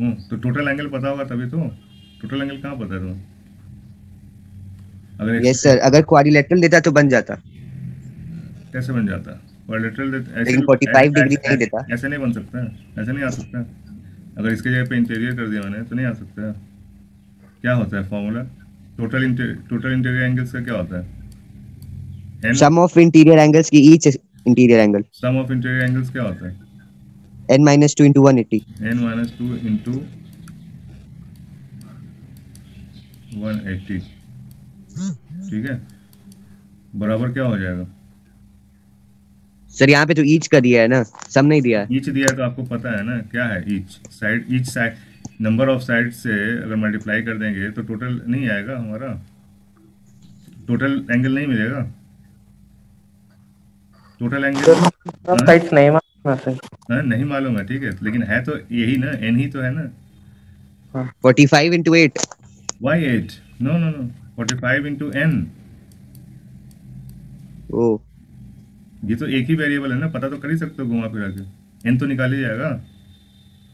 हम्म तो टोटल एंगल पता होगा तभी तो। टोटल एंगल कहाँ पता है तुम्हें अगर यस सर अगर क्वाड्रिलेटरल देता तो बन जाता। कैसे बन जाता? 45 डिग्री नहीं देता। ऐसे नहीं बन सकता। ऐसे नहीं आ सकता। अगर इसके जगह पे इंटीरियर कर दिया मैंने तो नहीं आ सकता। क्या होता है formula total total interior angles का क्या होता है? Sum of interior angles की each interior angle. Sum of interior angles क्या होता है? N minus 2 into 180 n minus two into one eighty ठीक है? बराबर क्या हो जाएगा? सर यहाँ पे तो each का दिया है ना सब नहीं दिया ईच दिया है तो आपको पता है ना क्या है each side each side number of side से अगर मल्टीप्लाई कर देंगे तो टोटल नहीं आएगा हमारा। टोटल एंगल नहीं मिलेगा। टोटल एंगल साइड्स नहीं मालूम है सर हाँ, नहीं मालूम है ठीक है लेकिन है तो यही ना एन ही तो है ना। 45 into 8 why eight no no no forty five into n o ये तो एक ही वेरिएबल है ना पता तो कर ही सकते हो घुमा फिरा के। एन तो निकाल ही जाएगा।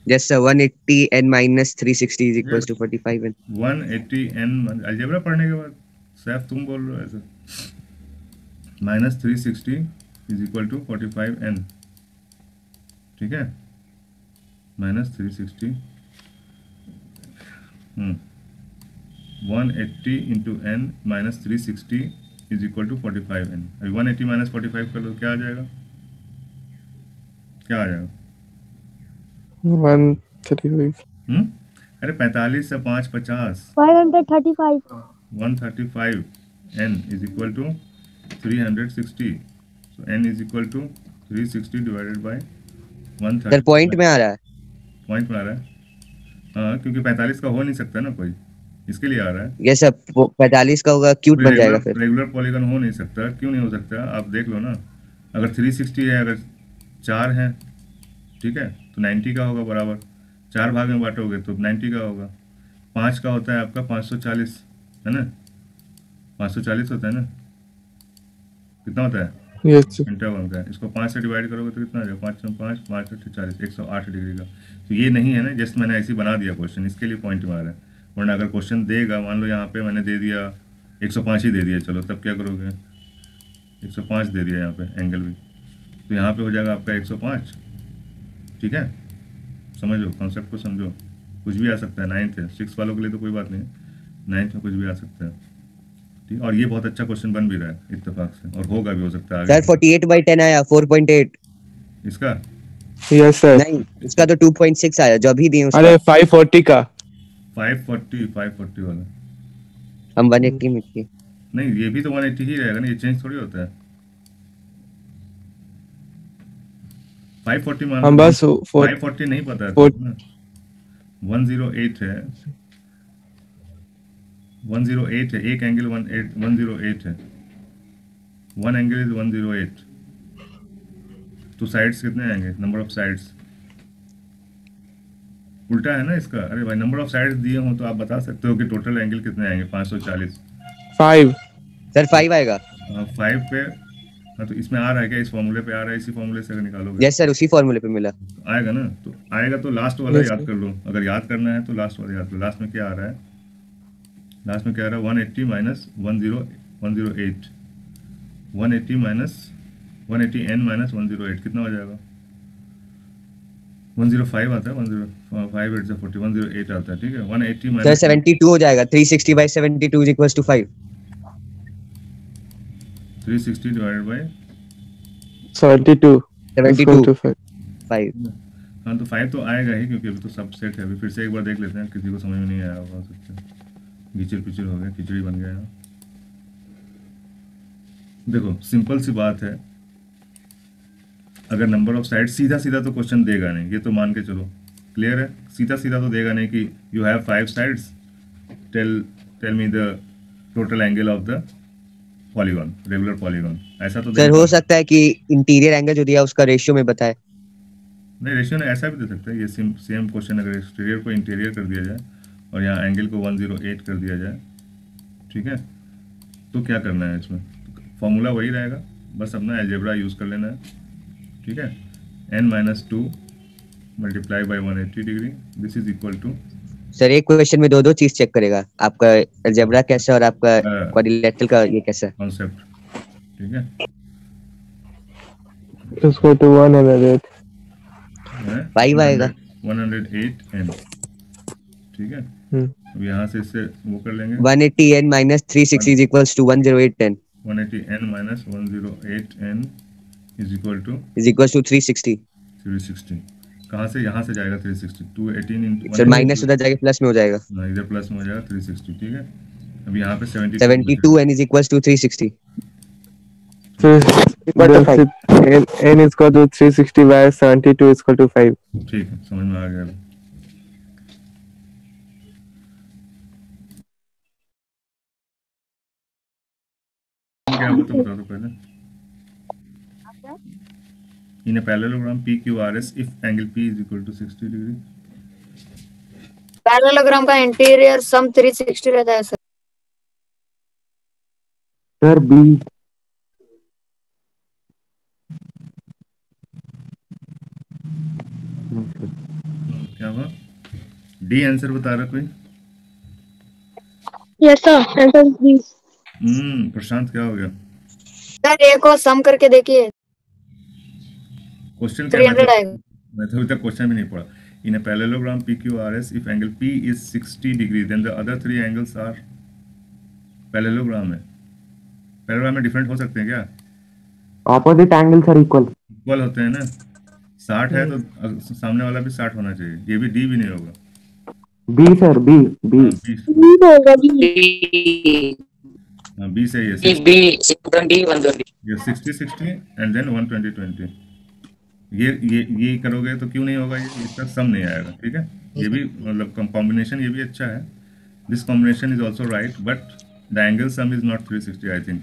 Yes sir 180 n minus 360 is equals to 45 n. 180 n algebra पढ़ने के बाद सैफ तुम बोल रहे हो ऐसे। Minus three sixty is equal to forty five n ठीक है? Minus three sixty one eighty into n minus three sixty is equal to forty five n अभी one eighty minus forty five कर लो क्या आ जाएगा? क्या आ जाएगा? 135 हम्म? अरे पैंतालीस से पाँच पचास। 535 135 n is equal to 360 so n is equal to 360 divided by 130 sir point में आ रहा है। पॉइंट में आ रहा है। हाँ क्योंकि 45 का हो नहीं सकता ना कोई। इसके लिए आ रहा है? यस सर 45 का होगा क्यूट बन जाएगा फिर। रेगुलर पॉलीगन हो नहीं सकता क्यों नहीं हो सकता? आप देख लो ना अगर 360 है अगर चार है ठीक है तो 90 का होगा बराबर। चार भाग में बांटोगे तो 90 का होगा। पाँच का होता है आपका 540 है ना? 540 होता है ना? कितना होता है. इंटरवल का इसको पाँच से डिवाइड करोगे तो कितना आ जाएगा? पाँच सौ पाँच पाँच सौ चालीस एक सौ आठ डिग्री का। तो ये नहीं है ना जस्ट मैंने ऐसे बना दिया क्वेश्चन इसके लिए पॉइंट मारा है। वरना अगर क्वेश्चन देगा मान लो यहाँ पे मैंने दे दिया एक सौ पाँच ही दे दिया चलो तब क्या करोगे? एक सौ पाँच दे दिया यहाँ पे एंगल भी। तो यहाँ पे हो जाएगा आपका एक सौ पाँच। ठीक है? समझो कॉन्सेप्ट को समझो। कुछ भी आ सकता है नाइन्थ है। सिक्स वालों के लिए तो कोई बात नहीं। नाइन्थ में कुछ भी आ सकता है। ठीक? और ये बहुत अच्छा क्वेश्चन बन भी रहा है इत्तेफाक से। और होगा भी हो सकता है सर आगे 48 by 10 आया 4.8 इसका? Yes sir. नहीं इसका तो 2.6 आया जो अभी दिए उसका। अरे 540 का। 540 540 वाला हम 180 में किए नहीं ये भी तो 180 ही रहेगा ना ये चेंज थोड़ी होता है। 540 मान हम बस 540 नहीं पता है तो ना 108 है। वन ज़ीरो एट है एक angle one eight one zero eight है। One angle is one zero eight तो साइड्स कितने आएँगे? नंबर ऑफ़ साइड्स उल्टा है ना इसका? अरे भाई नंबर ऑफ़ साइड्स दिए हो तो आप बता सकते हो कि टोटल एंगल कितने आएँगे? पाँच सौ चालीस। फाइव सर फाइव आएगा। फाइव पे। हाँ तो इसमें आ रहा है क्या? इस फॉर्मूले पे आ रहा है? इसी फॉर्मूले से अगर निकालोगे। यस सर उसी फॉर्मूले पे मिला। आएगा ना? तो आएगा तो लास्ट वाला Yes, याद कर लो। अगर याद करना है तो लास्ट वाला याद करो लास्ट में क्या आ रहा है? लास्ट में क्या आ रहा है? One eighty minus one zero one zero eight one eighty minus one eighty n minus one zero eight कितना हो जाएगा? वन ज़ीरो फाइव आता है one zero five eight forty one zero eight आता है ठीक है? One eighty minus seventy two हो जाएगा three sixty by seventy two is two five three sixty divided by seventy two seventy two five हाँ तो फाइव तो आएगा ही क्योंकि अभी तो सब सेट है। अभी फिर से एक बार देख लेते हैं किसी को समझ में नहीं आया होगा सकता है गिचर पिचर हो गया खिचड़ी बन गया। देखो सिंपल सी बात है। अगर नंबर ऑफ़ साइड सीधा सीधा तो क्वेश्चन देगा नहीं। ये तो मान के चलो। क्लियर है? सीधा सीधा तो देगा नहीं कि you have five sides tell tell me the total angle of the polygon regular polygon ऐसा तो सर हो सकता है कि इंटीरियर एंगल जो दिया उसका रेशियो में बताए। नहीं रेशियो ने ऐसा भी दे सकता है। ये सेम सेम क्वेश्चन अगर एक्सटीरियर को इंटीरियर कर दिया जाए और यहाँ एंगल को 108 कर दिया जाए ठीक है? तो क्या करना है इसमें? फॉर्मूला वही रहेगा। बस अपना एल्जेब्रा यूज़ कर लेना है। ठीक है? N minus two multiply by one eighty degree this is equal to sir एक क्वेश्चन में दो दो चीज़ चेक करेगा। आपका अलजेब्रा कैसा और आपका हाँ। क्वाड्रिलेटरल का ये कैसा? कॉन्सेप्ट ठीक है? इसको वन हंड्रेड आएगा। एन ठीक है? हम्म। अब यहाँ से इससे वो कर लेंगे। 180 n minus 360 is equals to 108 10 180 n. minus 108 n is equal to is equals to 360 360 कहाँ से यहाँ से जाएगा 360 218 into सर माइनस उधर जाके प्लस में हो जाएगा हाँ, इधर प्लस में हो जाएगा 360 ठीक है अब यहाँ पे 72 72 n is equals to 360 So What the that's it. N, n is equal to 360 by 72 is equal to 5. ठीक है समझ में आ गया क्या तो बता दो पहले in a parallelogram PQRS if angle P is equal to 60 degree parallelogram का इंटीरियर सम 360 रहता है सर सर बी क्या हुआ? डी आंसर बता रहा कोई? Yes sir answer B hmm Prashant क्या हो गया? सर ए को सम करके देखिए। क्वेश्चन क्या मैं तो अभी तक क्वेश्चन भी नहीं पढ़ा। In a parallelogram PQRS if angle P is 60 degree then the other three angles are parallelogram है। parallelogram में डिफरेंट हो सकते हैं क्या? Opposite angles are equal equal होते हैं ना? 60 है तो सामने वाला भी 60 होना चाहिए। ये भी डी भी नहीं होगा। B sir B B B. B होगा बी हाँ, B सही है B, B, 620, 120. ये 60 60 एंड देन 120 20 ये ये ये करोगे तो क्यों नहीं होगा ये? इसका सम नहीं आएगा ठीक है? ये भी मतलब कॉम्बिनेशन ये भी अच्छा है। This combination is also right but the angle sum is not three sixty I think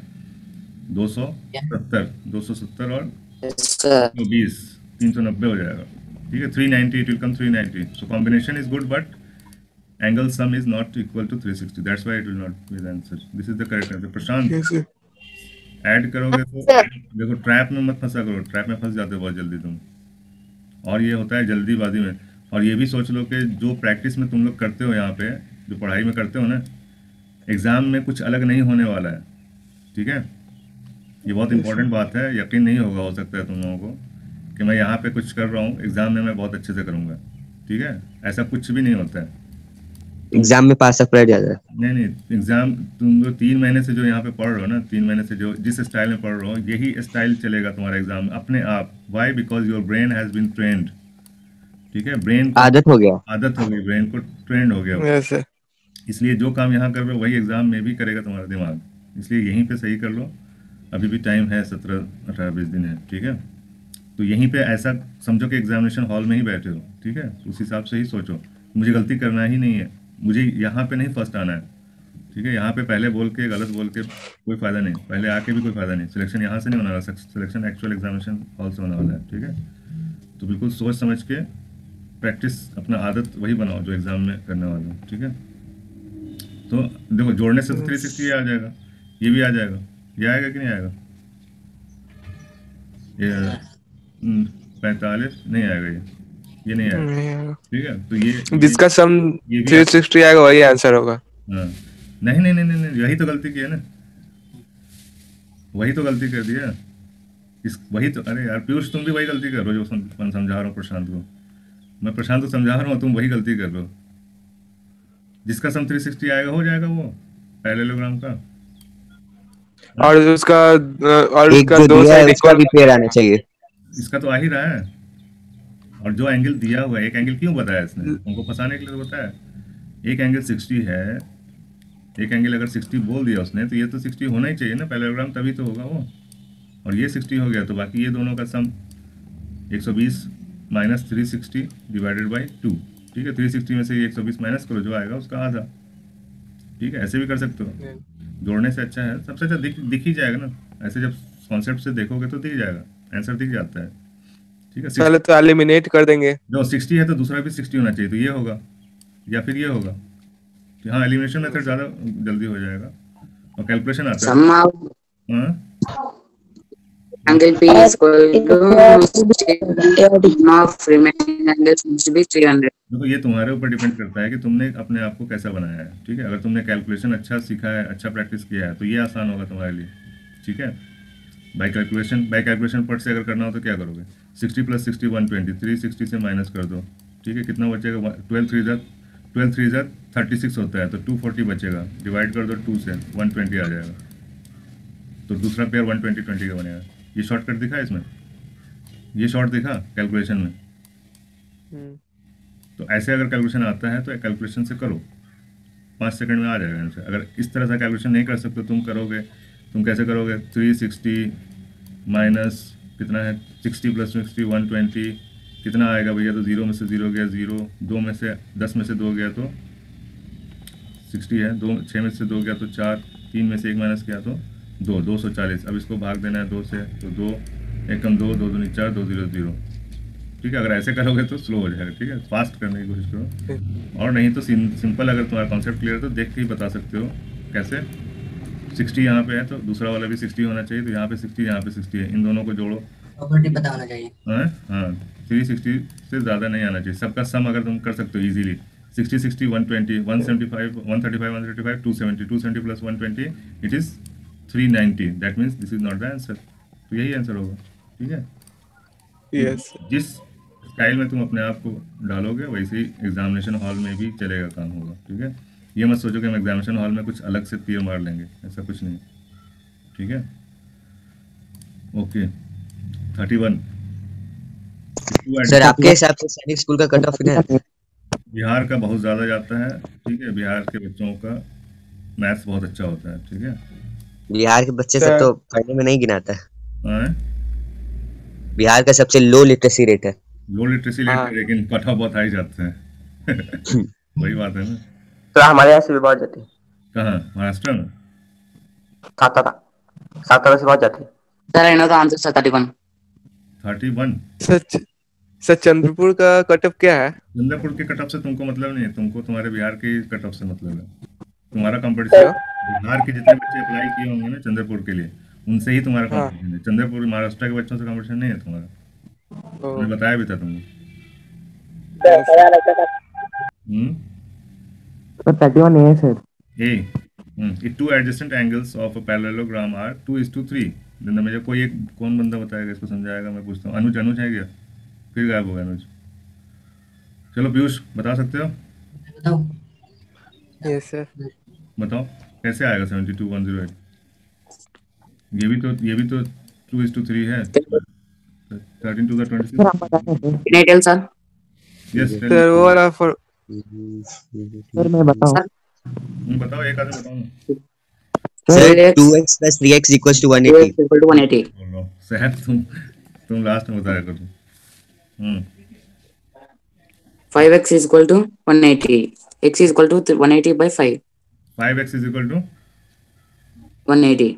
दो सौ सत्तर दो सौ सत्तर और बीस तीन सौ नब्बे हो जाएगा ठीक है? Three ninety it will come three ninety so combination is good but angle sum is not equal to three sixty that's why it will not with answer this is the correct answer Prashant add करोगे तो देखो trap में मत फंसा करो trap में फंस जाते हो बहुत जल्दी तुम। और ये होता है जल्दीबाजी में। और ये भी सोच लो कि जो प्रैक्टिस में तुम लोग करते हो यहाँ पे जो पढ़ाई में करते हो ना एग्ज़ाम में कुछ अलग नहीं होने वाला है। ठीक है? ये बहुत इंपॉर्टेंट बात है यकीन नहीं होगा हो सकता है तुम लोगों को कि मैं यहाँ पे कुछ कर रहा हूँ एग्ज़ाम में मैं बहुत अच्छे से करूँगा। ठीक है? ऐसा कुछ भी नहीं होता है। एग्ज़ाम में पास जाता है। नहीं नहीं एग्ज़ाम तुम जो तीन महीने से जो यहाँ पे पढ़ रहे हो ना तीन महीने से जो जिस स्टाइल में पढ़ रहे हो यही स्टाइल चलेगा तुम्हारा एग्ज़ाम अपने आप। Why because your brain has been trained ठीक है? ब्रेन आदत हो गया। आदत हो गई ब्रेन को ट्रेंड हो गया। इसलिए जो काम यहाँ कर रहे हो वही एग्ज़ाम में भी करेगा तुम्हारा दिमाग। इसलिए यहीं पे सही कर लो। अभी भी टाइम है सत्रह अठारह बीस दिन है ठीक है? तो यहीं पे ऐसा समझो कि एग्जामिनेशन हॉल में ही बैठे हो ठीक है? उस हिसाब से ही सोचो। मुझे गलती करना ही नहीं है। मुझे यहाँ पे नहीं फ़र्स्ट आना है। ठीक है? यहाँ पे पहले बोल के गलत बोल के कोई फ़ायदा नहीं। पहले आके भी कोई फ़ायदा नहीं। सिलेक्शन यहाँ से नहीं होने वाला। सिलेक्शन एक्चुअल एग्जामिनेशन हॉल से होने वाला है। ठीक है? तो बिल्कुल सोच समझ के प्रैक्टिस अपना आदत वही बनाओ जो एग्ज़ाम में करने वाले हो। ठीक है? तो देखो जोड़ने से तो थ्री सिक्सटी आ जाएगा। ये भी आ जाएगा। ये आएगा कि नहीं आएगा? ये पैंतालीस नहीं आएगा ये। ये नहीं आएगा ठीक है तो ये जिसका सम ये भी थ्री सिक्सटी आएगा वही आंसर होगा। हाँ। नहीं नहीं नहीं नहीं यही तो गलती की है ना। वही तो गलती कर दिया इस वही तो अरे यार पीयूष तुम भी वही गलती कर रहे हो जो सम, मैं समझा रहा हूँ प्रशांत को। मैं प्रशांत को समझा रहा हूँ तुम वही गलती कर रहे हो। जिसका सम 360 आएगा हो जाएगा वो पैरेललोग्राम का। और उसका और उसका दो साइड उसका भी पेयर आना चाहिए। इसका तो आ ही रहा है। और जो एंगल दिया हुआ है, एक एंगल क्यों बताया इसने? उनको फंसाने के लिए तो बताया। एक एंगल 60 है, एक एंगल अगर 60 बोल दिया उसने तो ये तो 60 होना ही चाहिए ना पैरेललोग्राम तभी तो होगा वो। और ये 60 हो गया तो बाकी ये दोनों का sum 120 minus three sixty divided by two ठीक है 360 में से एक सौ बीस माइनस करो, जो आएगा उसका आधा। ठीक है, ऐसे भी कर सकते हो। जोड़ने से अच्छा है। सबसे अच्छा दिख दिख ही जाएगा ना। ऐसे जब कॉन्सेप्ट से देखोगे तो दिख जाएगा। आंसर दिख जाता है। ठीक है पहले तो एलिमिनेट कर देंगे। जो सिक्सटी है तो दूसरा भी सिक्सटी होना चाहिए तो ये होगा या फिर ये होगा। कि हाँ एलिमिनेशन मेथड ज़्यादा जल्दी हो जाएगा। और कैलकुलेशन आता है। हाँ? Angle P is equal to of remaining angles must be 300. देखो ये तुम्हारे ऊपर डिपेंड करता है कि तुमने अपने आप को कैसा बनाया है ठीक है? अगर तुमने कैलकुलेशन अच्छा सीखा है अच्छा प्रैक्टिस किया है तो ये आसान होगा तुम्हारे लिए ठीक है? बाई कैलकुलेशन बाई कैलकुलेशन पट से अगर करना हो तो क्या करोगे? Sixty plus sixty one twenty three sixty से माइनस कर दो। ठीक है कितना बचेगा? Twelve threes twelve threes thirty six होता है तो टू फोर्टी बचेगा। डिवाइड कर दो टू से वन ट्वेंटी आ जाएगा। तो दूसरा पेयर वन ट्वेंटी ट्वेंटी का बनेगा। ये शॉर्टकट दिखा इसमें? ये शॉर्ट दिखा कैलकुलेशन में? तो ऐसे अगर कैलकुलेशन आता है तो कैलकुलेशन से करो। पाँच सेकंड में आ जाएगा आंसर अगर इस तरह से कैलकुलेशन नहीं कर सकते तुम करोगे। तुम कैसे करोगे? थ्री सिक्सटी माइनस कितना है? Sixty plus sixty one twenty कितना आएगा भैया? तो ज़ीरो में से ज़ीरो गया ज़ीरो दो में से, दस में से दो गया तो सिक्सटी है। दो छः में से दो गया तो चार। तीन में से एक माइनस किया तो दो दो सौ चालीस। अब इसको भाग देना है दो से तो दो, एक कम दो दो दूनी चार, दो ज़ीरो ज़ीरो। ठीक है, अगर ऐसे करोगे तो स्लो हो जाएगा, ठीक है? फास्ट करने की कोशिश करो। और नहीं तो सिंपल अगर तुम्हारा कॉन्सेप्ट क्लियर है तो देख के ही बता सकते हो कैसे। सिक्सटी यहाँ पे है तो दूसरा वाला भी सिक्सटी होना चाहिए तो यहाँ पे सिक्सटी यहाँ पे सिक्सटी है। इन दोनों को जोड़ो। प्रॉपर्टी पता होना चाहिए। हाँ हाँ थ्री सिक्सटी से ज़्यादा नहीं आना चाहिए। सबका सम अगर तुम कर सकते हो easily sixty sixty one twenty one seventy five one thirty five one thirty five two seventy two seventy plus one twenty it is three ninety that means this is not the answer तो यही answer होगा ठीक है? Yes जिस style में तुम अपने आप को डालोगे वैसे ही एग्जामिनेशन हॉल में भी चलेगा काम होगा ठीक है? ये मत सोचो कि हम एग्जामिनेशन हॉल में कुछ अलग से तीर मार लेंगे ऐसा कुछ नहीं ठीक है? ओके थर्टी वन सर आपके हिसाब से सैनिक स्कूल का कट ऑफ़ कितना है? बिहार का बहुत ज़्यादा जाता है ठीक है? बिहार के बच्चों का मैथ्स बहुत अच्छा होता है ठीक है? बिहार के बच्चे सब तो पढ़ने में नहीं गिनाता। है? हाँ? बिहार का सबसे लो लिटरेसी रेट है। लो लिटरेसी रेट है। लेकिन कट ऑफ़ बहुत हाई जाते हैं। वही बात है ना? तो हमारे यहाँ से भी बहुत जाते हैं। कहाँ? महाराष्ट्र में? सातारा। सातारा से बहुत जाते हैं। I know the answer, sir, 31. Thirty one? Such sir Chandrapur का कट ऑफ़ क्या है? चंद्रपुर के कट ऑफ़ से तुमको मतलब नहीं है। तुमको तुम्हारे बिहार के कट ऑफ़ से मतलब है। तुम्हारा कंपटीशन बिहार के जितने बच्चे अप्लाई किए होंगे ना चंद्रपुर के लिए उनसे ही तुम्हारा हाँ। कंपटीशन है। चंद्रपुर महाराष्ट्र के बच्चों से कंपटीशन नहीं है तुम्हारा। मैंने बताया भी था तुमको। तो thirty one A A. Hmm. If two adjacent angles of a parallelogram are two is to three, then the measure कोई एक कौन बंदा बताएगा इसको समझाएगा मैं पूछता हूँ अनुज अनुज है क्या? फिर गायब हो गया अनुज। चलो पीयूष बता सकते हो? बताओ। यस सर बताओ कैसे आएगा seventy two one zero eight ये भी तो ये भी तो टू इज़ टू थ्री है। Thirteen two the twenty sir sir? Yes sir वो वाला फॉर सर मैं बताऊँ बताओ एक आदमी बताओ ना सर 2x 3x 180 2x 180. बोलो सहब तुम तुम लास्ट में बताया करो hmm 5x is equal to 180. x is equal to th- 180 by 5. Five x is 180.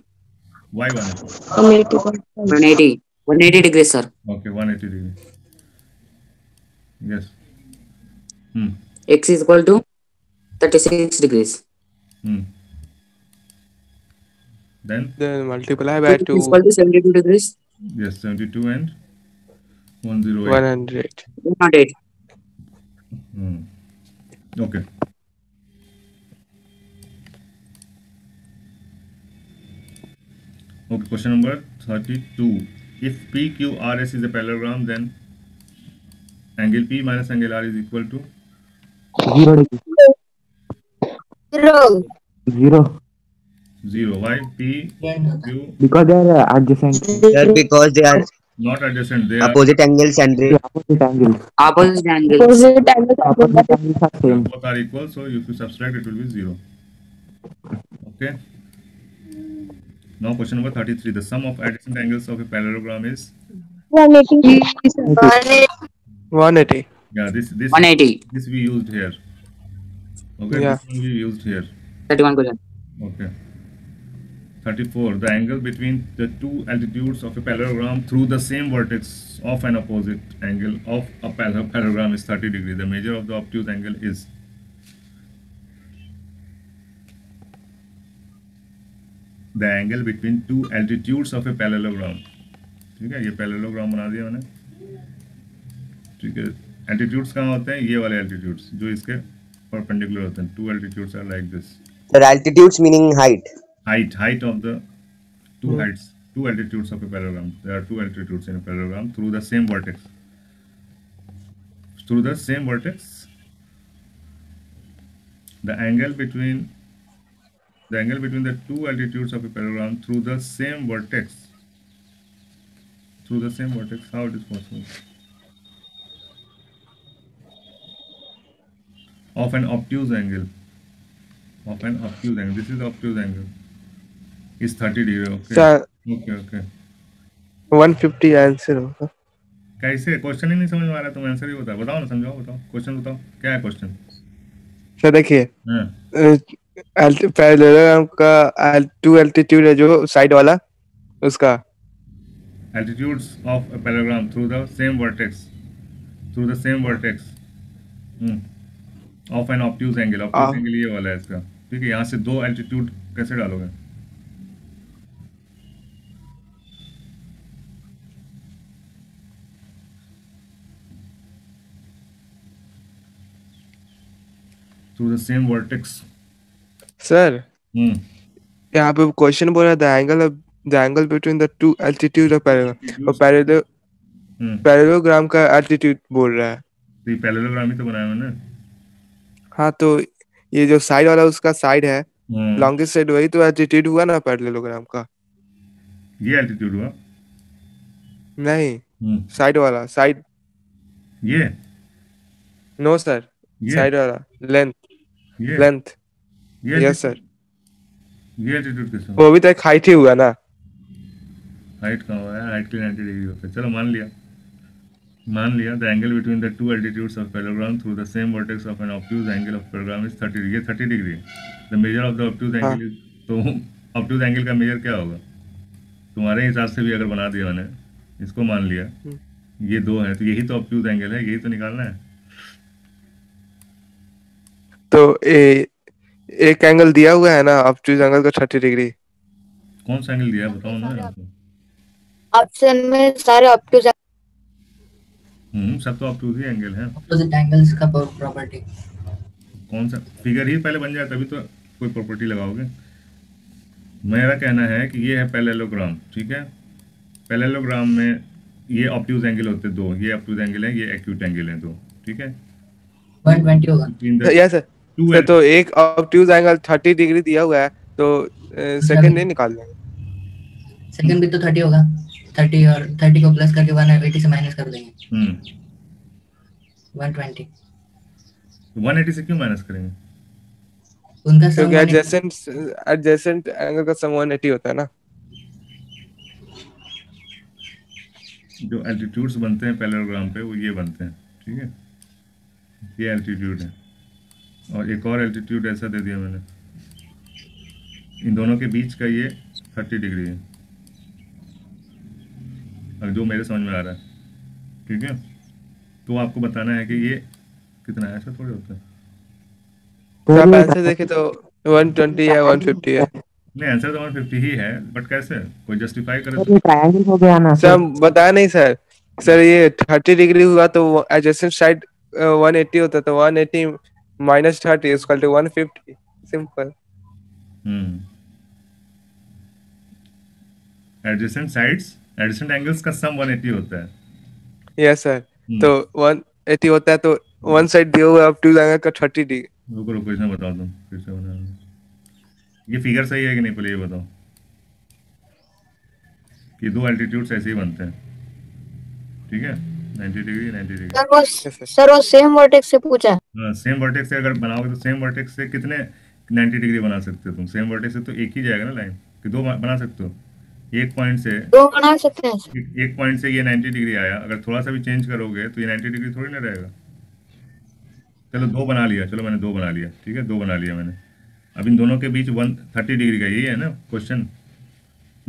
Why 180. 180 degrees, sir. Okay one eighty degree yes hmm x is equal to 36 degrees. Hmm. Then? Then multiply by 2. is equal to 72 degrees. Yes, 72 and 108. 100. 108. Hmm. Okay. Okay, question number 32. If PQRS is a parallelogram, then angle P minus angle R is equal to Zero. Zero. Zero. 0. Why? P, Q, Because they are uh, adjacent. Sir, because they are not adjacent. They are opposite angles and The they opposite angles. Opposite angles. Opposite angles Opposite angles are same. both are equal, so if you subtract, it will be 0. Okay. Now question number 33. The sum of adjacent angles of a parallelogram is 180. 180. Yeah this this 180. this we used here. Okay, Yeah. this one we used here. 31 question. Okay. 34. The angle between the two altitudes of a parallelogram through the same vertex of an opposite angle of a parallelogram is 30 degree. The measure of the obtuse angle is the angle between two altitudes of a parallelogram. ठीक है ये parallelogram बना दिया मैंने ठीक है altitudes कहाँ होते हैं? ये वाले एल्टीट्यूड्स जो इसके परपेंडिकुलर होते हैं। Two altitudes are like this sir altitudes meaning height height height of the two heights two altitudes of a parallelogram there are two altitudes in a parallelogram through the same vertex through the same vertex the angle between the angle between the two altitudes of a parallelogram through the same vertex through the same vertex how it is possible of an obtuse angle. Of an obtuse angle. This is obtuse angle. Is 30 degree okay. Sir. Okay okay. 150 answer कैसे? Question ही नहीं समझ में आ रहा तुम answer ही बता बताओ ना समझाओ बताओ। क्वेश्चन बताओ। क्या है क्वेश्चन सर देखिए हाँ। पैरेललोग्राम का टू एल्टीट्यूड है जो साइड वाला उसका। Altitudes of parallelogram through the same vertex through the same vertex an obtuse angle obtuse Ah. angle ये वाला है इसका ठीक है यहाँ से दो एल्टीट्यूड कैसे डालोगे through the same vertex sir. यहाँ पे क्वेश्चन बोल रहा है the angle of the angle between the two altitude of parallel और पैरेलल. पैरेललोग्राम का एल्टीट्यूड बोल रहा है तो ये पैरेललोग्राम ही तो बनाया मैंने हाँ तो ये जो साइड वाला उसका साइड है हम्म। लॉन्गेस्ट साइड वही तो एल्टीट्यूड हुआ ना पैरेललोग्राम का ये एल्टीट्यूड हुआ? नहीं हम्म। साइड वाला साइड ये? नो सर साइड वाला लेंथ लेंथ यस सर ये एल्टीट्यूड कैसे वो भी तो एक हाइट ही हुआ ना। हाइट कहाँ हुआ है हाइट के 90 डिग्री होता है। चलो मान लिया। मान लिया the angle between the two altitudes of parallelogram through the same vertex of an obtuse angle of parallelogram is 30 degree ये 30 degree the measure of the obtuse. Angle तो ऑब्ट्यूज एंगल का मेजर क्या होगा? तुम्हारे हिसाब से भी अगर बना दिया मैंने इसको मान लिया ये दो है तो यही तो ऑब्ट्यूज एंगल है यही तो निकालना है। तो ए, एक एंगल दिया हुआ है ना ऑब्ट्यूज एंगल का थर्टी डिग्री कौन सा एंगल दिया है बताओ ना ऑप्शन में सारे ऑप्टिव हम्म सब तो ऑब्ट्यूज ही एंगल है। Opposite angles का प्रॉपर्टी कौन सा? फिगर ही पहले बन जाए तभी तो कोई प्रॉपर्टी लगाओगे। मेरा कहना है कि ये है पैरेललोग्राम ठीक है? पैरेललोग्राम में ये ऑब्ट्यूज एंगल होते दो ये ऑब्ट्यूज एंगल है ये एक्यूट एंगल है दो ठीक है? 120 होगा यस सर सर, तो एक ऑब्ट्यूज एंगल थर्टी डिग्री दिया हुआ है तो सेकंड नहीं निकाल लेंगे सेकंड भी तो 30 होगा। 30 और 30 को प्लस करके 180 से माइनस कर देंगे। हम्म। 120 180 से क्यों माइनस करेंगे? उनका सम क्योंकि एडजेसेंट एडजेसेंट एंगल का सम 180 होता है ना। जो एल्टीट्यूड्स बनते हैं पैरेललोग्राम पे वो ये बनते हैं ठीक है? ये एल्टीट्यूड है। और एक और एल्टीट्यूड ऐसा दे दिया मैंने। इन दोनों के बीच का ये थर्टी डिग्री है। जो मेरे समझ में आ रहा है। ठीक है? तो आपको बताना है कि ये कितना है? ऐसा थोड़ी होता है। तो आप आंसर देखे तो 120 है 150 है। नहीं आंसर तो 150 ही है बट कैसे? कोई जस्टिफाई करे ट्रायंगल हो गया ना सर बता नहीं सर। सर ये 30 डिग्री हुआ तो एडजेसेंट साइड 180 होता तो 180 minus 30 is equal to 150 simple hmm. Adjacent sides adjacent angles का सम 180 होता है। यस सर तो 180 होता है तो वन साइड दिया हुआ अब टू एंगल का 30 डिग्री रुको रुको इसमें बता दो फिर से बता दो। ये फिगर सही है कि नहीं पहले ये बताओ। कि दो एल्टीट्यूड्स ऐसे ही बनते हैं। ठीक है? 90 डिग्री 90 डिग्री सर वो सर वो सेम वर्टेक्स से पूछा है। सेम वर्टेक्स से अगर बनाओगे तो सेम वर्टेक्स से कितने 90 डिग्री बना सकते हो तुम? सेम वर्टेक्स से तो एक ही जाएगा ना लाइन कि दो बना सकते हो? एक पॉइंट से दो बना सकते हैं। एक, एक पॉइंट से ये 90 डिग्री आया। अगर थोड़ा सा भी चेंज करोगे तो ये 90 डिग्री थोड़ी ना रहेगा। चलो दो बना लिया। चलो मैंने दो बना लिया। ठीक है? दो बना लिया मैंने। अब इन दोनों के बीच वन थर्टी डिग्री का यही है ना question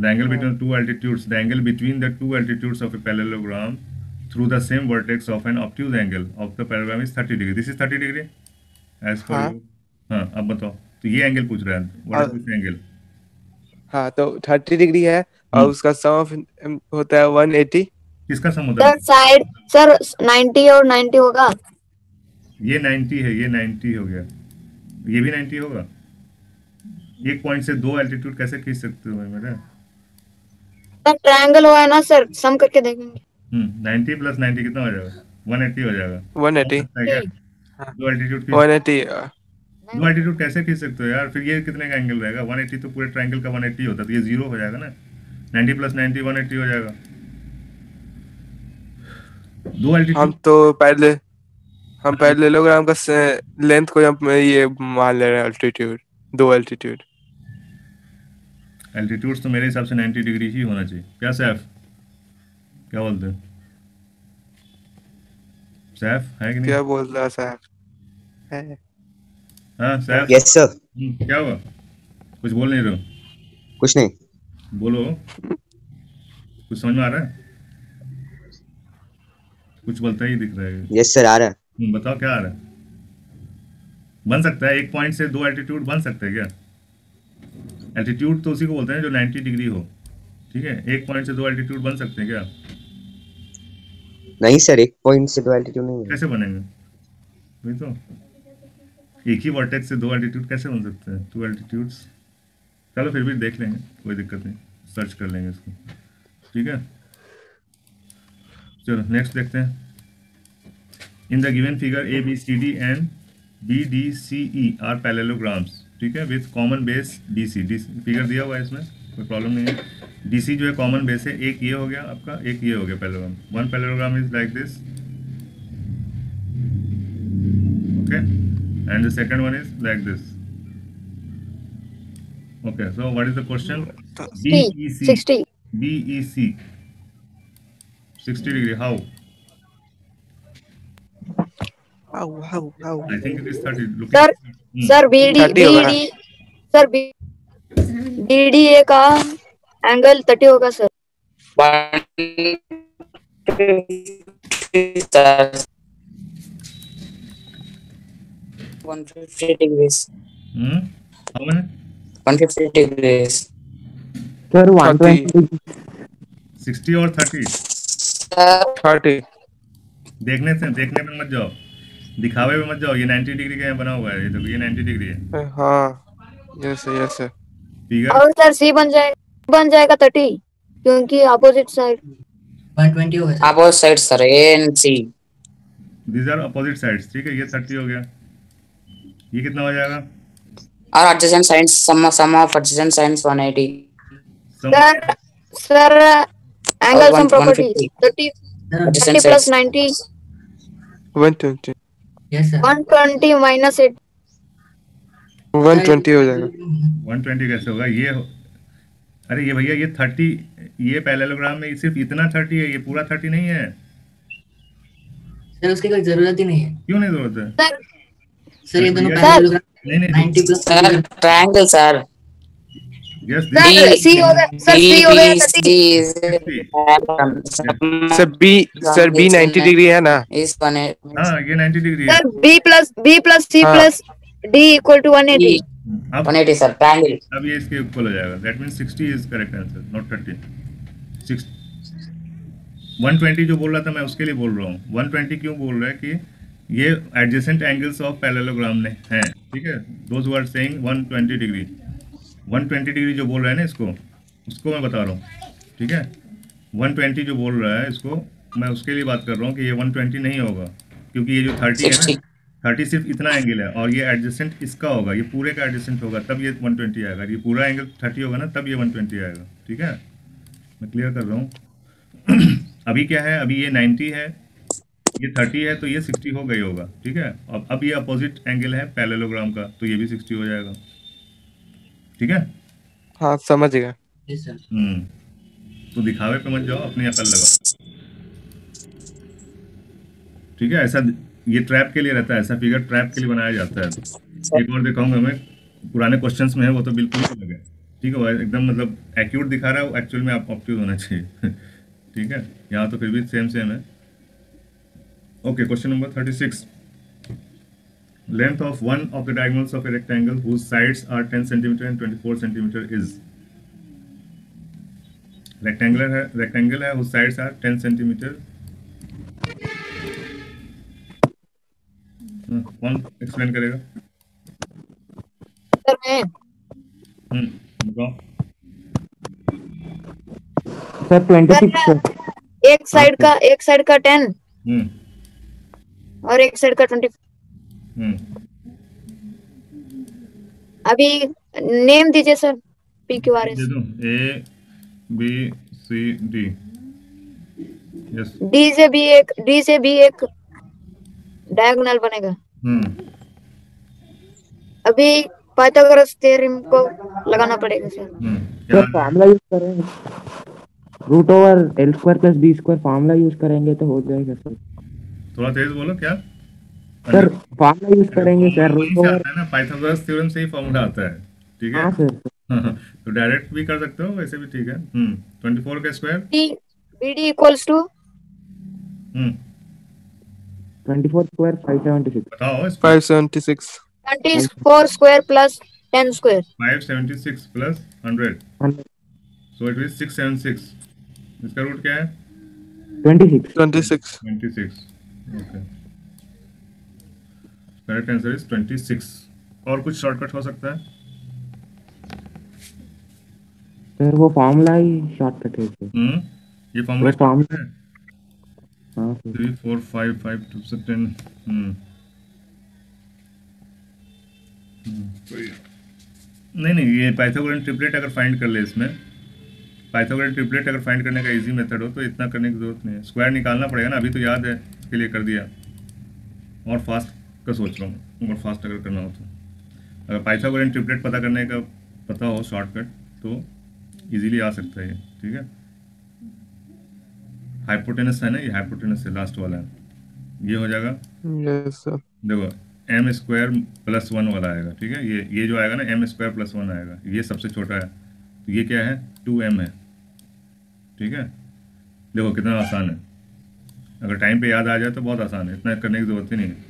the angle between two altitudes the angle between the two altitudes of a parallelogram through the same vertex of an obtuse angle of the parallelogram is 30 degree. This is 30 degree? As per हाँ। हाँ अब बताओ। तो ये angle पूछ रहा है। What is this angle हाँ तो 30 डिग्री है। और उसका सम ऑफ़ होता है 180 किसका सम होता सर साइड सर 90 और 90 होगा। ये 90 है ये 90 हो गया। ये भी 90 होगा? एक पॉइंट से दो एल्टीट्यूड कैसे खींच सकते हो मेरा? सर ट्रायंगल हुआ है ना सर सम करके देखेंगे। हम्म 90 प्लस 90 कितना हो जाएगा? 180 हो जाएगा। 180 है दो एल्टीट्यूड 180 दो एल्टीट्यूड कैसे खींच सकते हो यार? फिर ये कितने का एंगल रहेगा? 180 तो पूरे ट्रायंगल का 180 होता है तो ये ज़ीरो हो जाएगा ना। 90 प्लस 90 180 हो जाएगा। दो हम तो पहले हम पहले पैरेललोग्राम का लेंथ को हम ये मान ले रहे हैं अल्टीट्यूड दो अल्टीट्यूड एल्टीट्यूड्स तो मेरे हिसाब से 90 डिग्री ही होना चाहिए। क्या सैफ? क्या बोलते हैं? सैफ है कि नहीं? क्या बोल रहा है साहब है। हाँ सैफ। Yes, sir. हम्म, क्या हुआ? कुछ बोल नहीं रहे हो? कुछ नहीं। बोलो। कुछ समझ में आ रहा है? कुछ बोलता ही दिख रहा है। यस सर आ रहा है। हम्म, बताओ क्या आ रहा है? बन सकता है एक पॉइंट से दो एल्टीट्यूड बन सकते हैं क्या? एल्टीट्यूड तो उसी को बोलते हैं जो 90 डिग्री हो। ठीक है एक पॉइंट से दो एल्टीट्यूड बन सकते हैं क्या? नहीं सर एक पॉइंट से दो एल्टीट्यूड नहीं कैसे बनेंगे? वही तो। एक ही वर्टेक्स से दो एल्टीट्यूड कैसे बन सकते हैं? टू एल्टीट्यूड्स चलो फिर भी देख लेंगे, कोई दिक्कत नहीं। सर्च कर लेंगे इसको ठीक है? चलो नेक्स्ट देखते हैं। In the given figure A B C D and B D C E are parallelograms ठीक है? With common base D C D figure दिया हुआ है इसमें, कोई प्रॉब्लम नहीं है। डी सी जो है कॉमन बेस है, एक ये हो गया आपका, एक ये हो गया parallelogram one parallelogram is like this okay and the second one is like this. Okay, so what is the question? BEC. 60. BEC. 60 degree. How? How, how, how? I think it is 30. Look sir, hmm. sir, BD, BD, sir, BDA का angle 30 होगा sir degrees. Hmm. How many? 150 degrees. Sir 120 60 30 30 देखने से देखने मत जाओ। दिखावे मत जाओ ये 90 डिग्री का बना हुआ है ये ये 90 डिग्री है। हाँ। यस यस सर और सर सी बन जाएगा बन जाएगा 30 क्योंकि अपोजिट साइड 120 होगा opposite side sir A and C these are opposite sides ठीक है ये 30 हो गया। ये कितना हो जाएगा? Or adjacent sides. Sum of sum of adjacent sides one eighty. Sum- sir sir angle sum one- property 30 30 plus 90 120 yes sir 120 minus 8 120 हो जाएगा। 120 कैसे होगा? ये हो- अरे ये भैया ये 30 ये पैरेललोग्राम में सिर्फ़ इतना 30 है ये पूरा 30 नहीं है। सर उसकी कोई ज़रूरत ही नहीं है। क्यों नहीं ज़रूरत है? सर सर ये दोनों पैरेललोग्राम नहीं नहीं 90 plus Sir, triangle, sir. Yes, sir C हो गया सर सी हो गया sir B sir B 90 degree है ना one हाँ ये 90 डिग्री है। Sir B plus B plus C. Plus D equal to one eighty अब 180 sir. Triangle. अब ये इसके इक्वल हो जाएगा। That means 60 is correct answer not 30 six 120 जो बोल रहा था मैं उसके लिए बोल रहा हूँ। 120 क्यों बोल रहा है कि ये एडजेसेंट एंगल्स ऑफ़ पैरेललोग्राम में हैं ठीक है? Those are saying 120 degree 120 degree जो बोल रहा है ना इसको उसको मैं बता रहा हूँ ठीक है? 120 जो बोल रहा है इसको मैं उसके लिए बात कर रहा हूँ कि ये 120 नहीं होगा क्योंकि ये जो 30 है ना 30 सिर्फ़ इतना एंगल है और ये एडजस्टेंट इसका होगा ये पूरे का एडजस्टेंट होगा तब ये 120 आएगा। ये पूरा एंगल 30 होगा ना तब ये 120 आएगा ठीक है? मैं क्लियर कर रहा हूँ। अभी क्या है? अभी ये 90 है ये 30 है तो ये 60 हो गई होगा ठीक है? अब अब ये अपोजिट एंगल है पैरेललोग्राम का तो ये भी 60 हो जाएगा ठीक है? हाँ समझ गया। हम्म तो दिखावे पे मत जाओ अपनी अकल लगाओ। ठीक है ऐसा ये ट्रैप के लिए रहता है ऐसा फिगर ट्रैप के लिए बनाया जाता है। एक और दिखाऊँगा मैं पुराने क्वेश्चंस में है वो तो बिल्कुल ही अलग है ठीक है वो एकदम मतलब एक्यूट दिखा रहा है एक्चुअल में आप ऑप्टिव होना चाहिए। ठीक है यहाँ तो फिर भी सेम सेम है। Okay question number thirty six length of one of the diagonals of a rectangle whose sides are ten centimetre and twenty four centimetre is rectangular है रेक्टेंगल है whose sides are ten centimetre कौन explain करेगा? Sir sir 26 एक side का एक side का 10 हम्म और एक साइड का ट्वेंटी हम्म। अभी नेम दीजिए sir P Q R S A B C D D से भी एक डी से भी एक डायगोनल बनेगा। हम्म। अभी पाइथागोरस थ्योरम को लगाना पड़ेगा सर हम्म। सर फॉर्मूला यूज़ करेंगे root over L square plus B square formula use करेंगे तो हो जाएगा सर थोड़ा तेज बोलो क्या? सर फॉर्मूला यूज़ करेंगे सर है ना पाइथागोरस थ्योरम से ही फॉर्मूला आता है ठीक है? हाँ तो डायरेक्ट भी कर सकते हो वैसे भी ठीक है। हम्म ट्वेंटी फोर का square two hmm twenty four square five seventy six बताओ 576 twenty four square plus ten square five seventy six plus hundred so it is six seven six इसका रूट क्या है? Twenty six 26 twenty correct answer is twenty six और कुछ shortcut हो सकता है? Sir वो फॉर्मूला ही शॉर्टकट है हम्म? ये फॉर्मूला फॉर्मूला है? हाँ sir. Three four five five two से टेन हम्म। हम्म, तो ये- नहीं नहीं ये पाइथागोरन ट्रिपलेट अगर फाइंड कर ले इसमें पाइथागोरन ट्रिपलेट अगर फाइंड करने का इजी मेथड हो तो इतना करने की ज़रूरत नहीं है। स्क्वायर निकालना पड़ेगा ना अभी तो याद है इसके लिए कर दिया। और फास्ट का सोच रहा हूँ और फास्ट अगर करना हो तो। अगर पाइथागोरन ट्रिपलेट पता करने का पता हो शॉर्टकट तो इजीली आ सकता है ठीक है? हाइपोटेनस है ना ये हाइपोटेनस है लास्ट वाला। है ये हो जाएगा? सर देखो एम स्क्वायर प्लस वन वाला आएगा ठीक है? ये ये जो आएगा ना एम स्क्वायर प्लस वन आएगा। ये सबसे छोटा है। तो ये क्या है? टू एम है। ठीक है? देखो कितना आसान है। अगर टाइम पे याद आ जाए तो बहुत आसान है। इतना करने की ज़रूरत ही नहीं है।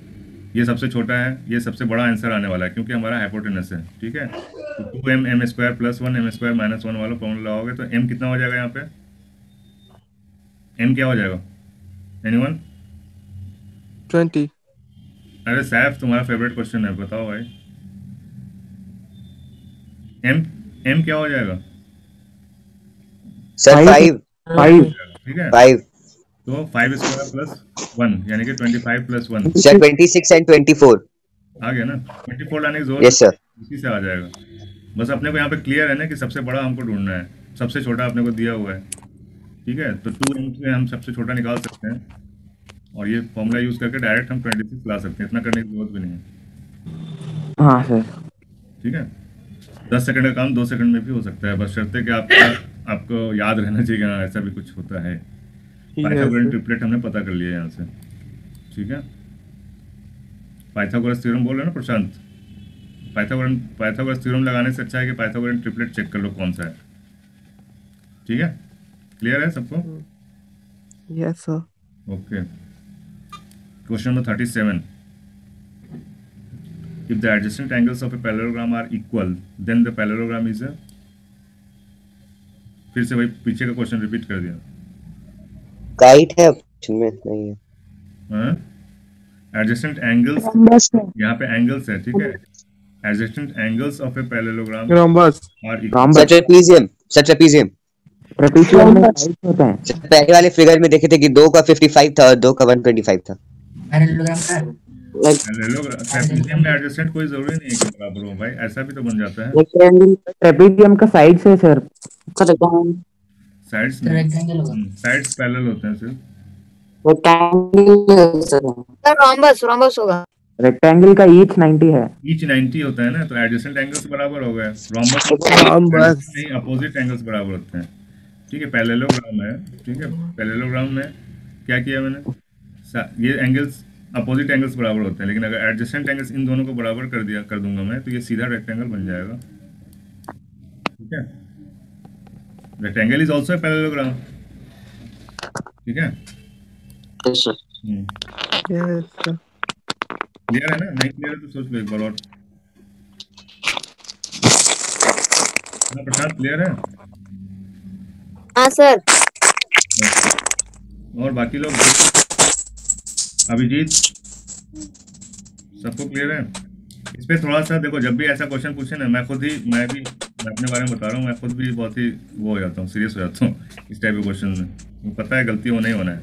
ये सबसे छोटा है ये सबसे बड़ा आंसर आने वाला है क्योंकि हमारा हाइपोटेनस है। ठीक है? तो two M M square plus one M square minus one वाला फॉर्मूला लगाओगे तो एम कितना हो जाएगा यहाँ पे? एम क्या हो जाएगा? एनीवन 20 अरे सैफ तुम्हारा फेवरेट क्वेश्चन है बताओ भाई। एम एम क्या हो जाएगा? सर फाइव फाइव ठीक है? फाइव तो फाइव स्क्वायर प्लस वन यानी कि twenty five plus one sir twenty six and twenty four आ गया ना? ट्वेंटी फोर लाने की ज़रूरत Yes, sir. इसी से आ जाएगा। बस अपने को यहाँ पे क्लियर है ना कि सबसे बड़ा हमको ढूंढना है। सबसे छोटा अपने को दिया हुआ है। ठीक है? तो टू एम से हम सबसे छोटा निकाल सकते हैं। और ये फॉर्मूला यूज़ करके डायरेक्ट हम ट्वेंटी सिक्स ला सकते हैं। इतना करने की ज़रूरत भी नहीं है। हाँ सर ठीक है? दस सेकंड का काम दो सेकंड में भी हो सकता है। बस शर्त है कि आपका आपको याद रहना चाहिए कि हाँ ऐसा भी कुछ होता है। Pythagorean sir. ट्रिपलेट हमने पता कर लिया यहाँ से। ठीक है? पाइथागोरस थ्योरम बोल रहे हैं ना प्रशांत? पाइथागोरन पाइथागोरस थ्योरम लगाने से अच्छा है कि पाइथागोरन ट्रिपलेट चेक कर लो कौन सा है। ठीक है? क्लियर है सबको? Yes sir Okay. Question number 37. If the adjacent angles of a parallelogram are equal, then the parallelogram is a फिर से भाई पीछे का क्वेश्चन रिपीट कर दिया। काइट है ऑप्शन में नहीं है। एडजेसेंट एंगल्स Rhombus यहाँ पे एंगल्स है ठीक है? Adjacent angles of a parallelogram Rhombus. Such trapezium such trapezium trapezium में होता है। पहले वाले फिगर में देखे थे कि दो का 55 था और दो का 125 था। ट्रेपेजियम में एडजेसेंट कोई ज़रूरी नहीं है कि बराबर हो भाई ऐसा भी तो बन जाता है। ट्रेपीजियम का साइड से सर साइड्स में साइड्स पैरेलल होते हैं सिर्फ़ सर रोम्बस रोम्बस होगा। रेक्टेंगल का ईच 90 है. ईच 90 होता है ना तो एडजेसेंट एंगल्स बराबर हो गए। Rhombus Rhombus. नहीं अपोजिट एंगल्स बराबर होते हैं। ठीक है पैरेललोग्राम है ठीक है पैरेललोग्राम में क्या किया मैंने? ये एंगल्स अपोजिट एंगल्स बराबर होते हैं लेकिन अगर एडजेसेंट एंगल्स इन दोनों को बराबर कर दिया कर दूँगा मैं तो ये सीधा रेक्टेंगल बन जाएगा। ठीक है? रेक्टेंगल इज़ ऑल्सो पैरेललोग्राम ठीक है? हम्म। यस सर क्लियर है ना? नहीं क्लियर है तो सोच लो एक बार और। हाँ, प्रशांत क्लियर है? हाँ सर और बाकी लोग? अभिजीत सबको क्लियर है? इस पे थोड़ा सा देखो जब भी ऐसा क्वेश्चन पूछे ना मैं खुद ही मैं भी मैं अपने बारे में बता रहा हूँ मैं खुद भी बहुत ही वो हो जाता हूँ सीरियस हो जाता हूँ इस टाइप के क्वेश्चन में। पता है गलती होना ही होना है।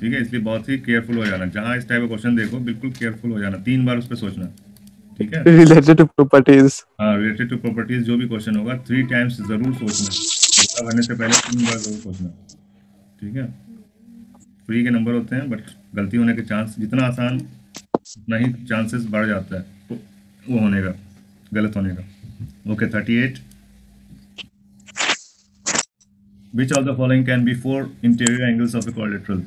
ठीक है? इसलिए बहुत ही केयरफुल हो जाना। जहाँ इस टाइप का क्वेश्चन देखो बिल्कुल केयरफुल हो जाना। तीन बार उस पर सोचना। ठीक है? Related to properties. हाँ रिलेटेड टू प्रॉपर्टीज़ जो भी क्वेश्चन होगा थ्री टाइम्स ज़रूर सोचना। भरने से पहले तीन बार ज़रूर सोचना। ठीक है? फ्री के नंबर होते हैं बट गलती होने के चांस जितना आसान उतना ही चांसेस बढ़ जाता है वो वो होने का गलत होने का। Okay thirty eight which of the following can be four interior angles of a quadrilateral?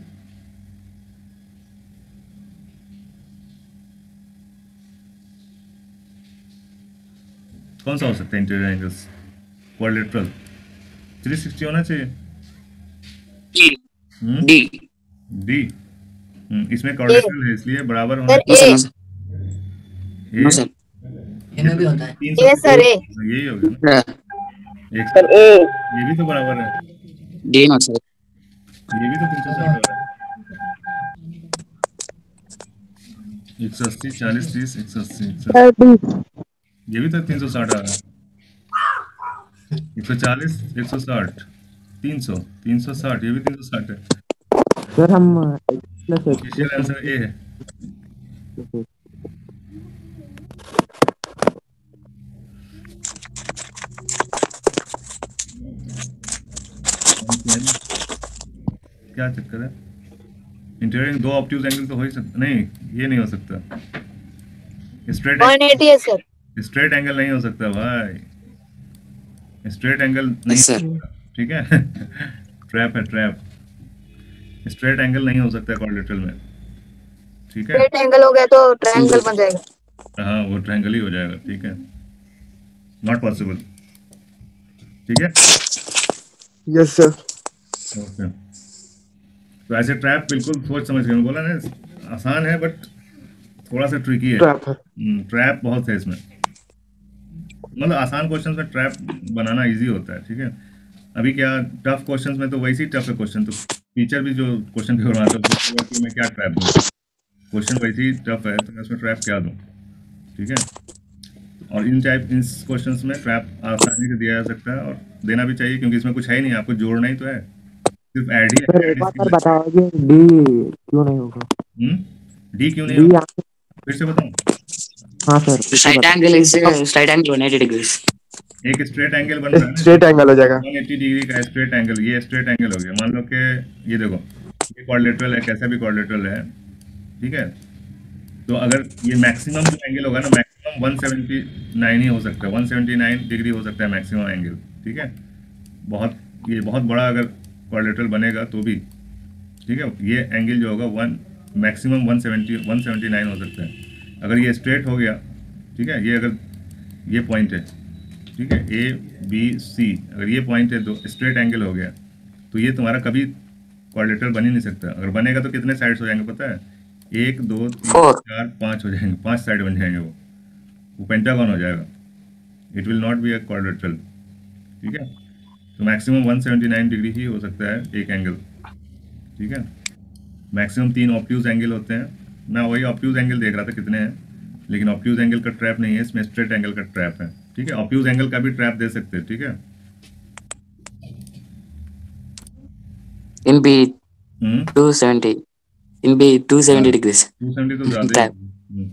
कौन सा हो सकता है इंटीरियर एंगल्स क्वाड्रिलेटरल 360 होना चाहिए? डी डी हम्म, इसमें क्वाड्रिलेटरल है इसलिए बराबर होना sir A. A. No sir. इनमें भी होता है। A sir A. यही हो गया ना एक सर ए। ये भी तो बराबर है। D no sir. ये भी तो तीन सौ साठ हो रहा है। एक सौ अस्सी चालीस तीस एक सौ अस्सी ये भी तो तीन सौ साठ आ रहा है। एक सौ चालीस एक सौ साठ तीन सौ तीन सौ साठ ये भी तीन सौ साठ है। सर हम प्लस ऑफिशियल आंसर ए है? क्या चक्कर है? इंटीरियर दो ऑप्टिव एंगल तो हो ही सकता नहीं ये नहीं हो सकता। स्ट्रेट 180 है सर स्ट्रेट एंगल नहीं हो सकता भाई। स्ट्रेट एंगल नहीं हो सकता, ठीक है? ट्रैप है ट्रैप स्ट्रेट एंगल नहीं हो सकता क्वाड्रिलेटरल में। ठीक है? स्ट्रेट एंगल हो गया तो ट्रायंगल बन जाएगा। हाँ वो ट्रायंगल ही हो जाएगा ठीक है? नॉट पॉसिबल ठीक है? Yes sir. ओके तो ऐसे ट्रैप बिल्कुल सोच समझ के बोला ना आसान है बट थोड़ा सा ट्रिकी है। Trap है. ट्रैप बहुत है इसमें। मतलब आसान क्वेश्चन में ट्रैप बनाना इजी होता है ठीक है? अभी क्या टफ क्वेश्चंस में तो वैसे ही टफ है क्वेश्चन तो। टीचर भी जो क्वेश्चन पेपर बनाता है कि मैं क्या ट्रैप दूँ? क्वेश्चन वैसे ही टफ है तो मैं उसमें ट्रैप क्या दूँ? ठीक है? और इन टाइप इन क्वेश्चंस में ट्रैप आसानी से दिया जा सकता है और देना भी चाहिए क्योंकि इसमें कुछ है ही नहीं आपको जोड़ना ही तो है। सिर्फ़ ऐड ही सर एक बार सर बताओगे डी क्यों नहीं होगा? डी क्यों नहीं होगा? फिर से बताऊँ? हाँ sir straight angle is straight angle 180 degrees एक स्ट्रेट एंगल बन रहा है Straight angle हो जाएगा. 180 डिग्री का स्ट्रेट एंगल ये स्ट्रेट एंगल हो गया। मान लो कि ये देखो ये क्वाड्रिलेटरल है कैसा भी क्वाड्रिलेटरल है ठीक है? तो अगर ये मैक्सिमम जो एंगल होगा ना मैक्सिमम 179 ही हो सकता है 179 डिग्री हो सकता है मैक्सिमम एंगल ठीक है? बहुत ये बहुत बड़ा अगर क्वाड्रिलेटरल बनेगा तो भी ठीक है? ये एंगल जो होगा वन मैक्सिमम 170 179 हो सकता है। अगर ये स्ट्रेट हो गया ठीक है? ये अगर ये पॉइंट है। ठीक है? ए बी सी अगर ये पॉइंट है तो स्ट्रेट एंगल हो गया। तो ये तुम्हारा कभी क्वाड्रेटर बन ही नहीं सकता। अगर बनेगा तो कितने साइड्स हो जाएँगे पता है? एक दो तीन चार पाँच हो जाएँगे। पाँच साइड बन जाएँगे वो। वो पेंटागॉन हो जाएगा। It will not be a quadrilateral ठीक है? तो मैक्सिमम 179 डिग्री ही हो सकता है एक एंगल ठीक है? मैक्सिमम तीन ऑप्ट्यूज एंगल होते हैं। मैं वही ऑप्ट्यूज एंगल देख रहा था कितने हैं। लेकिन ऑप्ट्यूज एंगल का ट्रैप नहीं है। इसमें स्ट्रेट एंगल का ट्रैप है। ठीक है? ऑप्ट्यूज एंगल का भी ट्रैप दे सकते हैं ठीक है? B, hmm? 270. In B, 270 degrees. 270 तो ज़्यादा ही. हम्म।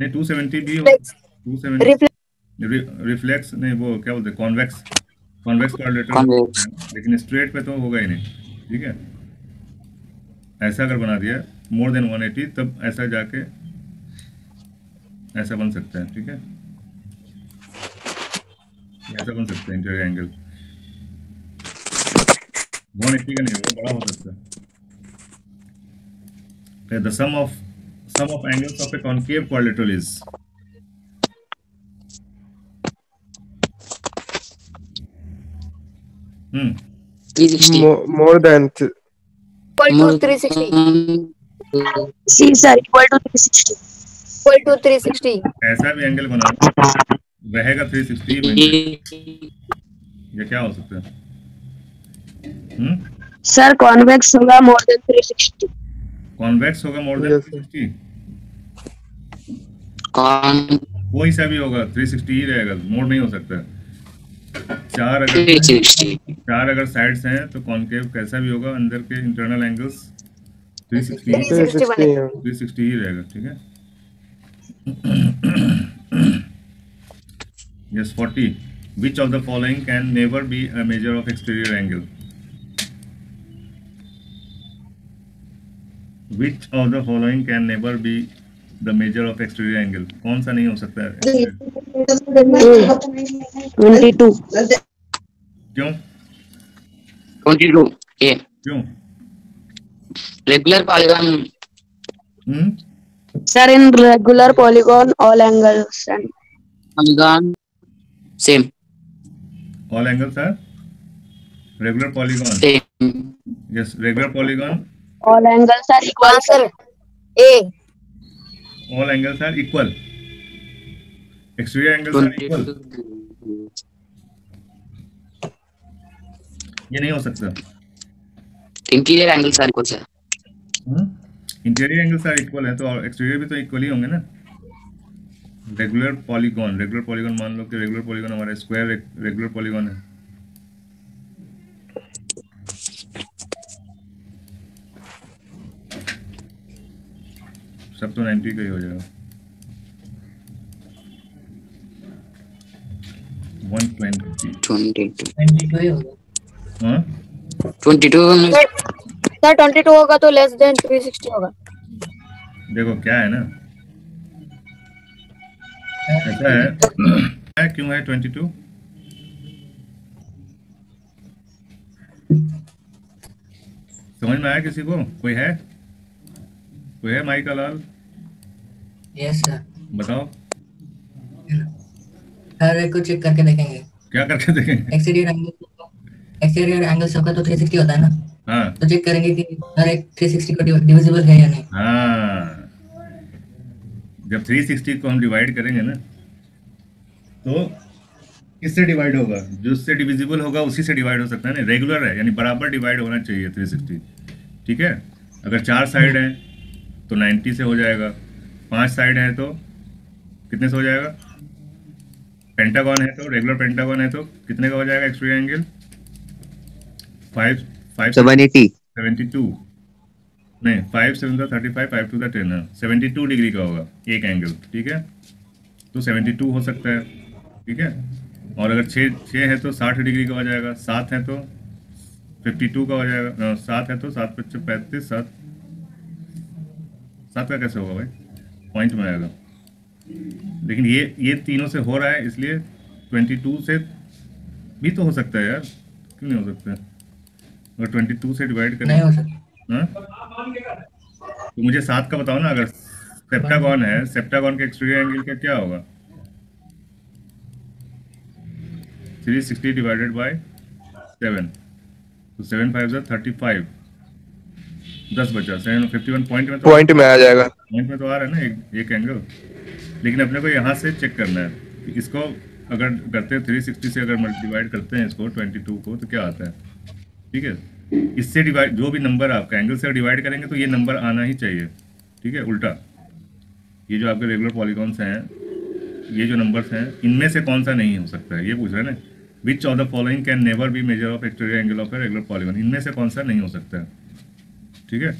नहीं 270 भी Reflex. 270 रिफ्लेक्स नहीं वो क्या बोलते कॉन्वेक्स कॉन्वेक्स क्वाड्रेटर लेकिन स्ट्रेट पे तो होगा ही नहीं ठीक है? ऐसा अगर बना दिया मोर देन 180 तब ऐसा जाके ऐसा बन सकता है ठीक है? ऐसा बन सकता है इंटीरियर एंगल 180 का नहीं होगा बड़ा हो सकता है the sum of sum of angles of a concave quadrilateral is hmm 360. More, than th- Equal to 360. C sir equal to 360. Equal to 360. ऐसा भी एंगल बनाओ रहेगा 360 बन ये क्या हो सकता है? हम्म? Sir convex होगा more than 360. कॉन्वेक्स होगा मोर देन 360 Con कोई सा भी होगा 360 ही रहेगा मोर नहीं हो सकता। चार अगर चार अगर साइड्स हैं तो कॉन्केव कैसा भी होगा अंदर के इंटरनल एंगल्स 360 ही 360 बनेगा। 360 ही रहेगा ठीक है? Yes 40 which of the following can never be a measure of exterior angle which of the following can never be the measure of exterior angle कौन सा नहीं हो सकता है 22. क्यों 22. A. क्यों Regular polygon. Hmm Sir in regular polygon all angles and Polygon. Same all angle sir regular polygon same yes regular polygon all angle sir equal sir A all angle sir equal exterior angle sir equal ये नहीं हो सकता। Interior angle sir equal sir interior angle sir equal है तो exterior भी तो equal ही होंगे ना। रेगुलर पॉलीगॉन रेगुलर पॉलीगॉन मान लो कि रेगुलर पॉलीगॉन हमारा स्क्वायर रेगुलर पॉलीगॉन है। सब तो 90 का ही हो जाएगा। 120 22. हाँ 22 में सर 22 होगा तो लेस देन 360 होगा। देखो क्या है ना? ऐसा है। क्यों है 22 समझ में आया किसी को? कोई है? कोई है माई का लाल? यस सर बताओ। सर एक चेक करके देखेंगे। क्या करके देखेंगे? एक्सटीरियर एंगल एक्सटीरियर एंगल सबका तो 360 होता है ना? हाँ। तो चेक करेंगे कि हर एक 360 को डिविजिबल है या नहीं? हाँ। जब 360 को हम डिवाइड करेंगे ना तो किससे डिवाइड होगा? जो उससे डिविजिबल होगा उसी से डिवाइड हो सकता है ना? रेगुलर है यानी बराबर डिवाइड होना चाहिए 360 ठीक है? अगर चार साइड हैं तो 90 से हो जाएगा। पाँच साइड है तो कितने से हो जाएगा? पेंटागन है तो रेगुलर पेंटागन है तो कितने का हो जाएगा? Extreme angle five five 780 seventy two नहीं फाइव सेवन का थर्टी फाइव फाइव टू का टेन है। सेवेंटी टू डिग्री का होगा, एक एंगल ठीक है? तो सेवेंटी टू हो सकता है, ठीक है? और अगर छः छः है तो साठ डिग्री का हो जाएगा, सात है तो फिफ्टी टू का हो जाएगा सात है तो सात पच्चीस, पैंतीस, सात। सात का कैसे होगा भाई? पॉइंट में आएगा। लेकिन ये ये तीनों से हो रहा है, इसलिए ट्वेंटी टू से भी तो हो सकता है यार, क्यों नहीं हो सकता? अगर ट्वेंटी टू से डिवाइड करें। नहीं हो सकता। हम्म? तो मुझे सात का बताओ ना अगर सेप्टागॉन है सेप्टागॉन के एक्सटीरियर एंगल का क्या होगा? 360 डिवाइडेड बाय सेवन तो सेवन फाइव जो थर्टी फाइव दस बचा सेवन फिफ्टी वन पॉइंट में तो पॉइंट में आ जाएगा। पॉइंट में तो आ रहा है ना एक एक एंगल लेकिन अपने को यहाँ से चेक करना है। इसको अगर करते हैं थ्री सिक्सटी से अगर मल्टीप्लाइड करते हैं इसको ट्वेंटी टू को तो क्या आता है? ठीक है? इससे डिवाइड जो भी नंबर आपका एंगल से डिवाइड करेंगे तो ये नंबर आना ही चाहिए। ठीक है? उल्टा। ये जो आपके रेगुलर पॉलीगॉन्स हैं, ये जो नंबर्स हैं, इनमें से कौन सा नहीं हो सकता है? ये पूछ रहे हैं ना? Which of the following can never be measure of exterior angle of regular polygon इनमें से कौन सा नहीं हो सकता है? ठीक है?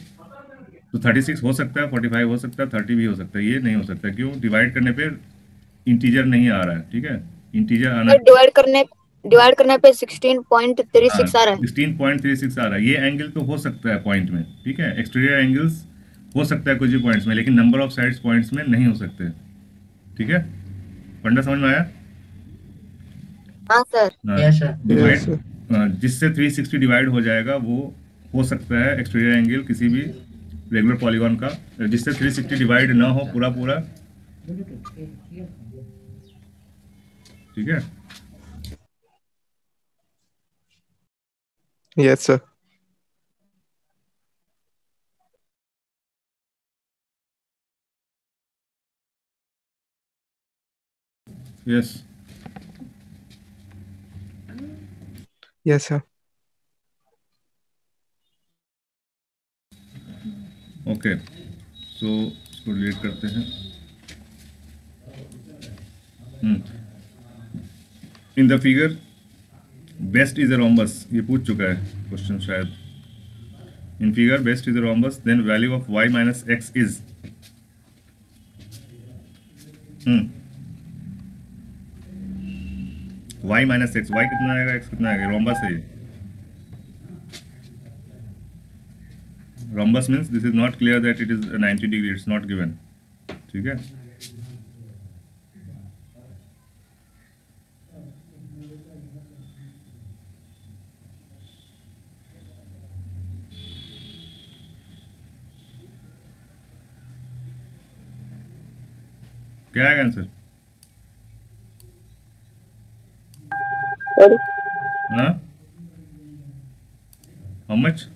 तो 36 हो सकता है 45 हो सकता है 30 भी हो सकता है। ये नहीं हो सकता। क्यों? डिवाइड करने पे इंटीजर नहीं आ रहा है। ठीक है? इंटीजर आना डिवाइड करने डिवाइड करने पे 16.36 आ रहा है। 16.36 आ रहा है। ये एंगल तो हो सकता है पॉइंट में ठीक है? एक्सटीरियर एंगल्स हो सकता है कुछ भी पॉइंट्स में लेकिन नंबर ऑफ़ साइड्स पॉइंट्स में नहीं हो सकते ठीक है? पंडा समझ में आया? हाँ सर। हाँ, sir. divide- हाँ, जिससे 360 डिवाइड हो जाएगा वो हो सकता है एक्सटीरियर एंगल किसी भी रेगुलर पॉलीगॉन का जिससे 360 डिवाइड ना हो पूरा पूरा ठीक है? Yes sir yes yes sir okay so इसको डिलीट करते हैं। In the figure best is a rhombus ये पूछ चुका है क्वेश्चन शायद। In figure best is a rhombus then value of y minus X is Y minus X Y कितना आएगा? एक्स कितना आएगा? रोम्बस है rhombus means this is not clear that it is a 90 degree, it's not ठीक है? क्या आएगा answer हाँ हाउ मच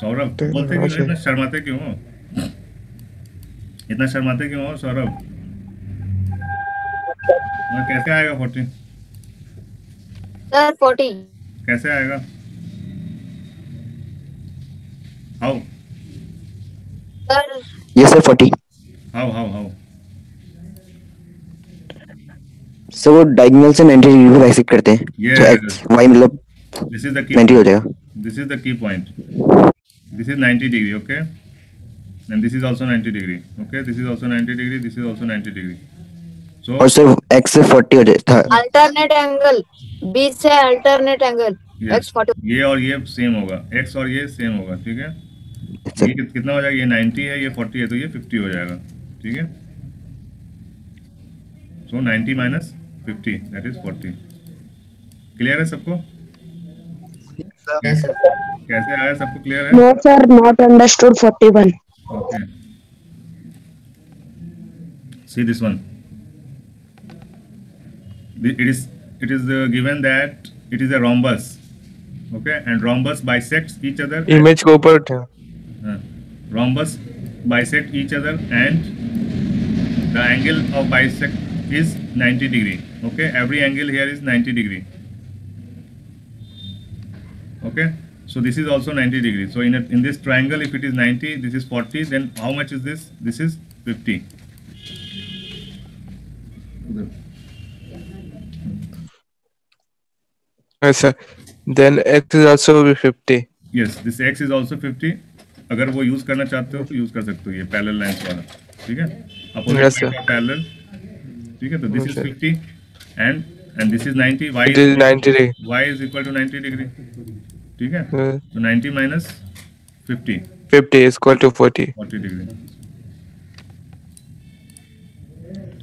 सौरभ बोलते क्यों। इतना शर्माते क्यों हो? इतना शर्माते क्यों हो सौरभ? हाँ, कैसे आएगा फोर्टीन सर 40 कैसे आएगा? How sir. Yes, how how how. So वो डायगोनल से एंट्री रिव्यू कैसे करते हैं तो एक्स वाई मतलब this is the key entry हो जाएगा। This is the key point this is 90 degree okay and this is also 90 degree okay this is also 90 degree this is also 90 degree so और sir X से 40 हो जाएगा alternate angle B से alternate angle ये और ये same होगा x और ये सेम होगा ठीक है? ये कितना हो जाएगा? ये 90 है ये 40 है तो ये 50 हो जाएगा। ठीक है? So ninety minus fifty that is forty clear है सबको? कैसे आया सबको क्लियर है? Not sir not understood forty one okay see this one it is it is given that it is a rhombus okay and rhombus bisects each other image को ऊपर उठे rhombus bisect each other and the angle of bisect is 90 degree. Okay, every angle here is 90 degree. Okay, so this is also 90 degree. So in a, in this triangle, if it is 90, this is 40. Then how much is this? This is 50. अच्छा then x is also be 50 Yes, this x is also 50. अगर वो use करना चाहते हो तो use कर सकते हो ये पैरेलल लाइंस वाला ठीक है Yes, sir. अपोजिट पैरेलल ठीक है तो this is Okay. 50 and and this is 90 y is 90 degree. y is equal to 90 degree ठीक है Uh, तो 90 minus 50 50 is equal to 40 40 degree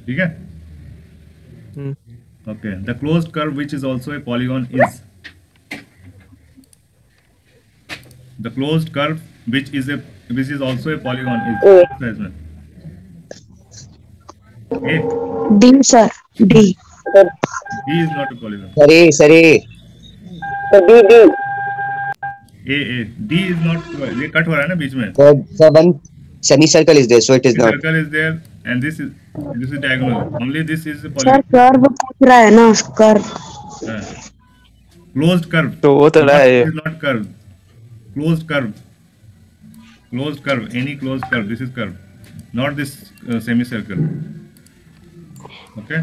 ठीक है Hmm. okay the closed curve which is also a polygon is the closed curve which is a which is also a polygon is A. size में a D, sir. D. E is not a polygon. Sir, A, sir, A. D D A A D is not ये cut हो रहा है ना बीच में Sir, sir, one semicircle is there, so it is not. circle is there and this is this is diagonal only this is a sir polygon curve पूछ रहा है ना कर्व हाँ. closed curve तो वो तो रहा है This is not curve closed curve closed curve any closed curve this is curve not this uh, semicircle okay?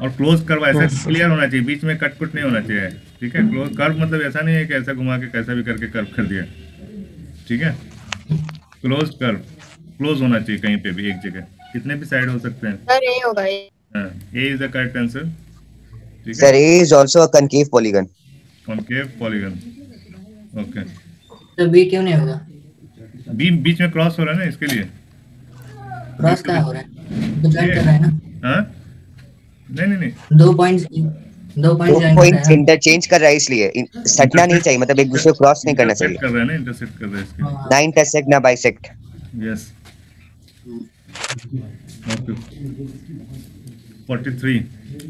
और क्लोज कर्व ऐसा क्लियर होना चाहिए बीच में कट कुट नहीं होना चाहिए ठीक है? क्लोज कर्व मतलब ऐसा नहीं है कि ऐसा घुमा के कैसा भी करके कर्व कर दिया। ठीक है? क्लोज कर्व क्लोज होना चाहिए कहीं पे भी एक जगह। कितने भी साइड हो सकते हैं। सर ये होगा ये हाँ A is the correct answer ठीक है? A is also a concave polygon. Concave polygon okay तो बी क्यों नहीं होगा? बी बीच में क्रॉस हो रहा है ना इसके लिए? क्रॉस कहाँ हो रहा है? तो ज्वाइन कर रहा है ना? हाँ? नहीं नहीं नहीं। दो पॉइंट्स दो दो पॉइंट ज्वाइन कर पॉइंट रहा है इंटरचेंज कर रहा है इसलिए। सटना नहीं चाहिए मतलब एक दूसरे को क्रॉस नहीं करना चाहिए। कर रहा है ना? इंटरसेक्ट कर रहा है इसके। ना इंटरसेक्ट ना bisect Yes. 43.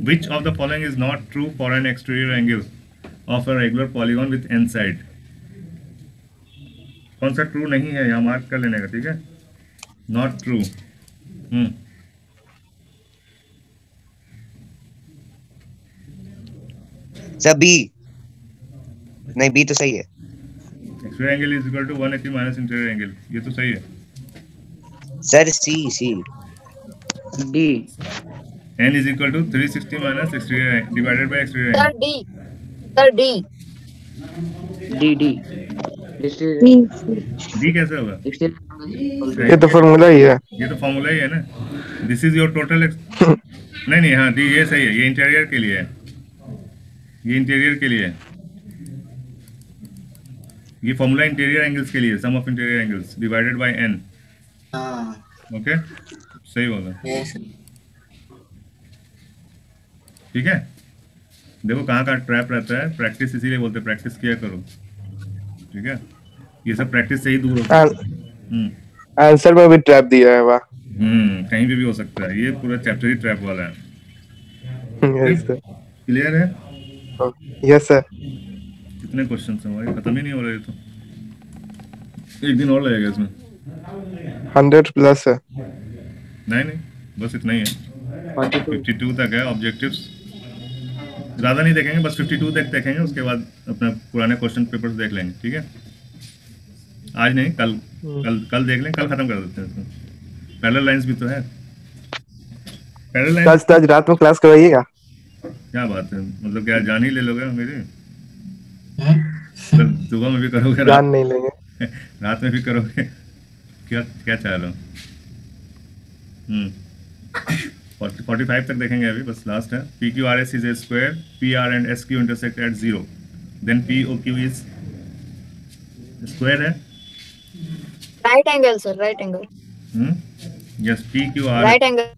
Which of the following is not true for an exterior angle of a regular polygon with n side? कौन सा ट्रू नहीं है? यहाँ मार्क कर लेने का ठीक है? Not true hmm sir B नहीं बी तो सही है। Exterior angle is equal to 180 minus interior angle ये तो सही है। Sir C C D n is equal to 360 minus exterior divided by exterior sir D sir D D D d. कैसे होगा ये तो फॉर्मूला ही है। ये तो फॉर्मूला ही है ना। दिस इज़ योर टोटल नहीं नहीं हाँ दी ये सही है। ये इंटीरियर के लिए है। ये इंटीरियर के लिए। ये फॉर्मूला इंटीरियर एंगल्स के लिए sum of interior angles divided by n हाँ। ओके सही होगा ठीक है? देखो कहाँ कहाँ ट्रैप रहता है। प्रैक्टिस इसीलिए बोलते हैं प्रैक्टिस किया करो। ठीक है? ये सब प्रैक्टिस से ही दूर होता है। हम्म। आंसर में भी ट्रैप दिया है वाह। हम्म कहीं पे भी हो सकता है। ये पूरा चैप्टर ही ट्रैप वाला है। क्लियर है? यस सर कितने क्वेश्चन हैं हमारे खत्म ही नहीं हो रहे तो। एक दिन और लगेगा इसमें। हंड्रेड प्लस है। नहीं नहीं बस इतना ही है। फिफ्टी टू तक है ऑब्जेक्टिव्स ज़्यादा नहीं देखेंगे बस फिफ्टी टू तक देखेंगे उसके बाद अपना पुराने क्वेश्चन पेपर्स देख लेंगे ठीक है? आज नहीं कल कल कल देख लें कल खत्म कर देते हैं इसको। पैरेलल लाइंस भी तो है। पैरेलल लाइंस आज आज रात में क्लास करवाइएगा? क्या बात है? मतलब क्या जान ही ले लोगे मेरी? कल सुबह में भी करोगे रात जान नहीं लेंगे। रात में भी करोगे? क्या क्या चाह रहे हो? हम्म। फोर्टी फाइव तक देखेंगे अभी बस लास्ट है। P Q R S is a square P R and S Q intersect at zero then P O Q is square है? Right angle sir right angle hmm. Yes P Q R right angle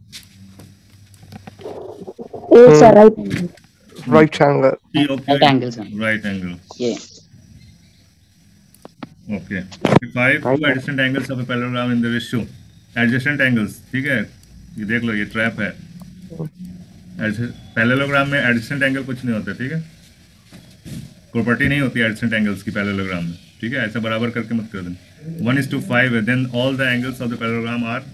Right. Right Right angle, sir. Right angle ये Okay. 45 two adjacent angles of a parallelogram in the ratio. Adjacent angles, ठीक है? ये देख लो ये trap है। Parallelogram में adjacent angle कुछ नहीं होता ठीक है? प्रॉपर्टी नहीं होती एडजेसेंट एंगल्स की पैरेललोग्राम में ठीक है? ऐसा बराबर करके मत कर। देना वन इज़ टू फाइव है then all the angles of the parallelogram are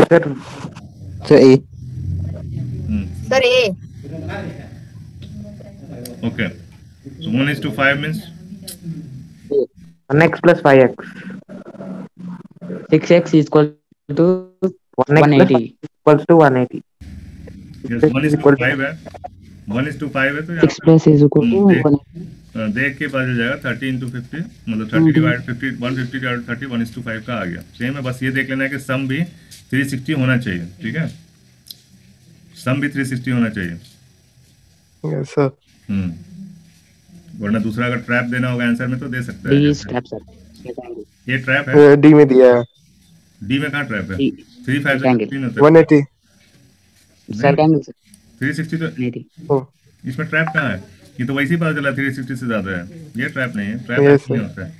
sir So A. Sir A okay so one is to five means one x plus five x six x equal to one eighty equals to one eighty yes one is to five है one is to five है तो यहाँ टू देख- के पता चल जाएगा थर्टी इंटू फिफ्टी मतलब thirty divide fifty one fifty divide thirty one is to five का आ गया। सेम है बस ये देख लेना है कि सम भी थ्री सिक्सटी होना चाहिए ठीक है? सम भी थ्री सिक्सटी होना चाहिए। Yes sir hmm. वरना दूसरा अगर ट्रैप देना होगा आंसर में तो दे सकता है। सर ये ट्रैप है। डी में दिया है। डी में कहाँ ट्रैप है? Three five one eighty sir three sixty तो इसमें ट्रैप कहाँ है? ये तो वैसे ही पता चला 360 से ज़्यादा है। ये ट्रैप नहीं है ट्रैप Yes, नहीं होता है।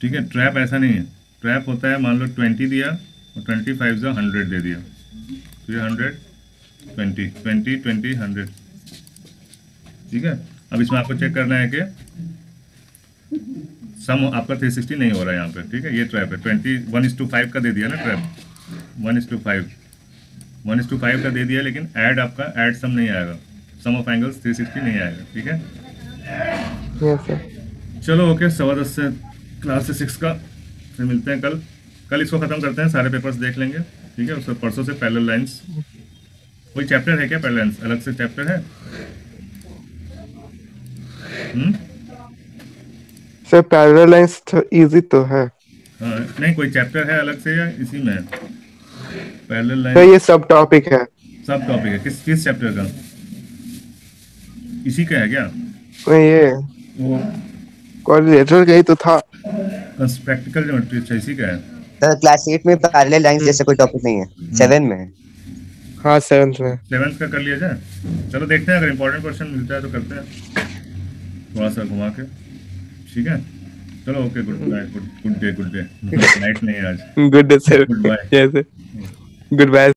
ठीक है ट्रैप ऐसा नहीं है। ट्रैप होता है मान लो 20 दिया और 25 फाइव जो 100 दे दिया। तो ये 100 20 20 20 100 ठीक है? अब इसमें आपको चेक करना है कि सम आपका 360 नहीं हो रहा है यहाँ पे। ठीक है? ये ट्रैप है। 20 वन इज़ टू फाइव का दे दिया ना trap one is to five one is to five का दे दिया लेकिन ऐड आपका ऐड सम नहीं आएगा। सम ऑफ़ एंगल्स 360 नहीं आएगा ठीक है? चलो ओके सवा दस से क्लास से सिक्स का। फिर मिलते हैं कल। कल इसको ख़त्म करते हैं सारे पेपर्स देख लेंगे ठीक है? उससे परसों से पैरेलल लाइंस कोई चैप्टर है क्या पैरेलल लाइंस अलग से चैप्टर है? सर पैरेलल लाइंस इजी तो है। हाँ नहीं कोई चैप्टर है अलग से या इसी में? है पैरेलल लाइन ये सब टॉपिक है। सब टॉपिक है। किस किस चैप्टर का? इसी का है क्या? ये। वो कोऑर्डिनेटर का ही तो था। प्रैक्टिकल ज्योमेट्री अच्छा इसी का है। सर क्लास एट में पैरेलल लाइंस जैसे कोई टॉपिक नहीं है। सेवन में। है हाँ सेवन्थ में। सेवेंथ का कर लिया जाए। चलो देखते हैं अगर इंपॉर्टेंट क्वेश्चन मिलता है तो करते हैं। थोड़ा सा घुमा के। ठीक है? चलो okay good bye good good day good day night नहीं आज. Good day sir good bye good bye